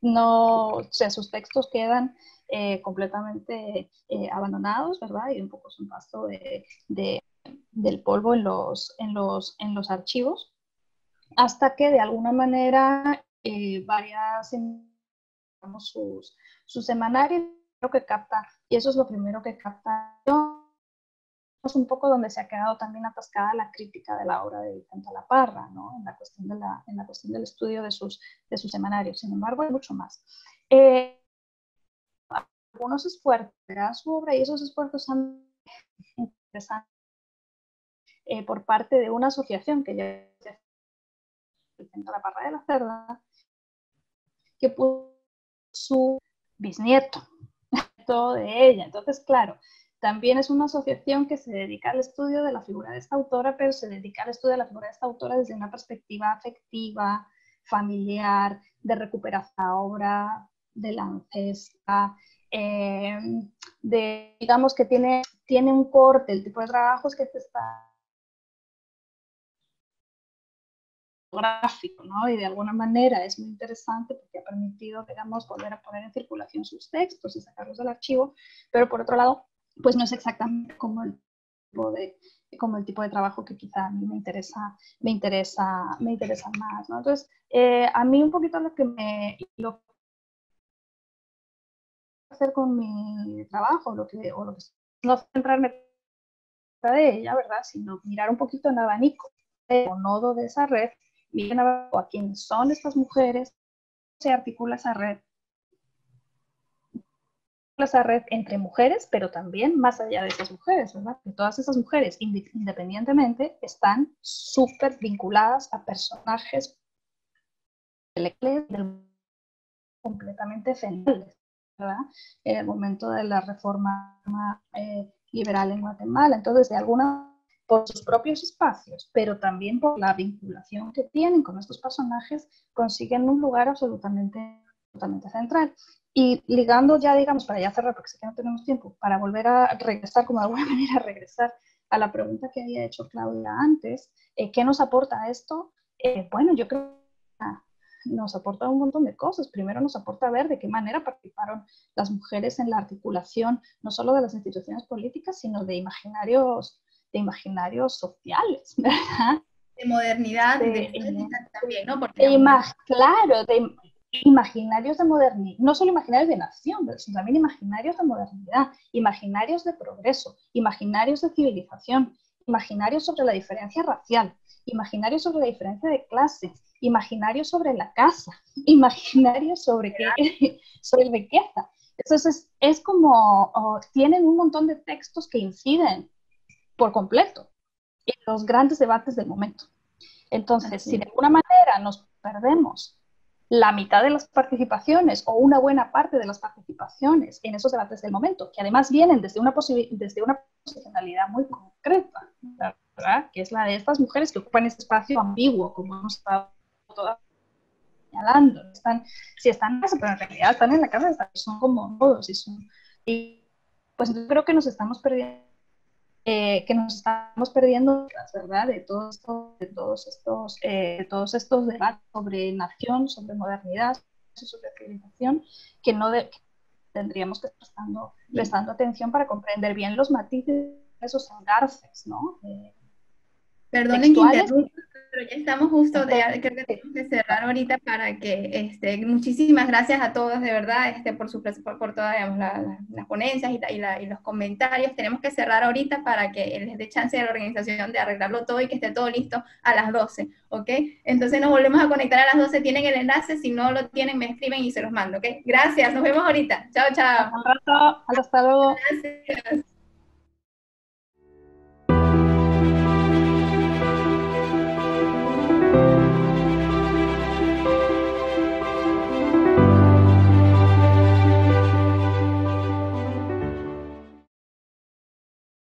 no, o sea, sus textos quedan eh, completamente eh, abandonados, ¿verdad? Y un poco es un pasto de, del polvo en los, en, los, en los archivos, hasta que de alguna manera eh, varias, digamos, sus, sus semanarios, lo que capta, y eso es lo primero que capta es un poco donde se ha quedado también atascada la crítica de la obra de Vicente La Parra, ¿no? en, la cuestión de la, en la cuestión del estudio de sus, de sus semanarios. Sin embargo, hay mucho más. Eh, algunos esfuerzos de su obra y esos esfuerzos han interesantes eh, por parte de una asociación que ya Vicente La Parra de la Cerda, que puso su bisnieto, de ella. Entonces, claro, también es una asociación que se dedica al estudio de la figura de esta autora, pero se dedica al estudio de la figura de esta autora desde una perspectiva afectiva, familiar, de recuperación de la obra, de la ancestra, eh, de, digamos que tiene, tiene un corte, el tipo de trabajos que se está gráfico, ¿no? Y de alguna manera es muy interesante porque ha permitido, digamos, volver a poner en circulación sus textos y sacarlos del archivo, pero por otro lado, pues no es exactamente como el tipo de, como el tipo de trabajo que quizá a mí me interesa, me interesa, me interesa más. ¿no? Entonces, eh, a mí un poquito lo que me... Lo hacer con mi trabajo, lo que, o lo que no centrarme de ella, ¿verdad? Sino mirar un poquito en abanico, el nodo de esa red, miren a, a quiénes son estas mujeres, se articula esa red, esa red entre mujeres, pero también más allá de esas mujeres, ¿verdad? Que todas esas mujeres, independientemente, están súper vinculadas a personajes completamente femeniles, ¿verdad? En el momento de la reforma eh, liberal en Guatemala. Entonces, de alguna por sus propios espacios, pero también por la vinculación que tienen con estos personajes, consiguen un lugar absolutamente central. Y ligando ya, digamos, para ya cerrar, porque sé que no tenemos tiempo, para volver a regresar, como de alguna manera regresar a la pregunta que había hecho Claudia antes, eh, ¿qué nos aporta esto? Eh, bueno, yo creo que nos aporta un montón de cosas. Primero nos aporta ver de qué manera participaron las mujeres en la articulación, no solo de las instituciones políticas, sino de imaginarios, de imaginarios sociales, ¿verdad? De modernidad, de, de, también, ¿no? Porque, de claro, de, imaginarios de modernidad, no solo imaginarios de nación, sino también imaginarios de modernidad, imaginarios de progreso, imaginarios de civilización, imaginarios sobre la diferencia racial, imaginarios sobre la diferencia de clase, imaginarios sobre la casa, imaginarios sobre, qué, sobre riqueza. Entonces, es como, tienen un montón de textos que inciden por completo en los grandes debates del momento. Entonces, si de alguna manera nos perdemos la mitad de las participaciones o una buena parte de las participaciones en esos debates del momento, que además vienen desde una, desde una posicionalidad muy concreta, que es la de estas mujeres que ocupan este espacio ambiguo, como hemos estado todas señalando. Están, si están en casa, pero en realidad están en la casa, son como todos. Y, son, y pues yo creo que nos estamos perdiendo eh, que nos estamos perdiendo, ¿verdad? De, todo esto, de todos, estos, eh, todos estos debates sobre nación, sobre modernidad, sobre civilización, que no tendríamos que estar prestando, prestando, atención para comprender bien los matices de esos engarces, ¿no? Eh, Perdonen que interrumpa, pero ya estamos justo, de, creo que tenemos que cerrar ahorita para que, este, muchísimas gracias a todos de verdad este, por, su, por, por todas las ponencias y, y, los comentarios. Tenemos que cerrar ahorita para que les dé chance a la organización de arreglarlo todo y que esté todo listo a las 12, ¿ok? Entonces nos volvemos a conectar a las 12, tienen el enlace, si no lo tienen me escriben y se los mando, ¿ok? Gracias, nos vemos ahorita. Chao, chao. Hasta luego. Gracias.